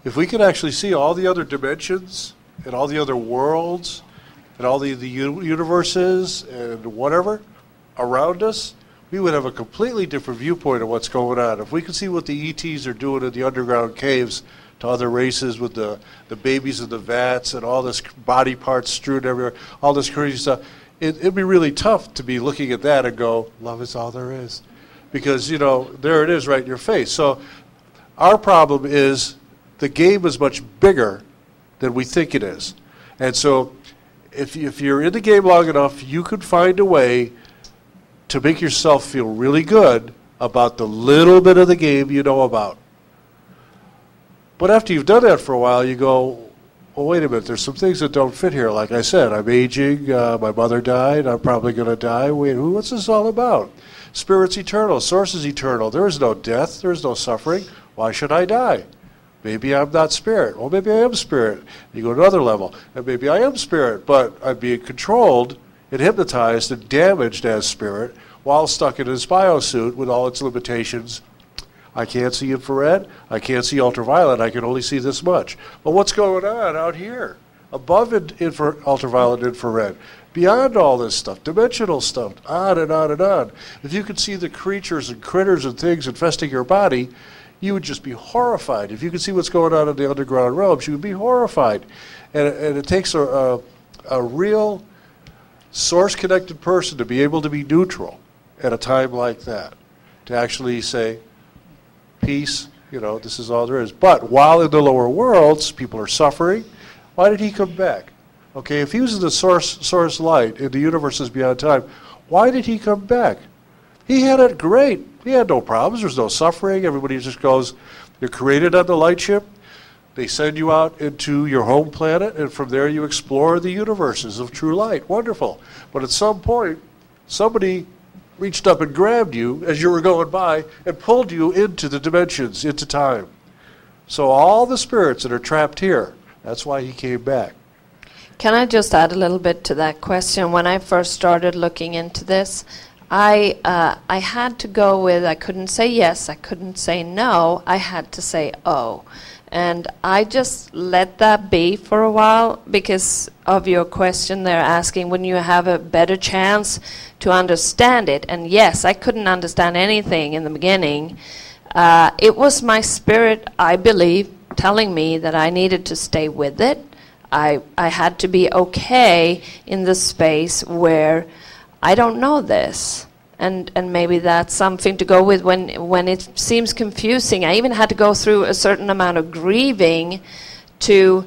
If we could actually see all the other dimensions and all the other worlds and all the, the universes and whatever around us, we would have a completely different viewpoint of what's going on. If we could see what the ETs are doing in the underground caves to other races with the, the babies in the vats and all this body parts strewn everywhere, all this crazy stuff, it, it'd be really tough to be looking at that and go, love is all there is. Because, you know, there it is right in your face. So our problem is the game is much bigger than we think it is. And so if, if you're in the game long enough, you could find a way to make yourself feel really good about the little bit of the game you know about. But after you've done that for a while, you go, well, wait a minute, there's some things that don't fit here. Like I said, I'm aging, uh, my mother died, I'm probably going to die. Wait, what's this all about? Spirit's eternal, source is eternal. There is no death, there is no suffering. Why should I die? Maybe I'm not spirit. Well, maybe I am spirit. You go to another level, and maybe I am spirit, but I'm being controlled and hypnotized and damaged as spirit while stuck in this biosuit with all its limitations. I can't see infrared. I can't see ultraviolet. I can only see this much. But what's going on out here? Above in, infra, ultraviolet infrared. Beyond all this stuff, dimensional stuff, on and on and on. If you could see the creatures and critters and things infesting your body, you would just be horrified. If you could see what's going on in the underground realms, you would be horrified. And, it- and it takes a, a, a real source connected person to be able to be neutral at a time like that, to actually say, peace, you know, this is all there is. But while in the lower worlds, people are suffering, why did he come back? Okay, if he was in the source, source light in the universes beyond time, why did he come back? He had it great. He had no problems. There's no suffering. Everybody just goes, you're created on the light ship. They send you out into your home planet, and from there you explore the universes of true light. Wonderful. But at some point, somebody reached up and grabbed you as you were going by and pulled you into the dimensions, into time. So all the spirits that are trapped here, that's why he came back.
Can I just add a little bit to that question? When I first started looking into this, I uh, I had to go with I couldn't say yes, I couldn't say no, I had to say oh, and I just let that be for a while because of your question. They're asking when you have a better chance to understand it, and yes, I couldn't understand anything in the beginning. Uh, it was my spirit, I believe, telling me that I needed to stay with it. I, I had to be okay in the space where I don't know this. And, and maybe that's something to go with when, when it seems confusing. I even had to go through a certain amount of grieving to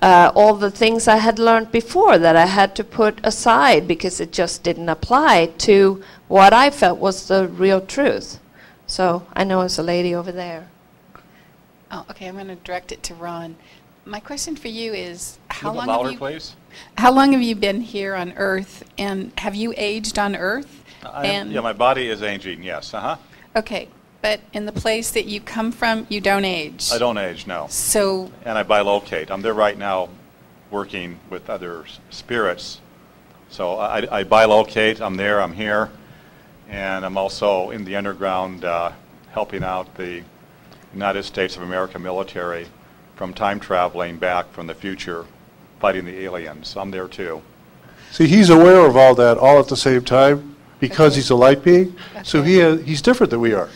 uh, all the things I had learned before that I had to put aside because it just didn't apply to what I felt was the real truth. So I know it's a lady over there.
Oh, okay, I'm going to direct it to Ron. My question for you is, how long
bit louder,
have you,
please.
How long have you been here on Earth, and have you aged on Earth?
Yeah, my body is aging, yes. Uh huh.
okay, but in the place that you come from, you don't age.
I don't age, no.
So
And I bilocate. I'm there right now working with other spirits. So I, I bilocate. I'm there, I'm here. And I'm also in the underground uh, helping out the United States of America military from time traveling back from the future, fighting the aliens. I'm there too.
See, he's aware of all that all at the same time because he's a light being. So he has, he's different than we are.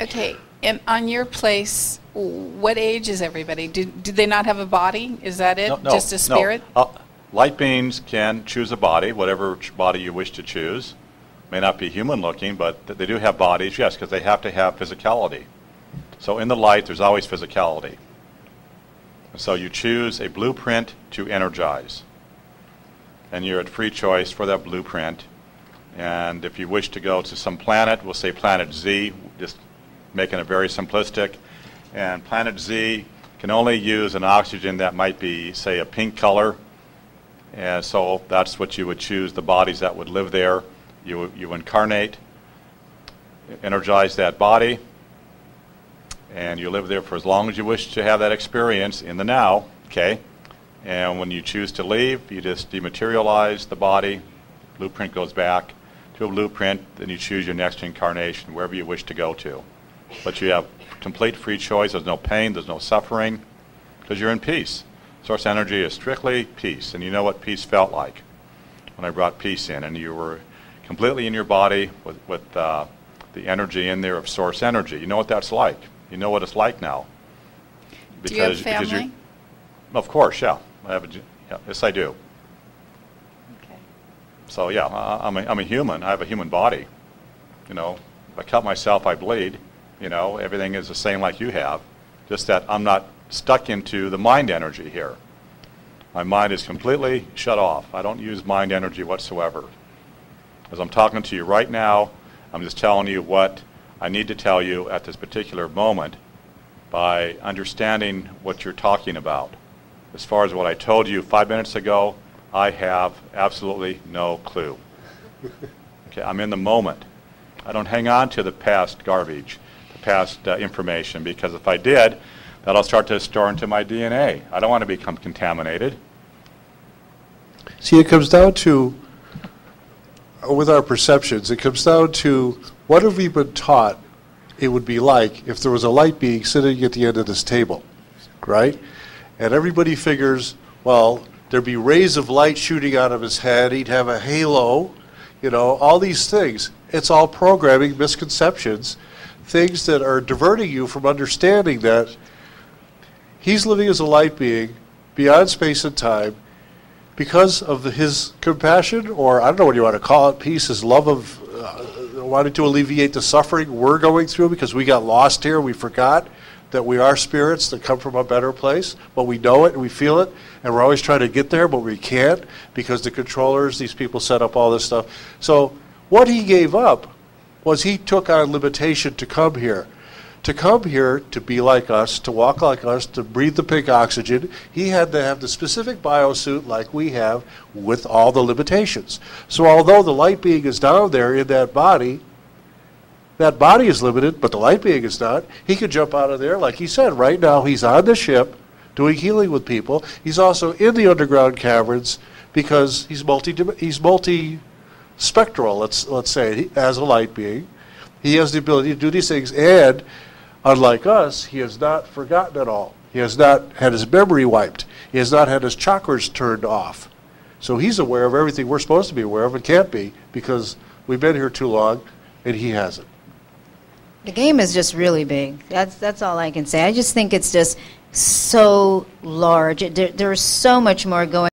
Okay, and on your place, what age is everybody? Do, do they not have a body? Is that it?
No, no,
Just a spirit?
no.
spirit?
Uh, light beings can choose a body, whatever body you wish to choose. May not be human looking, but th- they do have bodies, yes, because they have to have physicality. So in the light, there's always physicality. So you choose a blueprint to energize. And you're at free choice for that blueprint. And if you wish to go to some planet, we'll say planet Z, just making it very simplistic. And planet Z can only use an oxygen that might be, say, a pink color. And so that's what you would choose, the bodies that would live there. You, you incarnate, energize that body, and you live there for as long as you wish to have that experience in the now, okay? And when you choose to leave, you just dematerialize the body, blueprint goes back to a blueprint, then you choose your next incarnation, wherever you wish to go to. But you have complete free choice, there's no pain, there's no suffering, because you're in peace. Source energy is strictly peace, and you know what peace felt like when I brought peace in, and you were completely in your body with, with uh, the energy in there of source energy. You know what that's like. You know what it's like now.
Do you have family?
of course, yeah. I have a, yeah. Yes, I do. Okay. So yeah, I- I'm a, I'm a human. I have a human body. You know, if I cut myself, I bleed. You know, everything is the same like you have. Just that I'm not stuck into the mind energy here. My mind is completely shut off. I don't use mind energy whatsoever. As I'm talking to you right now, I'm just telling you what I need to tell you at this particular moment by understanding what you're talking about. As far as what I told you five minutes ago, I have absolutely no clue. Okay, I'm in the moment. I don't hang on to the past garbage, the past uh, information, because if I did, that'll start to store into my DNA. I don't want to become contaminated.
See, it comes down to, with our perceptions, it comes down to what have we been taught it would be like if there was a light being sitting at the end of this table, right? And everybody figures, well, there'd be rays of light shooting out of his head, he'd have a halo, you know, all these things. It's all programming, misconceptions, things that are diverting you from understanding that he's living as a light being beyond space and time because of the, his compassion, or I don't know what you want to call it, peace, his love of uh, wanting to alleviate the suffering we're going through because we got lost here, we forgot that we are spirits that come from a better place, but we know it and we feel it, and we're always trying to get there, but we can't because the controllers, these people set up all this stuff. So what he gave up was he took on limitation to come here. To come here, to be like us, to walk like us, to breathe the pink oxygen, he had to have the specific biosuit like we have with all the limitations. So although the light being is down there in that body, that body is limited, but the light being is not. He could jump out of there, like he said. Right now, he's on the ship doing healing with people. He's also in the underground caverns because he's multi he's multi spectral. Let's let's say as a light being, he has the ability to do these things, and unlike us, he has not forgotten it all. He has not had his memory wiped. He has not had his chakras turned off. So he's aware of everything we're supposed to be aware of and can't be because we've been here too long, and he hasn't.
The game is just really big. That's that's all I can say. I just think it's just so large. There, there's so much more going.